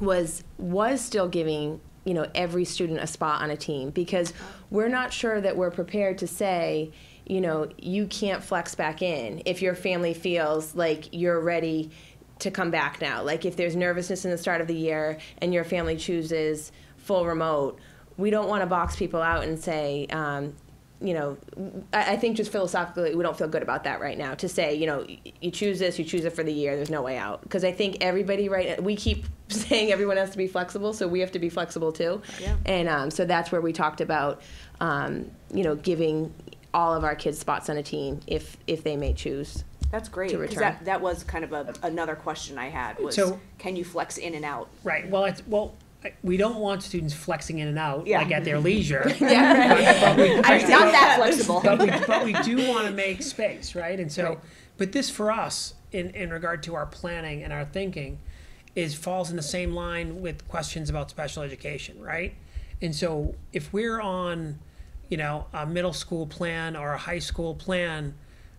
was was still giving you know every student a spot on a team because we're not sure that we're prepared to say you know you can't flex back in if your family feels like you're ready to come back now. Like if there's nervousness in the start of the year and your family chooses full remote, we don't want to box people out and say, um, you know, I, I think just philosophically, we don't feel good about that right now. To say, you know, you choose this, you choose it for the year. There's no way out because I think everybody right. We keep saying everyone has to be flexible, so we have to be flexible too. Yeah. And um, so that's where we talked about, um, you know, giving all of our kids spots on a team if if they may choose. That's great, To because that, that was kind of a, another question I had, was, So- can you flex in and out? Right. Well, it's well. I- We don't want students flexing in and out Yeah. like at their leisure. Yeah, right. But we- I'm not that flexible. but we, but we do want to make space, right? And so, Right. but this for us, in, in regard to our planning and our thinking, is falls in the same line with questions about special education, right? And so, if we're on, you know, a middle school plan or a high school plan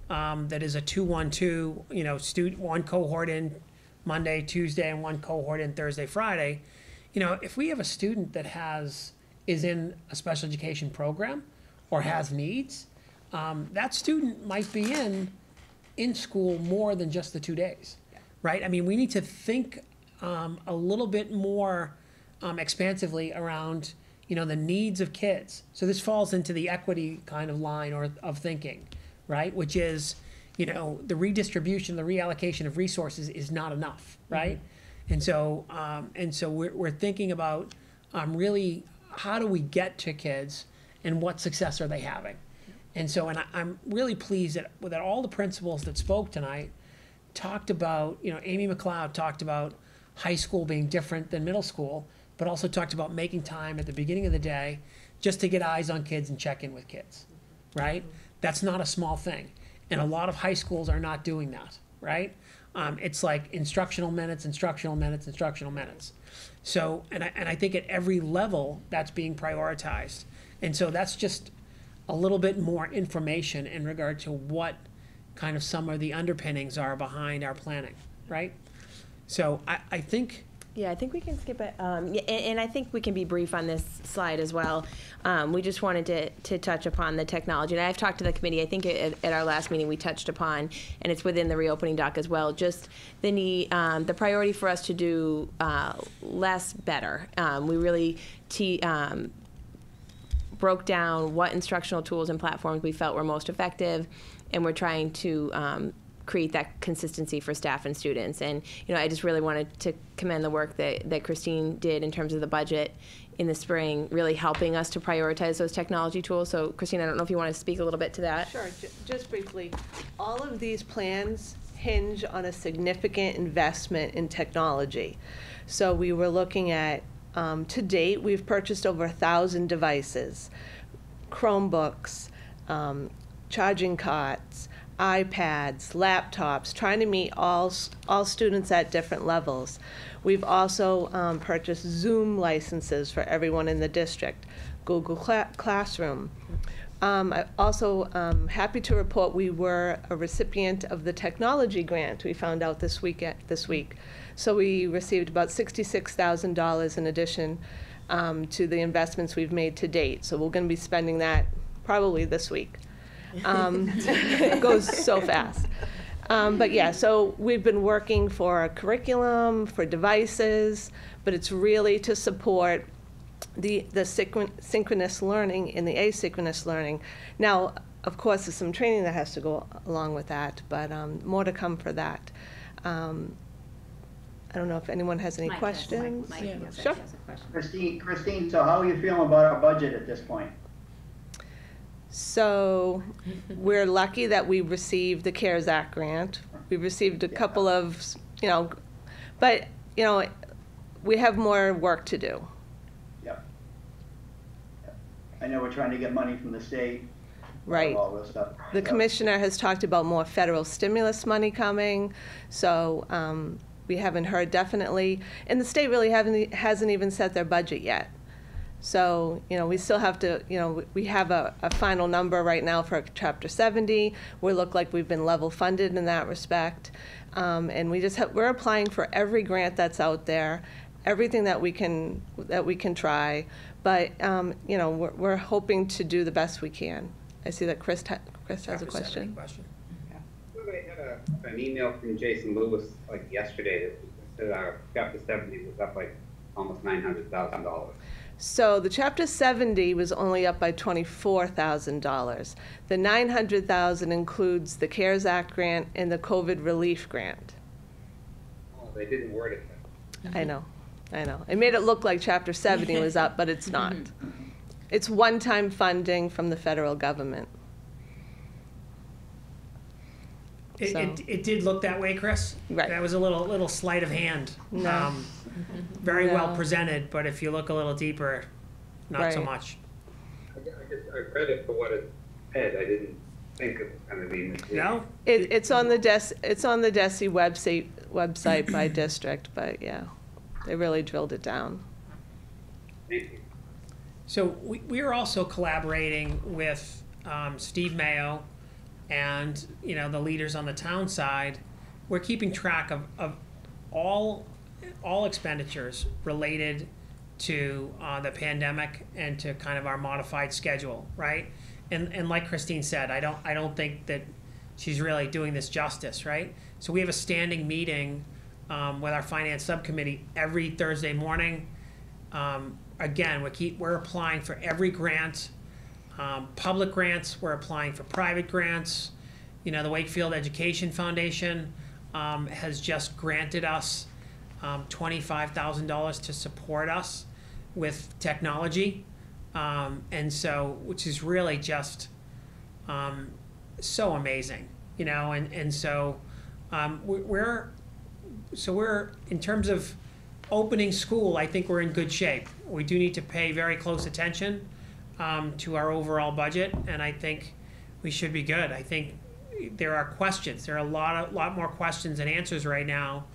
um, that is a two-one-two, you know, student one cohort in Monday, Tuesday, and one cohort in Thursday, Friday, you know, if we have a student that has is in a special education program or has needs, um, that student might be in in school more than just the two days, right? I mean, we need to think um, a little bit more um, expansively around you know the needs of kids. So this falls into the equity kind of line or of thinking, right? Which is you know the redistribution, the reallocation of resources is not enough, right? And so um, and so we're, we're thinking about um, really how do we get to kids and what success are they having? And so, and I, I'm really pleased that, that all the principals that spoke tonight talked about, you know, Amy McLeod talked about high school being different than middle school, but also talked about making time at the beginning of the day just to get eyes on kids and check in with kids, right? That's not a small thing. And a lot of high schools are not doing that, right? Um, it's like instructional minutes, instructional minutes, instructional minutes. So, and I, and I think at every level that's being prioritized. And so that's just a little bit more information in regard to what kind of some of the underpinnings are behind our planning, right? So I, I think, Yeah, I think we can skip it. Um, and, and I think we can be brief on this slide as well. Um, we just wanted to, to touch upon the technology. And I've talked to the committee, I think at, at our last meeting, we touched upon, and it's within the reopening doc as well, just the need, um, the priority for us to do uh, less better. Um, we really um, broke down what instructional tools and platforms we felt were most effective, and we're trying to um, create that consistency for staff and students. And you know, I just really wanted to commend the work that, that Christine did in terms of the budget in the spring, really helping us to prioritize those technology tools. So, Christine, I don't know if you want to speak a little bit to that. Sure, ju- just briefly, all of these plans hinge on a significant investment in technology. So we were looking at, um, to date, we've purchased over a thousand devices, Chromebooks, um, charging carts, iPads, laptops, trying to meet all, all students at different levels. We've also um, purchased Zoom licenses for everyone in the district, Google Cla- Classroom. Um, I also um, happy to report we were a recipient of the technology grant we found out this week this week. So we received about sixty-six thousand dollars in addition um, to the investments we've made to date. So we're going to be spending that probably this week. Um, it goes so fast. Um, but yeah, so we've been working for a curriculum, for devices, but it's really to support the, the synchron- synchronous learning and the asynchronous learning. Now, of course, there's some training that has to go along with that, but um, more to come for that. Um, I don't know if anyone has any Mike has- questions. Mike- Mike has- Sure. has a question. Christine, Christine, so how are you feeling about our budget at this point? So we're lucky that we received the CARES Act grant. We received a couple of, you know, but, you know, we have more work to do. Yep. Yep. I know we're trying to get money from the state. Right. All this stuff. The Yep. commissioner has talked about more federal stimulus money coming, so um, we haven't heard definitely. And the state really haven't, hasn't even set their budget yet. So, you know, we still have to, you know, we have a, a final number right now for Chapter 70. We look like we've been level funded in that respect. Um, and we just have, we're applying for every grant that's out there, everything that we can, that we can try. But, um, you know, we're, we're hoping to do the best we can. I see that Chris, ha- Chris has a question. question. thought I had a, an email from Jason Lewis like yesterday that said our chapter seventy was up like almost nine hundred thousand dollars. So the chapter seventy was only up by twenty-four thousand dollars. The nine hundred thousand includes the CARES Act grant and the COVID relief grant. Oh, they didn't word it that. I know, I know. It made it look like chapter seventy was up, but it's not. It's one-time funding from the federal government. It, So- it, it did look that way, Chris. Right. That was a little little sleight of hand. No. Um, very well presented, but if you look a little deeper, not so much. I gu- I read it for what it said, I didn't think it was gonna be misleading. No? It, it's on the Des, it's on the DESE website, website by district, but yeah, they really drilled it down. Thank you. So we, we are also collaborating with um, Steve Maio and, you know, the leaders on the town side. We're keeping track of, of all, all expenditures related to uh, the pandemic and to kind of our modified schedule, right? And, and like Christine said, I don't, I don't think that she's really doing this justice, right? So we have a standing meeting um, with our finance subcommittee every Thursday morning. Um, again, we keep, we're applying for every grant, um, public grants, we're applying for private grants. You know, the Wakefield Education Foundation, um, has just granted us, um, twenty-five thousand dollars to support us with technology. Um, and so, which is really just, um, so amazing, you know, and, and so, um, we- we're, so we're, in terms of opening school, I think we're in good shape. We do need to pay very close attention um, to our overall budget, and I think we should be good. I think there are questions. There are a lot of lot more questions than answers right now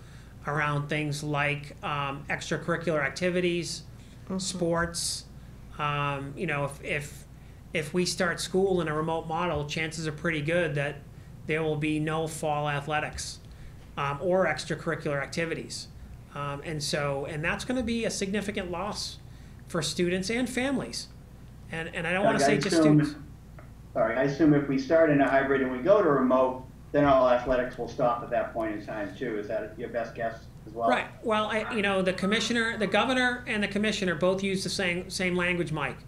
around things like um, extracurricular activities, sports. Um, you know, if, if if we start school in a remote model, chances are pretty good that there will be no fall athletics um, or extracurricular activities. Um, and so, and that's going to be a significant loss for students and families. And, and I don't want to say just students. Sorry, I assume if we start in a hybrid and we go to remote, then all athletics will stop at that point in time too. Is that your best guess as well? Right. Well, I, you know, the commissioner, the governor and the commissioner both use the same, same language, Mike.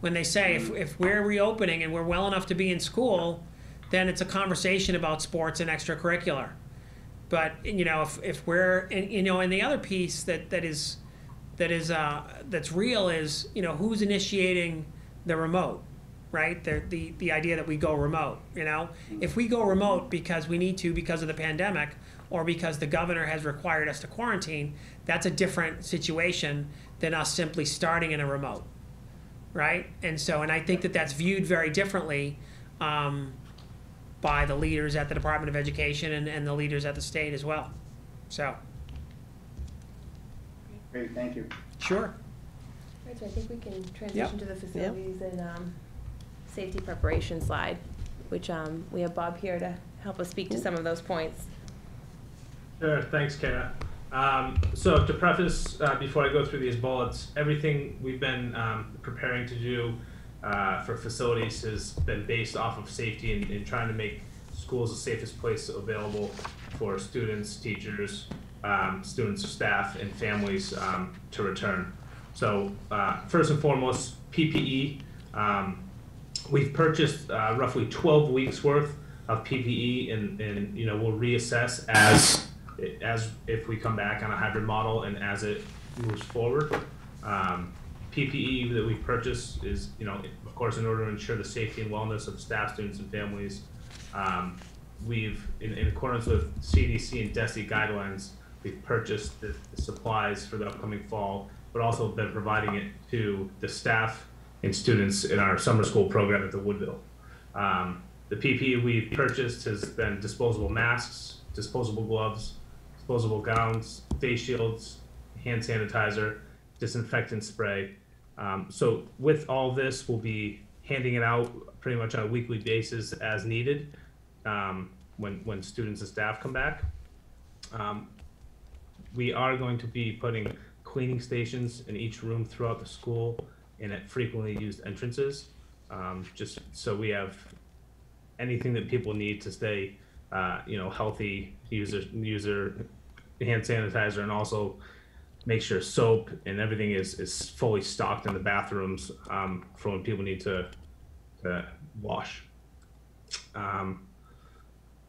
When they say if, if we're reopening and we're well enough to be in school, then it's a conversation about sports and extracurricular. But, you know, if, if we're, and, you know, and the other piece that, that is, that is, uh, that's real is, you know, who's initiating the remote, right? The, the, the idea that we go remote, you know? If we go remote because we need to because of the pandemic, or because the governor has required us to quarantine, that's a different situation than us simply starting in a remote, right? And so, and I think that that's viewed very differently um, by the leaders at the Department of Education and, and the leaders at the state as well. So, Great, thank you. sure. Right, so I think we can transition to the Yep. facilities and um, safety preparation slide, which um, we have Bob here to help us speak to some of those points. Sure, thanks, Kara. Um, so to preface, uh, before I go through these bullets, everything we've been um, preparing to do uh, for facilities has been based off of safety and, and trying to make schools the safest place available for students, teachers, um, students, staff, and families um, to return. So uh, first and foremost, PPE. Um, we've purchased uh, roughly 12 weeks worth of PPE, and, and you know we'll reassess as as if we come back on a hybrid model and as it moves forward. Um, PPE that we've purchased is you know of course in order to ensure the safety and wellness of staff, students, and families. Um, we've in, in accordance with CDC and DESE guidelines, we've purchased the, the supplies for the upcoming fall, but also been providing it to the staff and students in our summer school program at the Woodville. Um, the PPE we've purchased has been disposable masks, disposable gloves, disposable gowns, face shields, hand sanitizer, disinfectant spray. Um, so with all this, we'll be handing it out pretty much on a weekly basis as needed um, when when students and staff come back. Um, we are going to be putting cleaning stations in each room throughout the school and at frequently used entrances, um, just so we have anything that people need to stay uh, you know, healthy user user hand sanitizer, and also make sure soap and everything is is fully stocked in the bathrooms um, for when people need to to wash. Um,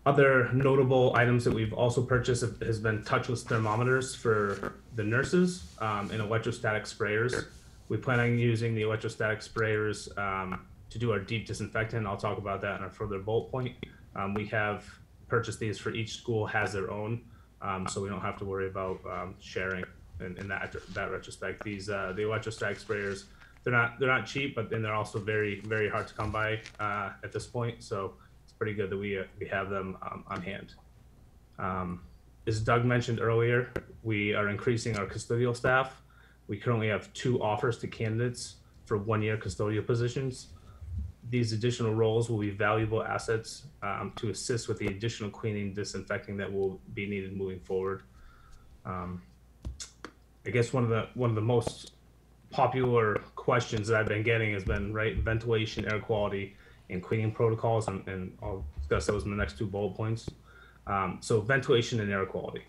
other notable items that we've also purchased have- has been touchless thermometers for the nurses um, and electrostatic sprayers. We plan on using the electrostatic sprayers um, to do our deep disinfectant. I'll talk about that in a further bullet point. Um, we have purchased these for each school has their own, um, so we don't have to worry about um, sharing in, in that that retrospect. These uh, the electrostatic sprayers, they're not they're not cheap, but then they're also very very hard to come by uh, at this point. So pretty good that we uh, we have them um, on hand. Um, as Doug mentioned earlier, we are increasing our custodial staff. We currently have two offers to candidates for one-year custodial positions. These additional roles will be valuable assets um, to assist with the additional cleaning, disinfecting that will be needed moving forward. Um, I guess one of the one of the most popular questions that I've been getting has been right ventilation, air quality, and cleaning protocols, and, and I'll discuss those in the next two bullet points. Um, so ventilation and air quality.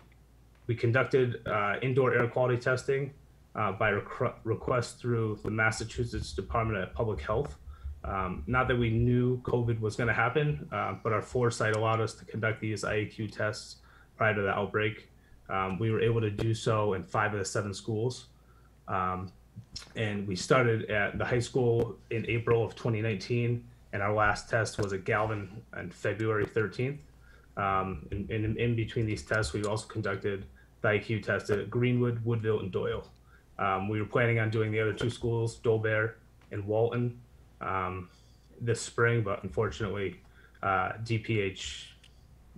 We conducted uh, indoor air quality testing uh, by requ- request through the Massachusetts Department of Public Health. Um, not that we knew COVID was going to happen, uh, but our foresight allowed us to conduct these IAQ tests prior to the outbreak. Um, we were able to do so in five of the seven schools. Um, and we started at the high school in April of 2019, and our last test was at Galvin on February 13th. Um, and, and in, between these tests, we also conducted the IQ test at Greenwood, Woodville, and Doyle. Um, we were planning on doing the other two schools, Dolbeare and Walton, um, this spring, but unfortunately, uh, DPH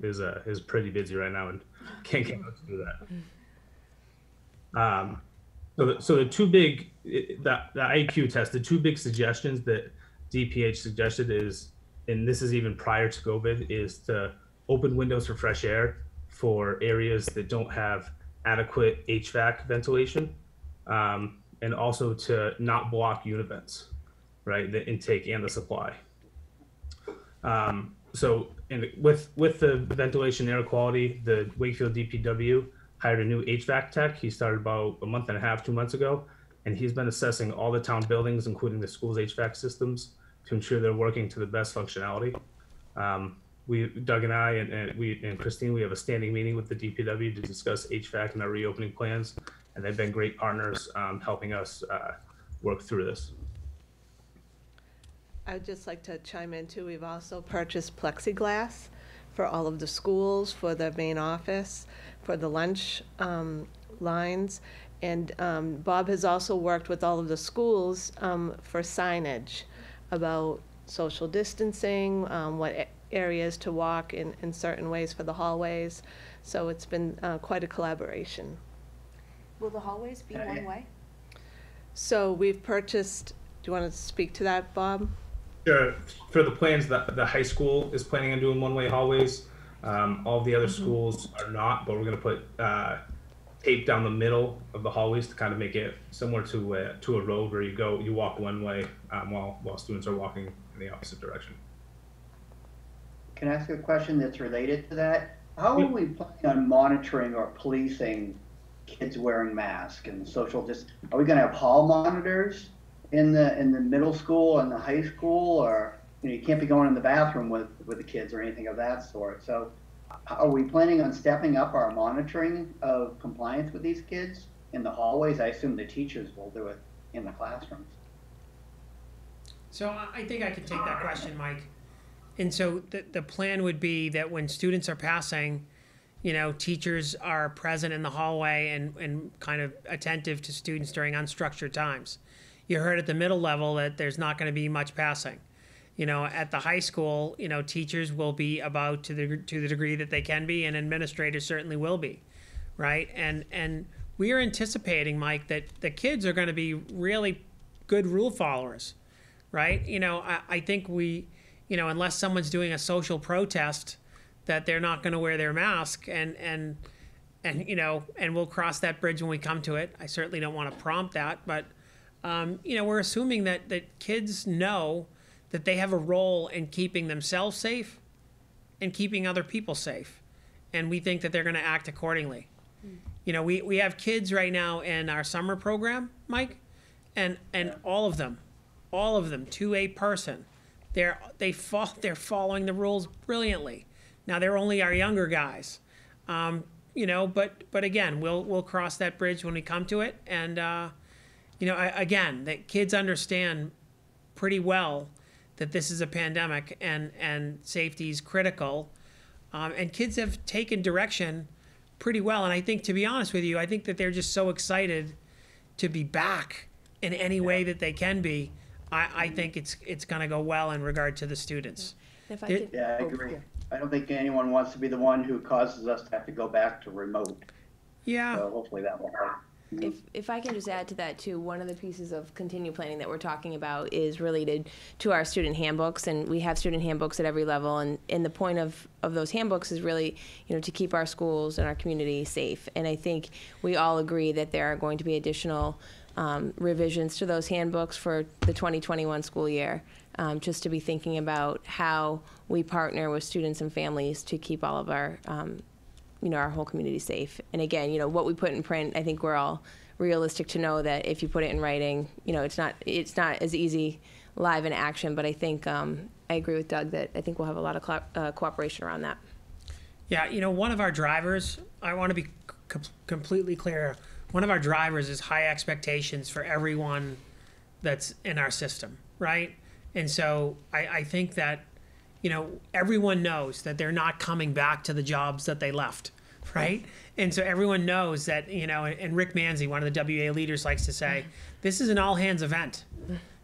is uh, is pretty busy right now and can't get out to do that. Um, so, the, so the two big that the IQ test, the two big suggestions that DPH suggested is, and this is even prior to COVID, is to open windows for fresh air for areas that don't have adequate HVAC ventilation, um, and also to not block univents, right? The intake and the supply. Um, so, and with with the ventilation air quality, the Wakefield DPW hired a new HVAC tech. He started about a month and a half, two months ago, and he's been assessing all the town buildings, including the school's HVAC systems, to ensure they're working to the best functionality. Um, we, Doug and I, and, and we and Christine, we have a standing meeting with the DPW to discuss HVAC and our reopening plans, and they've been great partners, um, helping us uh, work through this. I'd just like to chime in too. We've also purchased plexiglass for all of the schools, for the main office, for the lunch um, lines. And um, Bob has also worked with all of the schools um, for signage about social distancing, um, what a- areas to walk in, in certain ways for the hallways. So it's been uh, quite a collaboration. Will the hallways be one way? So we've purchased, do you want to speak to that, Bob? Sure. For the plans, the, the high school is planning on doing one-way hallways. Um, all the other schools are not, but we're gonna put, uh, tape down the middle of the hallways to kind of make it similar to, a to a road where you go, you walk one way, um, while, while students are walking in the opposite direction. Can I ask a question that's related to that? How are we planning on monitoring or policing kids wearing masks and social dis? Are we gonna have hall monitors in the, in the middle school and the high school? Or, you know, you can't be going in the bathroom with, with the kids or anything of that sort. So are we planning on stepping up our monitoring of compliance with these kids in the hallways? I assume the teachers will do it in the classrooms. So I think I can take that question, Mike. And so the, the plan would be that when students are passing, you know, teachers are present in the hallway and, and kind of attentive to students during unstructured times. You heard at the middle level that there's not going to be much passing. You know, at the high school, you know, teachers will be about to the to the degree that they can be, and administrators certainly will be, right? And and we are anticipating, Mike, that the kids are going to be really good rule followers, right? You know, I, I think we, you know, unless someone's doing a social protest, that they're not going to wear their mask, and and and you know, and we'll cross that bridge when we come to it. I certainly don't want to prompt that, but um, you know, we're assuming that that kids know that they have a role in keeping themselves safe and keeping other people safe. And we think that they're going to act accordingly. You know, we, we have kids right now in our summer program, Mike, and, and all of them, all of them, to a person, they're, they fall, they're following the rules brilliantly. Now, they're only our younger guys. Um, you know, but, but again, we'll, we'll cross that bridge when we come to it. And, uh, you know, I, again, that kids understand pretty well that this is a pandemic and, and safety is critical. Um, and kids have taken direction pretty well. And I think, to be honest with you, I think that they're just so excited to be back in any way that they can be. I, I think it's it's going to go well in regard to the students. If I There- could, Yeah, I oh, agree. yeah. I don't think anyone wants to be the one who causes us to have to go back to remote. Yeah. So hopefully that will help. If, if I can just add to that too, one of the pieces of continued planning that we're talking about is related to our student handbooks, and we have student handbooks at every level, and, and the point of, of those handbooks is really, you know, to keep our schools and our community safe. And I think we all agree that there are going to be additional um, revisions to those handbooks for the 2021 school year, um, just to be thinking about how we partner with students and families to keep all of our um, you know, our whole community safe. And again, you know, what we put in print, I think we're all realistic to know that if you put it in writing, you know, it's not it's not as easy live in action. But I think um, I agree with Doug that I think we'll have a lot of uh, cooperation around that. Yeah, you know, one of our drivers, I want to be com- completely clear. One of our drivers is high expectations for everyone that's in our system, right? And so I, I think that, you know, everyone knows that they're not coming back to the jobs that they left, right? And so everyone knows that, you know, and Rick Manzi, one of the WA leaders, likes to say, this is an all hands event,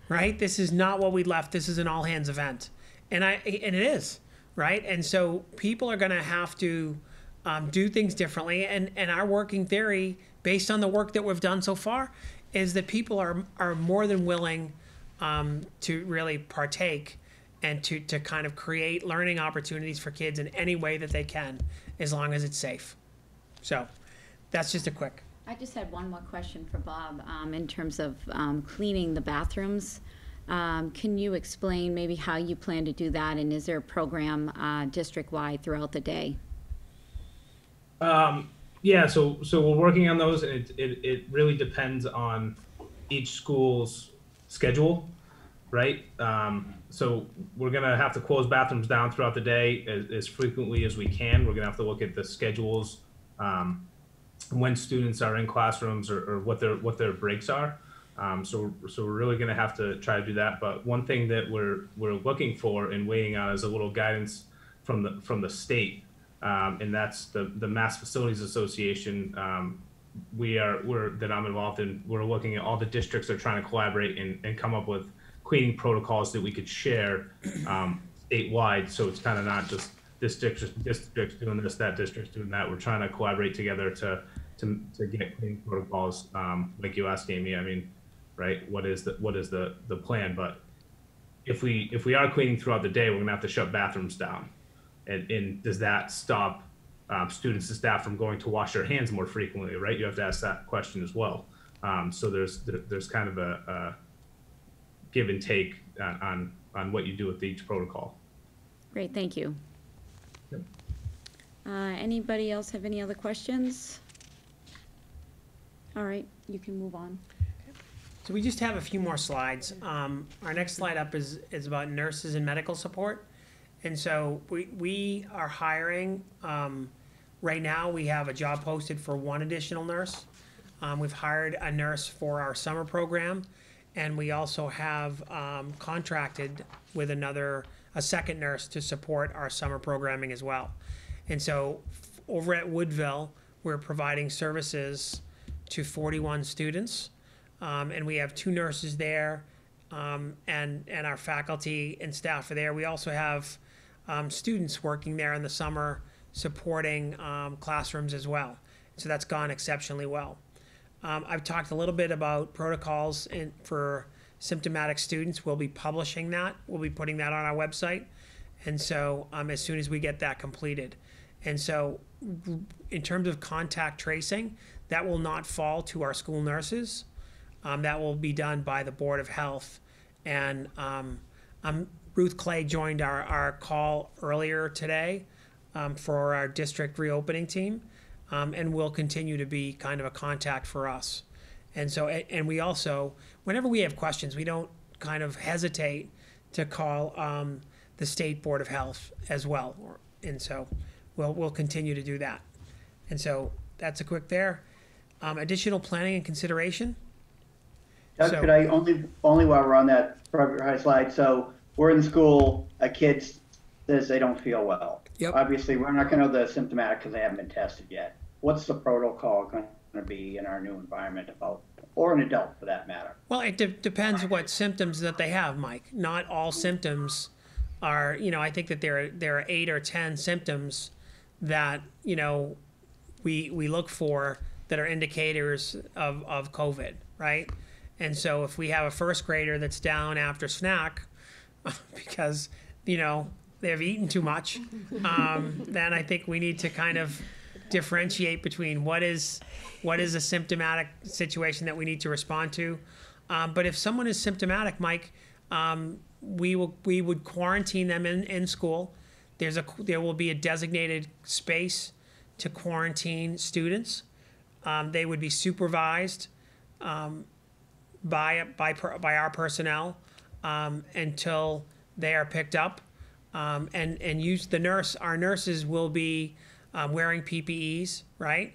right? This is not what we left. This is an all hands event, and I and it is, right? And so people are going to have to um, do things differently. And and our working theory, based on the work that we've done so far, is that people are are more than willing um, to really partake and to to kind of create learning opportunities for kids in any way that they can, as long as it's safe. So, that's just a quick. I just had one more question for Bob, um, in terms of, um, cleaning the bathrooms. Um, can you explain maybe how you plan to do that, and is there a program, uh, district-wide throughout the day? Um, yeah, so so we're working on those, and it, it, it really depends on each school's schedule, right? Um, so we're gonna have to close bathrooms down throughout the day as, as frequently as we can. We're gonna have to look at the schedules, um, when students are in classrooms or, or what their what their breaks are. Um, so so we're really gonna have to try to do that. But one thing that we're we're looking for and waiting on is a little guidance from the from the state um, and that's the the Mass Facilities Association. Um, we are we're that I'm involved in. We're looking at all the districts are trying to collaborate and, and come up with cleaning protocols that we could share um, statewide. So it's kind of not just this district district's doing this, that district's doing that. We're trying to collaborate together to to, to get cleaning protocols. Um, like you asked, Amy. I mean, right? What is the what is the the plan? But if we if we are cleaning throughout the day, we're gonna have to shut bathrooms down. And, and does that stop um, students and staff from going to wash their hands more frequently? Right, you have to ask that question as well. Um, so there's there, there's kind of a, a give and take on, on on what you do with each protocol. Great, thank you. Yep. Uh, anybody else have any other questions? All right, you can move on. So we just have a few more slides. Um, our next slide up is, is about nurses and medical support. And so we, we are hiring, um, right now, we have a job posted for one additional nurse. Um, we've hired a nurse for our summer program. And we also have, um, contracted with another, a second nurse to support our summer programming as well. And so over at Woodville, we're providing services to 41 students. Um, and we have two nurses there, um, and, and our faculty and staff are there. We also have um, students working there in the summer supporting um, classrooms as well. So that's gone exceptionally well. Um, I've talked a little bit about protocols in, for symptomatic students. We'll be publishing that. We'll be putting that on our website. And so um, as soon as we get that completed. And so in terms of contact tracing, that will not fall to our school nurses. Um, that will be done by the Board of Health. And um, I'm Ruth Clay joined our, our call earlier today um, for our district reopening team, um, and will continue to be kind of a contact for us. And so, and we also, whenever we have questions, we don't kind of hesitate to call um, the State Board of Health as well. And so, we'll, we'll continue to do that. And so, that's a quick there. Um, Additional planning and consideration? Doug, So- could I only, only while we're on that slide, so we're in school, a kid says they don't feel well. Yep. Obviously, we're not gonna know they're symptomatic because they haven't been tested yet. What's the protocol gonna be in our new environment about, or an adult for that matter? Well, it de- depends what symptoms that they have, Mike. Not all symptoms are, you know, I think that there are, there are eight or 10 symptoms that, you know, we, we look for that are indicators of, of COVID, right? And so if we have a first grader that's down after snack because, you know, they've eaten too much, um, then I think we need to kind of differentiate between what is what is a symptomatic situation that we need to respond to. Um, but if someone is symptomatic, Mike, um, we will we would quarantine them in, in school. There's a there will be a designated space to quarantine students. Um, they would be supervised um, by by by our personnel um, until they are picked up, um, and and use the nurse. Our nurses will be um, wearing PPEs, right?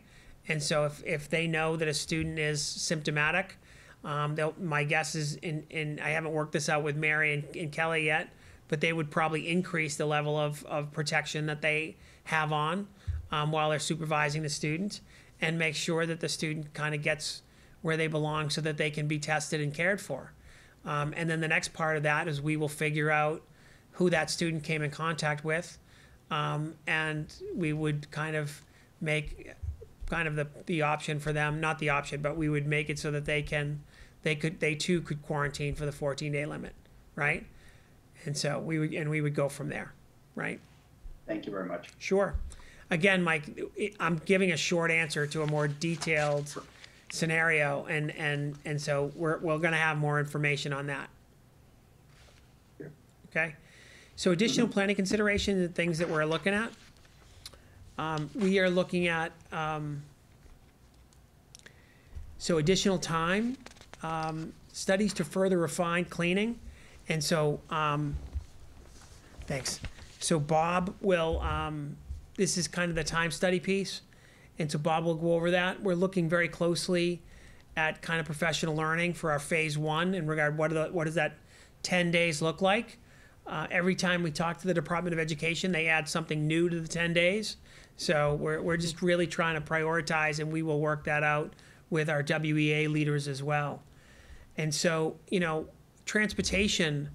And so if, if they know that a student is symptomatic, um, my guess is, in, in I haven't worked this out with Mary and, and Kelly yet, but they would probably increase the level of, of protection that they have on um, while they're supervising the student and make sure that the student kind of gets where they belong so that they can be tested and cared for. Um, and then the next part of that is we will figure out who that student came in contact with. Um, and we would kind of make kind of the, the option for them, not the option, but we would make it so that they can, they could, they too could quarantine for the 14 day limit, right? And so we would, and we would go from there, right? Thank you very much. Sure. Again, Mike, I'm giving a short answer to a more detailed scenario, and, and, and so we're, we're gonna have more information on that. Okay? So additional planning considerations and things that we're looking at. Um, we are looking at, um, so additional time, um, studies to further refine cleaning. And so, um, thanks. So Bob will, um, this is kind of the time study piece. And so Bob will go over that. We're looking very closely at kind of professional learning for our phase one in regard, what, are the, what does that 10 days look like? Uh, every time we talk to the Department of Education, they add something new to the 10 days. So we're, we're just really trying to prioritize, and we will work that out with our WEA leaders as well. And so, you know, transportation,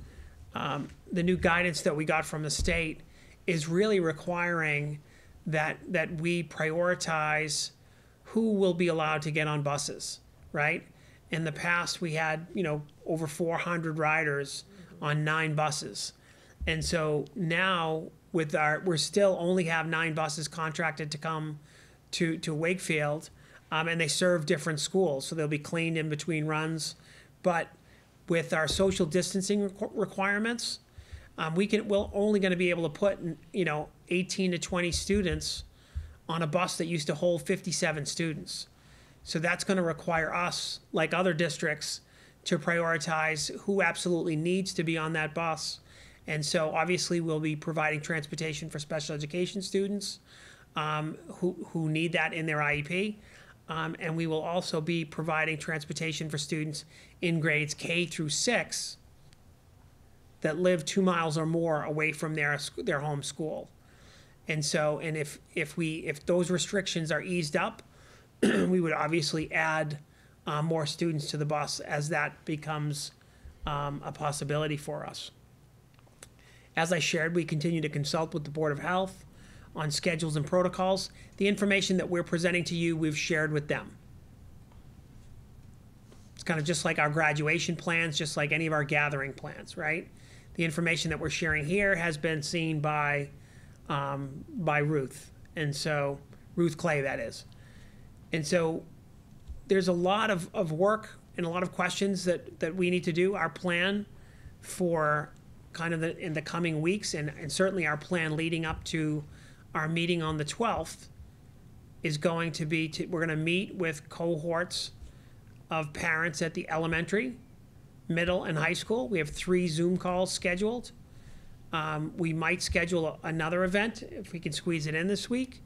um, the new guidance that we got from the state is really requiring that that we prioritize who will be allowed to get on buses, right? In the past, we had you know over 400 riders on nine buses, and so now with our we're still only have nine buses contracted to come to to Wakefield, um, and they serve different schools, so they'll be cleaned in between runs, but with our social distancing requ- requirements, um, we can we're only going to be able to put you know 18 to 20 students on a bus that used to hold 57 students. So that's going to require us, like other districts, to prioritize who absolutely needs to be on that bus. And so obviously we'll be providing transportation for special education students um, who, who need that in their IEP. Um, and we will also be providing transportation for students in grades K through six that live two miles or more away from their, their home school. And so, and if, if we, if those restrictions are eased up, we would obviously add uh, more students to the bus as that becomes um, a possibility for us. As I shared, we continue to consult with the Board of Health on schedules and protocols. The information that we're presenting to you, we've shared with them. It's kind of just like our graduation plans, just like any of our gathering plans, right? The information that we're sharing here has been seen by um, by Ruth, and so Ruth Clay, that is. And so there's a lot of, of work and a lot of questions that, that we need to do. Our plan for kind of the, in the coming weeks and, and certainly our plan leading up to our meeting on the 12th is going to be to, we're going to meet with cohorts of parents at the elementary, middle, and high school. We have three Zoom calls scheduled. Um, we might schedule another event if we can squeeze it in this week.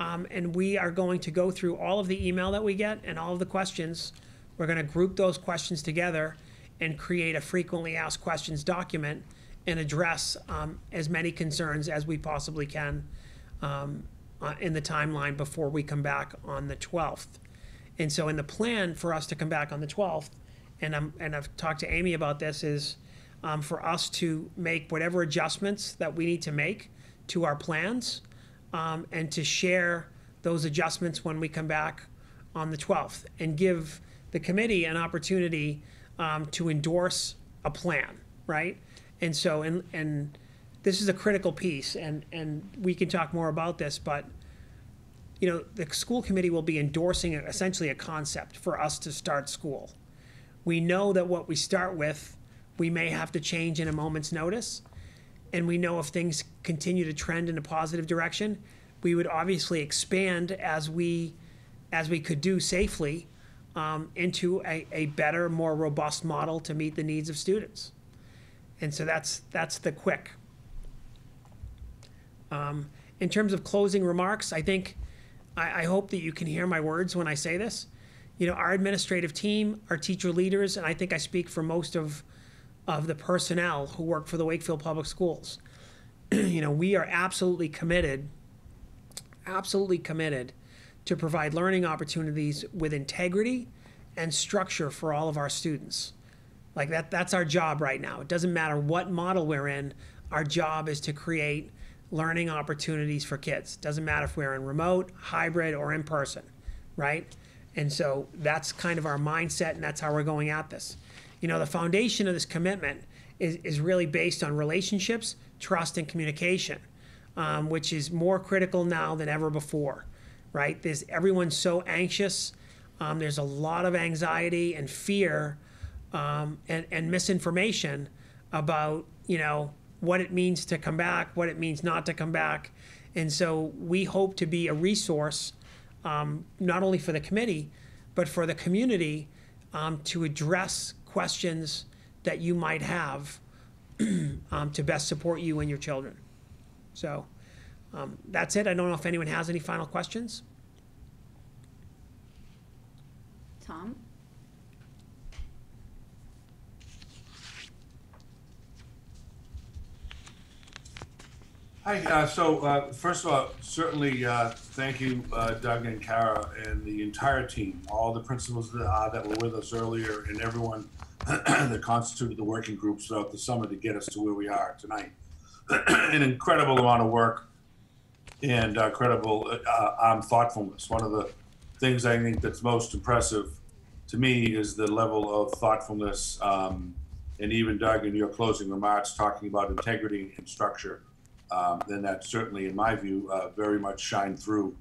Um, and we are going to go through all of the email that we get and all of the questions. We're going to group those questions together and create a frequently asked questions document and address um, as many concerns as we possibly can um, uh, in the timeline before we come back on the 12th. And so, in the plan for us to come back on the 12th, and I'm and I've talked to Amy about this, is um, for us to make whatever adjustments that we need to make to our plans, um, and to share those adjustments when we come back on the 12th, and give the committee an opportunity um, to endorse a plan, right? And so, and and this is a critical piece, and and we can talk more about this, but you know, the school committee will be endorsing essentially a concept for us to start school. We know that what we start with, we may have to change in a moment's notice. And we know if things continue to trend in a positive direction, we would obviously expand as we, as we could do safely um, into a, a better, more robust model to meet the needs of students. And so that's, that's the quick. Um, in terms of closing remarks, I think I, I hope that you can hear my words when I say this. You know, our administrative team, our teacher leaders, and I think I speak for most of, of the personnel who work for the Wakefield Public Schools. you know, we are absolutely committed, absolutely committed to provide learning opportunities with integrity and structure for all of our students. Like that, that's our job right now. It doesn't matter what model we're in, our job is to create learning opportunities for kids. Doesn't matter if we're in remote, hybrid, or in person, right? And so that's kind of our mindset, and that's how we're going at this. You know, the foundation of this commitment is, is really based on relationships, trust, and communication, um, which is more critical now than ever before, right? There's everyone's so anxious. Um, there's a lot of anxiety and fear um, and, and misinformation about, you know, what it means to come back, what it means not to come back. And so we hope to be a resource, um, not only for the committee, but for the community um, to address questions that you might have um, to best support you and your children. So um, that's it. I don't know if anyone has any final questions. Tom? Hi, uh, so, uh, first of all, certainly, uh, thank you, uh, Doug and Kara and the entire team, all the principals that, uh, that were with us earlier and everyone that constituted the working groups throughout the summer to get us to where we are tonight. An incredible amount of work and uh, incredible, uh, um, thoughtfulness. One of the things I think that's most impressive to me is the level of thoughtfulness, um, and even Doug in your closing remarks, talking about integrity and structure um, then that certainly, in my view, uh, very much shined through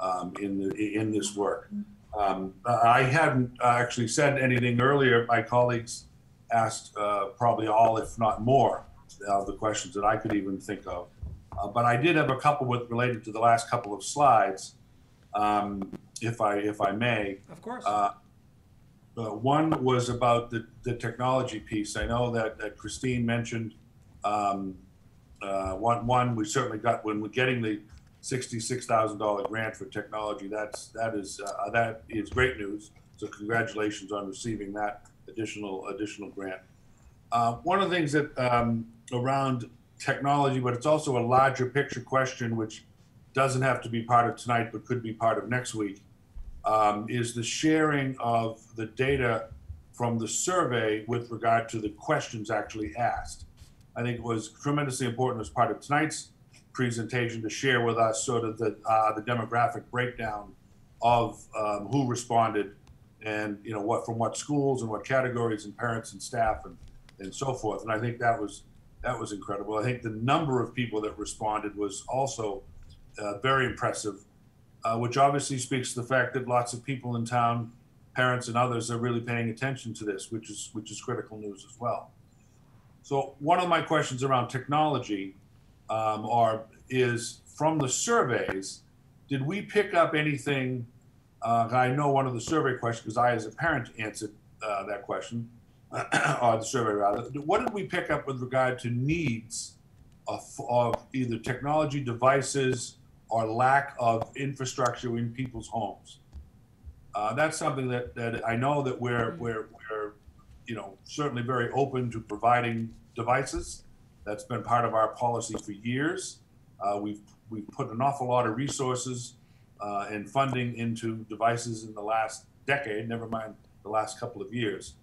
um, in the, in this work. Um, I hadn't actually said anything earlier. My colleagues asked uh, probably all, if not more, of the questions that I could even think of. Uh, but I did have a couple with related to the last couple of slides, um, if I if I may. Of course. Uh, uh, one was about the, the technology piece. I know that, that Christine mentioned um, uh, one, one, we certainly got, when we're getting the sixty-six thousand dollar grant for technology, that's, that is, uh, that is great news. So congratulations on receiving that additional, additional grant. Uh, one of the things that, um, around technology, but it's also a larger picture question, which doesn't have to be part of tonight, but could be part of next week, um, is the sharing of the data from the survey with regard to the questions actually asked. I think it was tremendously important as part of tonight's presentation to share with us sort of the, uh, the demographic breakdown of um, who responded and, you know, what from what schools and what categories and parents and staff and, and so forth. And I think that was that was incredible. I think the number of people that responded was also uh, very impressive, uh, which obviously speaks to the fact that lots of people in town, parents and others, are really paying attention to this, which is which is critical news as well. So one of my questions around technology um, are is from the surveys, did we pick up anything? Uh, I know one of the survey questions because I, as a parent, answered uh, that question, or the survey rather. What did we pick up with regard to needs of, of either technology devices or lack of infrastructure in people's homes? Uh, that's something that, that I know that we're, we're, we're, you know, certainly very open to providing devices. That's been part of our policy for years. Uh, we've, we've put an awful lot of resources uh, and funding into devices in the last decade, never mind the last couple of years.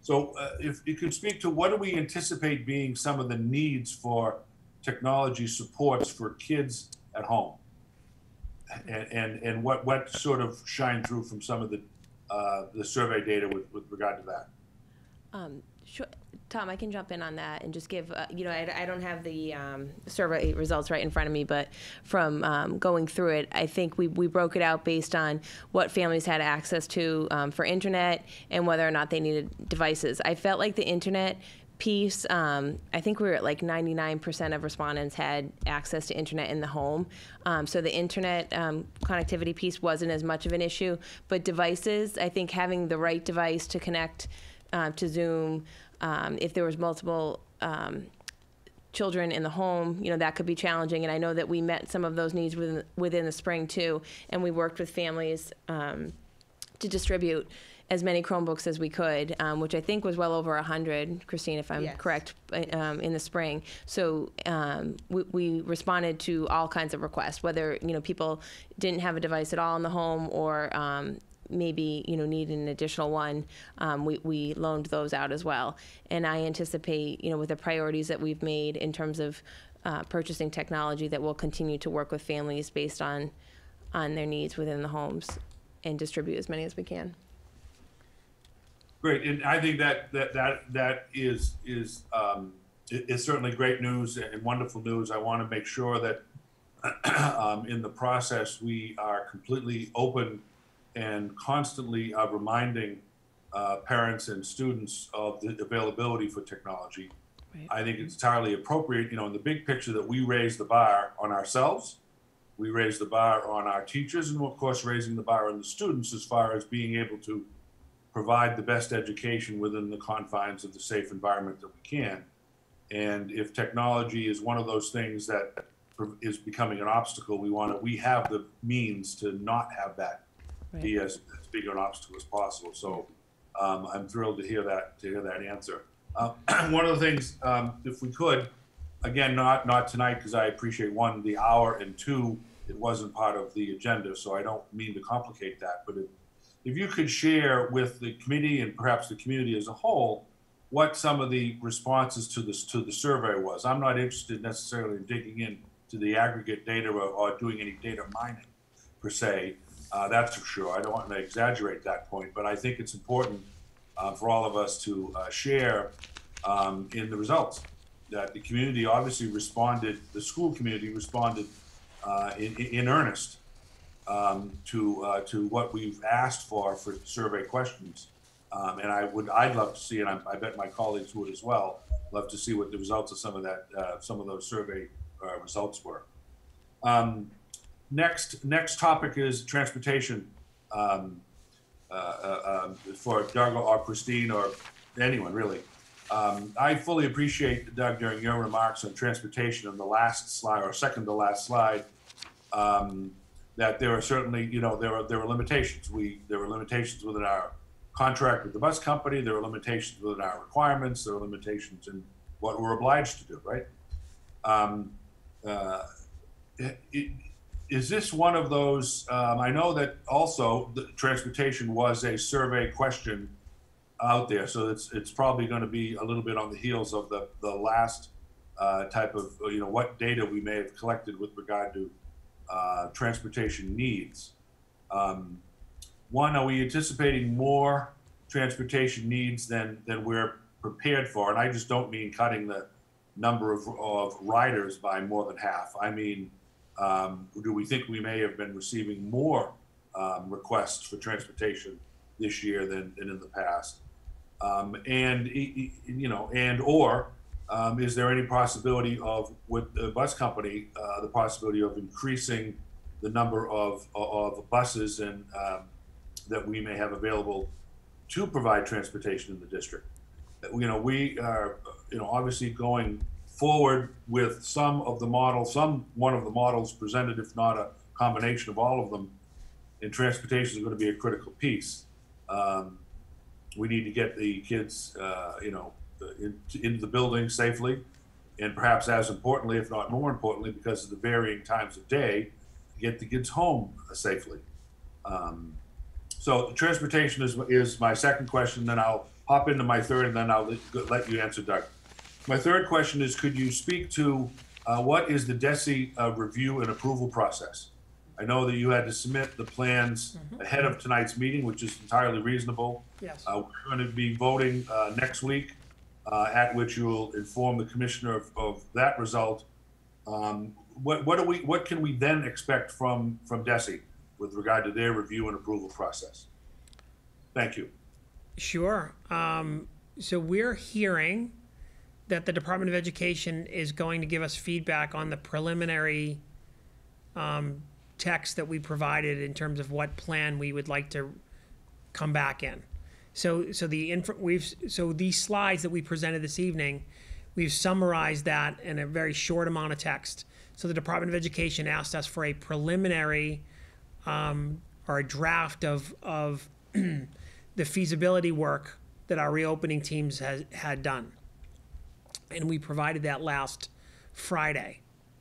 So uh, if you could speak to what do we anticipate being some of the needs for technology supports for kids at home? And, and, and what, what sort of shine through from some of the, uh, the survey data with, with regard to that? Um, sure. Tom, I can jump in on that and just give, uh, you know, I, I don't have the um, survey results right in front of me, but from um, going through it, I think we, we broke it out based on what families had access to um, for internet and whether or not they needed devices. I felt like the internet piece, um, I think we were at like 99% of respondents had access to internet in the home. Um, so the internet um, connectivity piece wasn't as much of an issue. But devices, I think having the right device to connect uh, to Zoom, um, if there was multiple um, children in the home, you know, that could be challenging. And I know that we met some of those needs within, within the spring too. And we worked with families um, to distribute as many Chromebooks as we could, um, which I think was well over 100, Christine, if I'm Yes. correct, um, in the spring. So um, we, we responded to all kinds of requests, whether, you know, people didn't have a device at all in the home or um, maybe, you know, need an additional one. Um, we, we loaned those out as well. And I anticipate, you know, with the priorities that we've made in terms of uh, purchasing technology, that we'll continue to work with families based on, on their needs within the homes and distribute as many as we can. Great, and I think that that that that is is um, is certainly great news and wonderful news. I want to make sure that um, in the process we are completely open and constantly uh, reminding uh, parents and students of the availability for technology. I think it's entirely appropriate, you know, in the big picture that we raise the bar on ourselves, we raise the bar on our teachers, and of course raising the bar on the students as far as being able to provide the best education within the confines of the safe environment that we can. And if technology is one of those things that is becoming an obstacle, we want to, we have the means to not have that be as, as big an obstacle as possible. So um, I'm thrilled to hear that, to hear that answer. Uh, one of the things, um, if we could, again, not, not tonight, because I appreciate one, the hour, and two, it wasn't part of the agenda, so I don't mean to complicate that, but if, if you could share with the committee and perhaps the community as a whole, what some of the responses to this, to the survey was. I'm not interested necessarily in digging in to the aggregate data or, or doing any data mining per se. Uh, that's for sure. I don't want to exaggerate that point, but I think it's important uh, for all of us to uh, share um, in the results. That the community obviously responded, the school community responded uh, in, in earnest um, to uh, to what we've asked for for survey questions. Um, and I would, I'd love to see, and I, I bet my colleagues would as well, love to see what the results of some of that, uh, some of those survey results were. Um, next, next topic is transportation. Um, uh, uh, um, for Doug or Christine or anyone really. Um, I fully appreciate Doug during your remarks on transportation on the last slide or second to last slide. Um, that there are certainly, you know, there are there are limitations. We there are limitations within our contract with the bus company. There are limitations within our requirements. There are limitations in what we're obliged to do. Right. Um, uh, it, is this one of those? Um, I know that also the transportation was a survey question out there, so it's it's probably going to be a little bit on the heels of the the last uh, type of you know what data we may have collected with regard to uh, transportation needs. Um, one, are we anticipating more transportation needs than than we're prepared for? And I just don't mean cutting the number of of riders by more than half. I mean um, do we think we may have been receiving more um, requests for transportation this year than, than in the past? Um, and you know, and or um, is there any possibility of, with the bus company, uh, the possibility of increasing the number of, of buses and, um, that we may have available to provide transportation in the district? You know, we are, you know, obviously going forward with some of the models, some, one of the models presented, if not a combination of all of them. And transportation is going to be a critical piece. Um, we need to get the kids, uh, you know, in, into the building safely, and perhaps as importantly, if not more importantly, because of the varying times of day, get the kids home safely. Um, so transportation is is my second question. Then I'll hop into my third, and then I'll let, you answer, Doug. My third question is: Could you speak to uh, what is the DESE uh, review and approval process? I know that you had to submit the plans ahead of tonight's meeting, which is entirely reasonable. Yes. Uh, we're going to be voting uh, next week, uh, at which you will inform the commissioner of, of that result. Um, what, what do we, what can we then expect from, from DESE with regard to their review and approval process? Thank you. Sure. Um, so we're hearing that the Department of Education is going to give us feedback on the preliminary um, text that we provided in terms of what plan we would like to come back in. So, so the inf- we've so these slides that we presented this evening, we've summarized that in a very short amount of text. So the Department of Education asked us for a preliminary um, or a draft of of the feasibility work that our reopening teams has had done, and we provided that last Friday.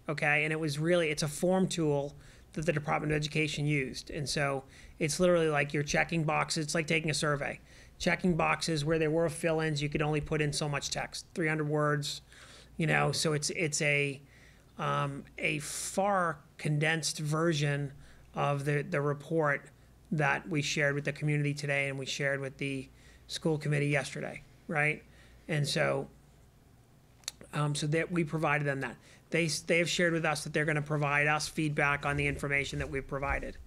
Okay, and it was really it's a form tool that the Department of Education used, and so it's literally like you're checking boxes. It's like taking a survey checking boxes where there were fill-ins you could only put in so much text 300 words you know so it's it's a um, a far condensed version of the the report that we shared with the community today and we shared with the school committee yesterday right and so um, so that we provided them that they they have shared with us that they're going to provide us feedback on the information that we've provided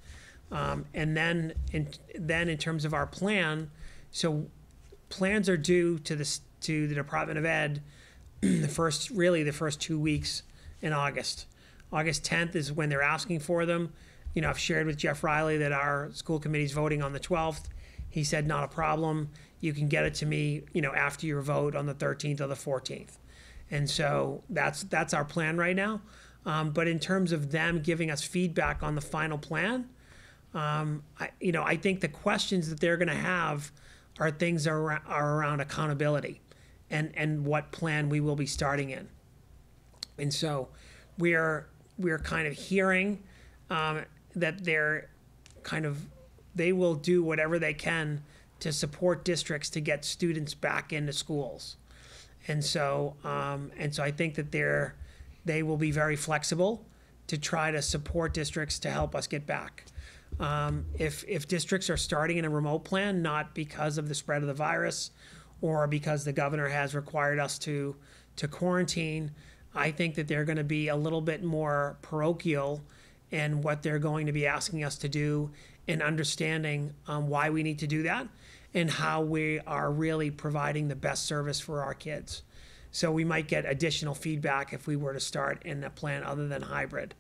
um, and then in then in terms of our plan so plans are due to the, to the Department of Ed the first, really the first two weeks in August. August 10th is when they're asking for them. You know, I've shared with Jeff Riley that our school committee's voting on the 12th. He said, not a problem. You can get it to me, you know, after your vote on the 13th or the 14th. And so that's, that's our plan right now. Um, but in terms of them giving us feedback on the final plan, um, I, you know, I think the questions that they're going to have are things are, are around accountability and, and what plan we will be starting in. And so we're, we're kind of hearing um, that they're kind of, they will do whatever they can to support districts to get students back into schools. And so, um, and so I think that they're, they will be very flexible to try to support districts to help us get back. Um, if, if districts are starting in a remote plan, not because of the spread of the virus or because the governor has required us to, to quarantine, I think that they're going to be a little bit more parochial in what they're going to be asking us to do and understanding um, why we need to do that and how we are really providing the best service for our kids. So we might get additional feedback if we were to start in a plan other than hybrid.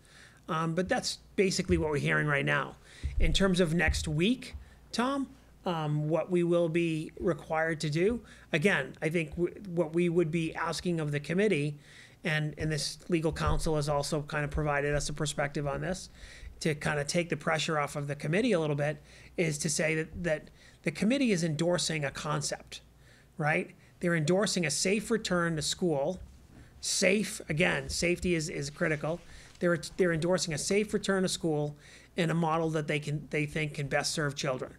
Um, but that's basically what we're hearing right now. In terms of next week, Tom, um, what we will be required to do, again, I think what we would be asking of the committee, and, and this legal counsel has also kind of provided us a perspective on this, to kind of take the pressure off of the committee a little bit, is to say that, that the committee is endorsing a concept, right? They're endorsing a safe return to school. Safe, again, safety is, is critical. They're, they're endorsing a safe return to school in a model that they can they think can best serve children.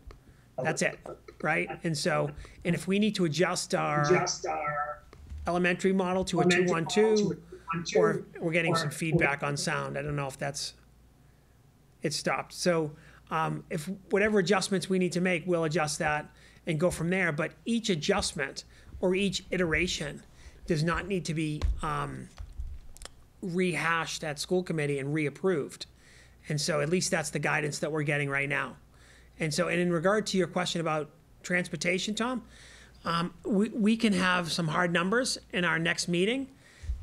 That's it, right? And so, and if we need to adjust our, Adjust our elementary model to a elementary two one two, to a 2-1-2, or we're getting some feedback on sound. I don't know if that's it stopped. So, um, if whatever adjustments we need to make, we'll adjust that and go from there. But each adjustment or each iteration does not need to be um, rehashed at school committee and reapproved. And so at least that's the guidance that we're getting right now. And so, and in regard to your question about transportation, Tom, Um, we, we can have some hard numbers in our next meeting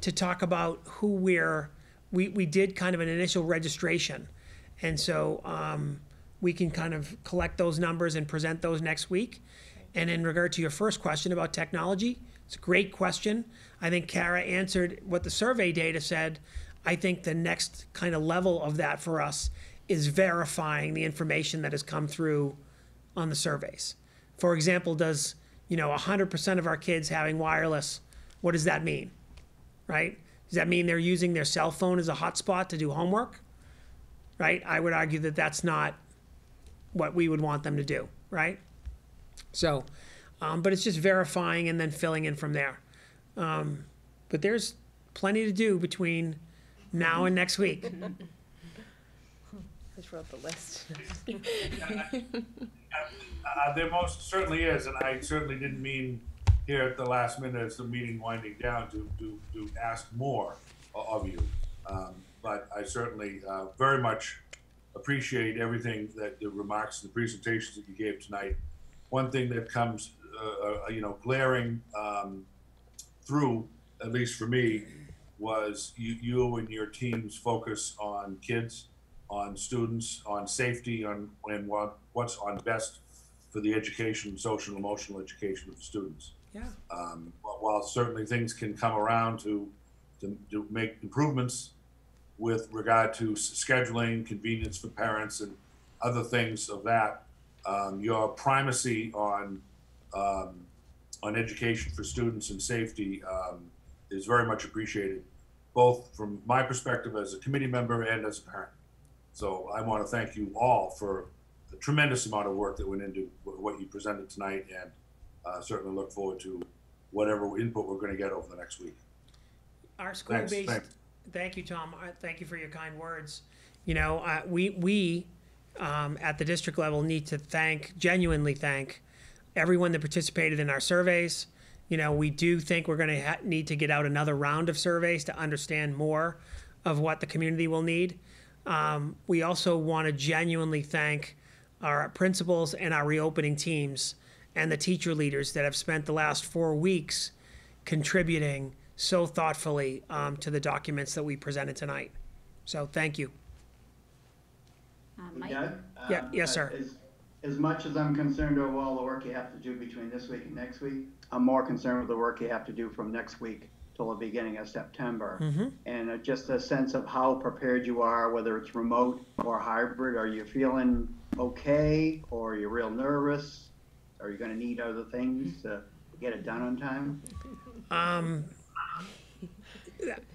to talk about who we're, we, we did kind of an initial registration. And so, um, we can kind of collect those numbers and present those next week. And in regard to your first question about technology, it's a great question. I think Kara answered what the survey data said. I think the next kind of level of that for us is verifying the information that has come through on the surveys. For example, does, you know, 100% of our kids having wireless, what does that mean? Right? Does that mean they're using their cell phone as a hotspot to do homework? Right? I would argue that that's not what we would want them to do, right? So, um, but it's just verifying and then filling in from there. Um, but there's plenty to do between now and next week. Just wrote the list. Uh, there most certainly is, and I certainly didn't mean here at the last minute as the meeting winding down to, to, to ask more of you. Um, but I certainly, uh, very much appreciate everything that, the remarks, the presentations that you gave tonight. One thing that comes, uh, uh, you know, glaring, um, through, at least for me, was you, you and your team's focus on kids, on students, on safety, on, and what, what's on best for the education, social and emotional education of the students. Yeah. Um, while- while certainly things can come around to, to, to make improvements with regard to scheduling, convenience for parents and other things of that, um, your primacy on, um, on education for students and safety, um, is very much appreciated, both from my perspective as a committee member and as a parent. So I want to thank you all for the tremendous amount of work that went into what you presented tonight and uh, certainly look forward to whatever input we're going to get over the next week. Our school-based. Thank you, Tom. Thank you for your kind words. You know, uh, we, we, um, at the district level need to thank, genuinely thank everyone that participated in our surveys. You know, we do think we're gonna ha- need to get out another round of surveys to understand more of what the community will need. Um, we also want to genuinely thank our principals and our reopening teams and the teacher leaders that have spent the last four weeks contributing so thoughtfully um, to the documents that we presented tonight. So thank you. Uh, Mike? Doug? Yeah, Um, yes, sir. As, as much as I'm concerned over all the work you have to do between this week and next week, I'm more concerned with the work you have to do from next week till the beginning of September. Mhm. And uh, just a sense of how prepared you are, whether it's remote or hybrid. Are you feeling okay or are you real nervous? Are you gonna need other things to get it done on time? Um,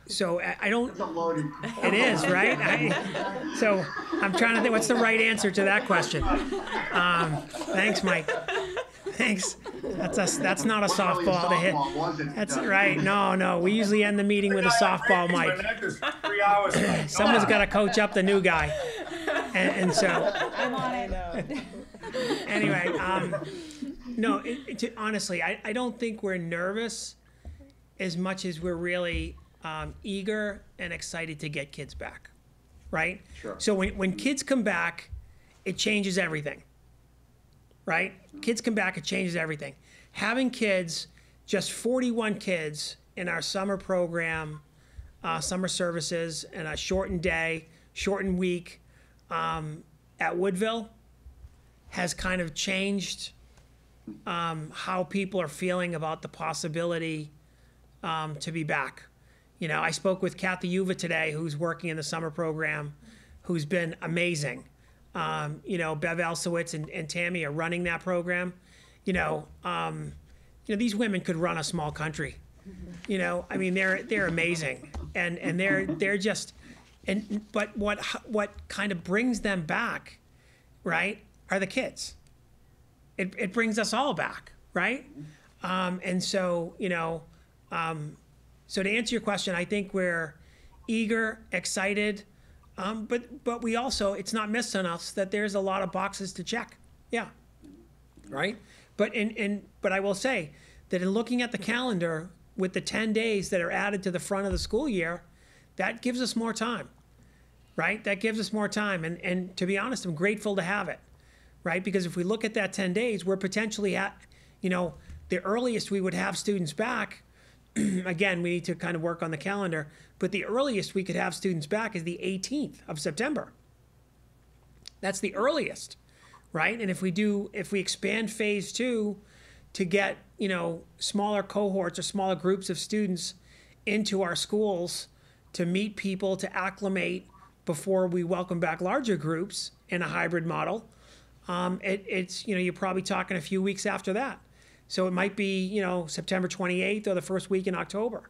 so I, I don't. It's a loaded. It is right. I, so I'm trying to think. What's the right answer to that question? Um, thanks, Mike. Thanks. That's a, That's not a Wasn't really a softball to hit. was it, That's Doug? right. No, no. We usually end the meeting with a softball, Mike. Someone's got to coach up the new guy. And, and so, I'm on it. anyway, um, no, it, it, honestly, I, I don't think we're nervous as much as we're really um, eager and excited to get kids back, right? Sure. So when, when kids come back, it changes everything, right? Kids come back, it changes everything. Having kids, just 41 kids in our summer program, uh, summer services, and a shortened day, shortened week um, at Woodville has kind of changed um, how people are feeling about the possibility um, to be back. You know, I spoke with Kathy Yuva today, who's working in the summer program, who's been amazing. Um, you know, Bev Elsowitz and, and Tammy are running that program. You know, um, you know, these women could run a small country. You know, I mean, they're they're amazing, and and they're they're just, and but what what kind of brings them back, right, are the kids. It it brings us all back, right? Um, and so you know, um, so to answer your question, I think we're eager, excited, um, but but we also it's not missed on us that there's a lot of boxes to check. Yeah. Right. But in, in but I will say that in looking at the calendar with the 10 days that are added to the front of the school year, that gives us more time. Right? That gives us more time. And and to be honest, I'm grateful to have it. Right? Because if we look at that 10 days, we're potentially at, you know, the earliest we would have students back, again, we need to kind of work on the calendar, but the earliest we could have students back is the 18th of September. That's the earliest, right? And if we do, if we expand phase two to get, you know, smaller cohorts or smaller groups of students into our schools to meet people, to acclimate before we welcome back larger groups in a hybrid model, um, it, it's, you know, you're probably talking a few weeks after that. So it might be, you know, September 28th or the first week in October.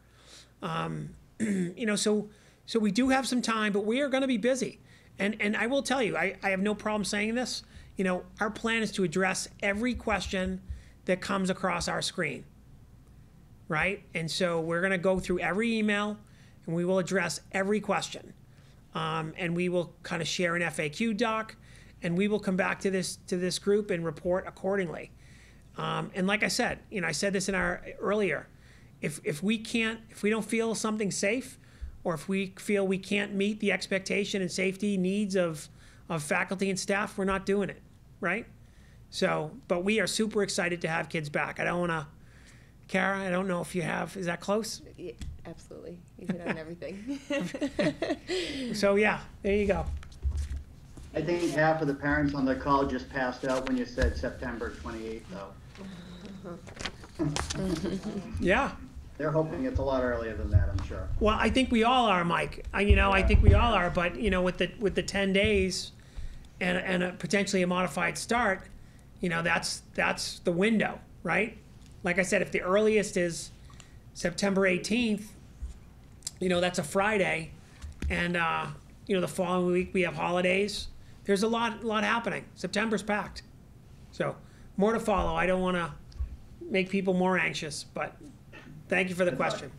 Um, you know, so so we do have some time, but we are going to be busy. And and I will tell you, I, I have no problem saying this. You know, our plan is to address every question that comes across our screen. Right? And so we're going to go through every email and we will address every question. Um, and we will kind of share an FAQ doc and we will come back to this to this group and report accordingly. Um, and like I said, you know, I said this in our earlier, if if we can't, if we don't feel something safe, or if we feel we can't meet the expectation and safety needs of of faculty and staff, we're not doing it, right? So, but we are super excited to have kids back. I don't want to, Kara. I don't know if you have. Is that close? Yeah, absolutely. You hit on everything. So yeah, there you go. I think half of the parents on the call just passed out when you said September 28th, though. Yeah. They're hoping it's a lot earlier than that, I'm sure. Well, I think we all are, Mike. I, you know, I think we all are. But you know, with the with the ten days, and and a, potentially a modified start, you know, that's that's the window, right? Like I said, if the earliest is September eighteenth, you know, that's a Friday, and uh, you know, the following week we have holidays. There's a lot lot happening. September's packed, so more to follow. I don't want to make people more anxious, but thank you for the question.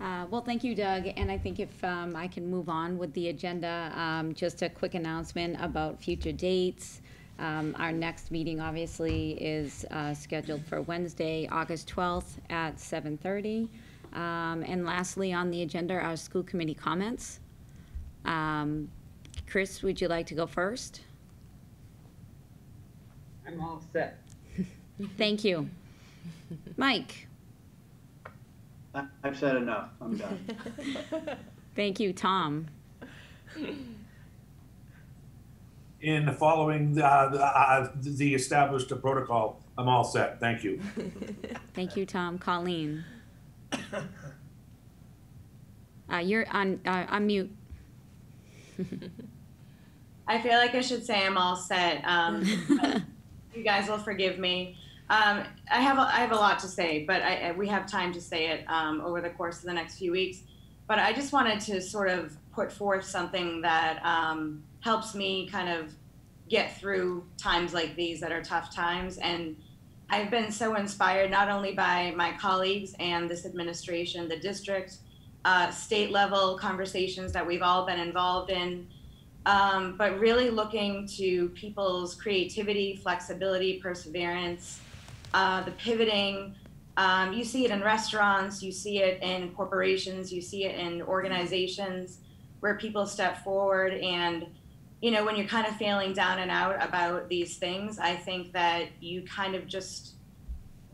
Uh, Well, thank you, Doug, and I think if um, I can move on with the agenda, um, just a quick announcement about future dates. Um, Our next meeting, obviously, is uh, scheduled for Wednesday, August 12th at 7:30. Um, And lastly, on the agenda, our school committee comments. Um, Chris, would you like to go first? I'm all set. Thank you. Mike? I- I've said enough, I'm done. Thank you, Tom. In following uh, the, uh, the established protocol, I'm all set. Thank you. Thank you, Tom. Colleen? Uh, You're on, uh, on mute. I feel like I should say I'm all set. Um, you guys will forgive me. Um, I have a, I have a lot to say, but I, I- we have time to say it um, over the course of the next few weeks. But I just wanted to sort of put forth something that um, helps me kind of get through times like these that are tough times. And I've been so inspired not only by my colleagues and this administration, the district, uh, state level conversations that we've all been involved in, um, but really looking to people's creativity, flexibility, perseverance, uh, the pivoting. Um, you see it in restaurants, you see it in corporations, you see it in organizations where people step forward. And, you know, when you're kind of feeling down and out about these things, I think that you kind of just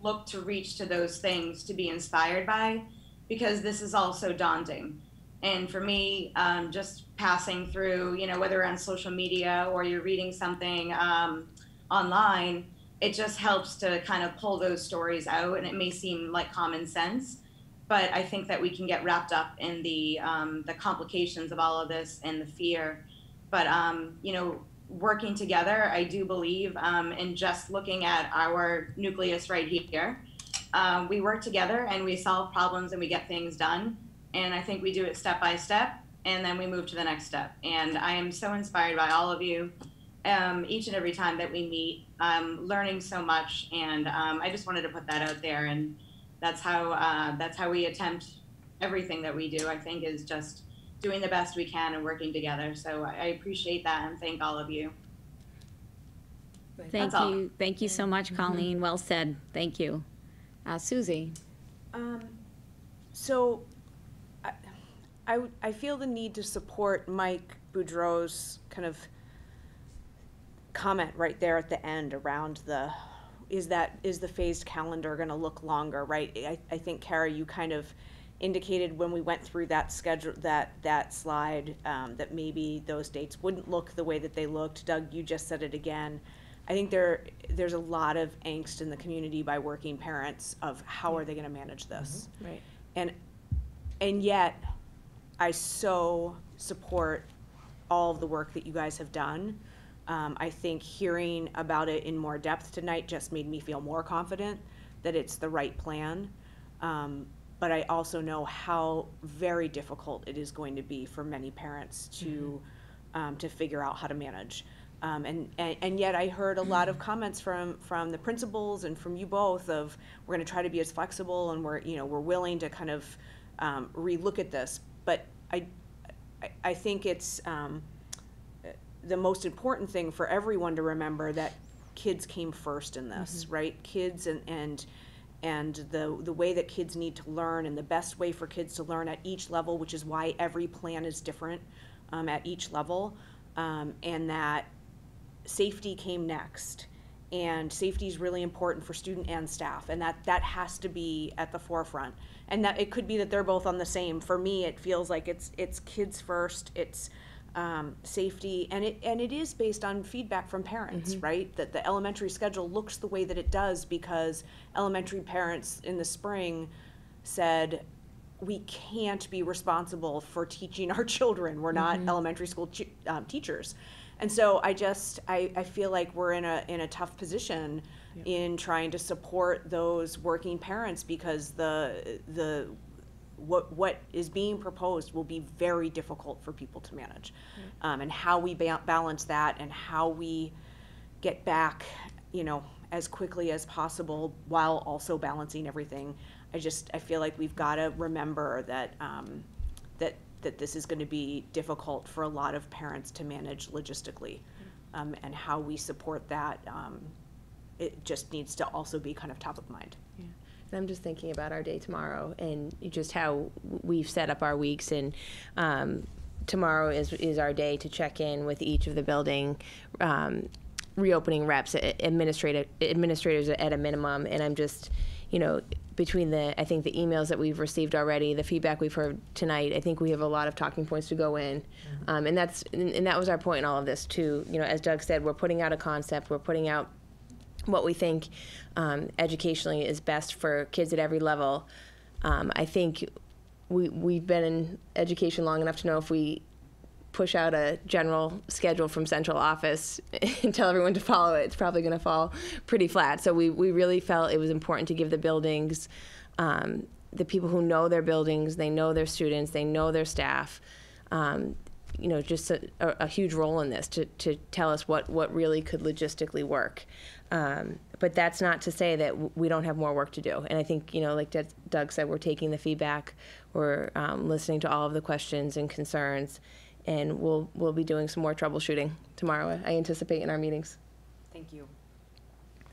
look to reach to those things to be inspired by because this is all so daunting. And for me, um, just passing through, you know, whether on social media or you're reading something um, online, it just helps to kind of pull those stories out. And it may seem like common sense, but I think that we can get wrapped up in the um, the complications of all of this and the fear. But um, you know, working together, I do believe um, in just looking at our nucleus right here. Um, we work together and we solve problems and we get things done. And I think we do it step by step, and then we move to the next step. And I am so inspired by all of you. Um, each and every time that we meet, um, learning so much, and um, I just wanted to put that out there. And that's how uh, that's how we attempt everything that we do. I think is just doing the best we can and working together. So I I appreciate that and thank all of you. Thank That's all. you, thank you so much, Colleen. Well said. Thank you. Uh, Susie? Um, so, I feel the need to support Mike Boudreau's kind of comment right there at the end around the, is that, is the phased calendar gonna look longer, right? I, I think Kara, you kind of indicated when we went through that schedule, that, that slide, um, that maybe those dates wouldn't look the way that they looked. Doug, you just said it again. I think there, there's a lot of angst in the community by working parents of how are they gonna manage this? Right. And, and yet, I so support all of the work that you guys have done. Um, I think hearing about it in more depth tonight just made me feel more confident that it's the right plan. Um, but I also know how very difficult it is going to be for many parents to, um, to figure out how to manage. Um, and, and, and yet I heard a lot of comments from, from the principals and from you both of, we're gonna try to be as flexible and we're, you know, we're willing to kind of, um, relook at this. But I, I, I think it's, um, the most important thing for everyone to remember that kids came first in this, right? Kids and, and, and the, the way that kids need to learn and the best way for kids to learn at each level, which is why every plan is different, um, at each level. Um, and that safety came next. And safety is really important for student and staff, and that, that has to be at the forefront. And that, it could be that they're both on the same. For me, it feels like it's, it's kids first, it's, um, safety, and it, and it is based on feedback from parents, right? That the elementary schedule looks the way that it does because elementary parents in the spring said, we can't be responsible for teaching our children. We're not Mhm. elementary school um, teachers. And so I just, I, I feel like we're in a, in a tough position in trying to support those working parents because the, the, what, what is being proposed will be very difficult for people to manage. Um, and how we ba- balance that and how we get back, you know, as quickly as possible while also balancing everything. I just, I feel like we've got to remember that, um, that, that this is going to be difficult for a lot of parents to manage logistically. Um, and how we support that, um, it just needs to also be kind of top of mind. And I'm just thinking about our day tomorrow and just how we've set up our weeks. And um, tomorrow is, is our day to check in with each of the building um, reopening reps, administrative administrators at a minimum, and I'm just, you know, between the I think the emails that we've received already, the feedback we've heard tonight, I think we have a lot of talking points to go in, um, and that's and, and that was our point in all of this too. You know, as Doug said, we're putting out a concept, we're putting out what we think um, educationally is best for kids at every level. Um, I think we we've been in education long enough to know if we push out a general schedule from central office and tell everyone to follow it, it's probably going to fall pretty flat. So we, we really felt it was important to give the buildings, um, the people who know their buildings, they know their students, they know their staff, um, you know, just a, a, huge role in this to, to tell us what, what really could logistically work. Um, but that's not to say that w- we don't have more work to do. And I think, you know, like Doug- Doug said, we're taking the feedback, we're um, listening to all of the questions and concerns, and we'll we'll be doing some more troubleshooting tomorrow. I anticipate in our meetings. Thank you.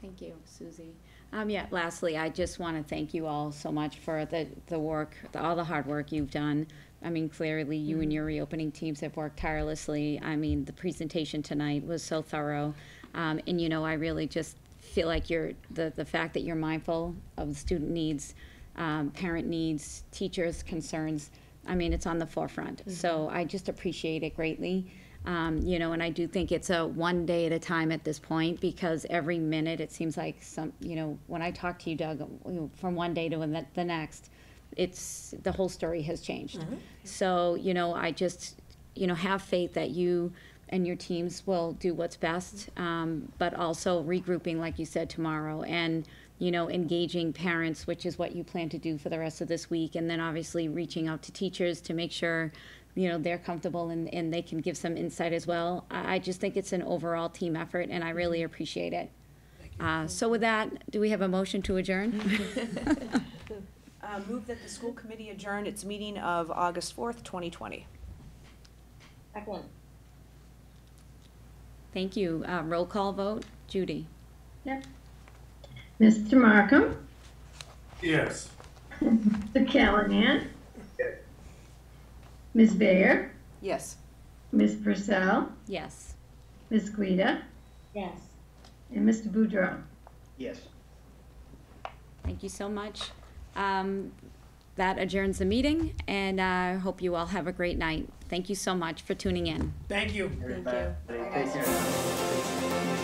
Thank you, Susie. Um, yeah, lastly, I just want to thank you all so much for the, the work, the, all the hard work you've done. I mean, clearly, you and your reopening teams have worked tirelessly. I mean, the presentation tonight was so thorough. Um, and, you know, I really just feel like you're, the, the fact that you're mindful of the student needs, um, parent needs, teachers' concerns, I mean, it's on the forefront. So I just appreciate it greatly. Um, you know, and I do think it's a one day at a time at this point because every minute it seems like some, you know, when I talk to you, Doug, from one day to the, the next, it's the whole story has changed. So, you know, I just, you know, have faith that you and your teams will do what's best, um, but also regrouping, like you said, tomorrow and, you know, engaging parents, which is what you plan to do for the rest of this week. And then obviously reaching out to teachers to make sure, you know, they're comfortable and, and they can give some insight as well. I, I just think it's an overall team effort and I really appreciate it. Uh, so with that, do we have a motion to adjourn? Uh, move that the school committee adjourn its meeting of August fourth, twenty twenty. Excellent. Thank you. Uh, roll call vote. Judy? Yep. Mr. Markham, Yes. Mr. Callahan, Yes. Ms. Bayer, Yes. Ms. Purcell, Yes. Ms. Guida, Yes. and Mr. Boudreau. Yes. Thank you so much. Um, That adjourns the meeting, and I hope you all have a great night. Thank you so much for tuning in. Thank you. Thank you. Thank you.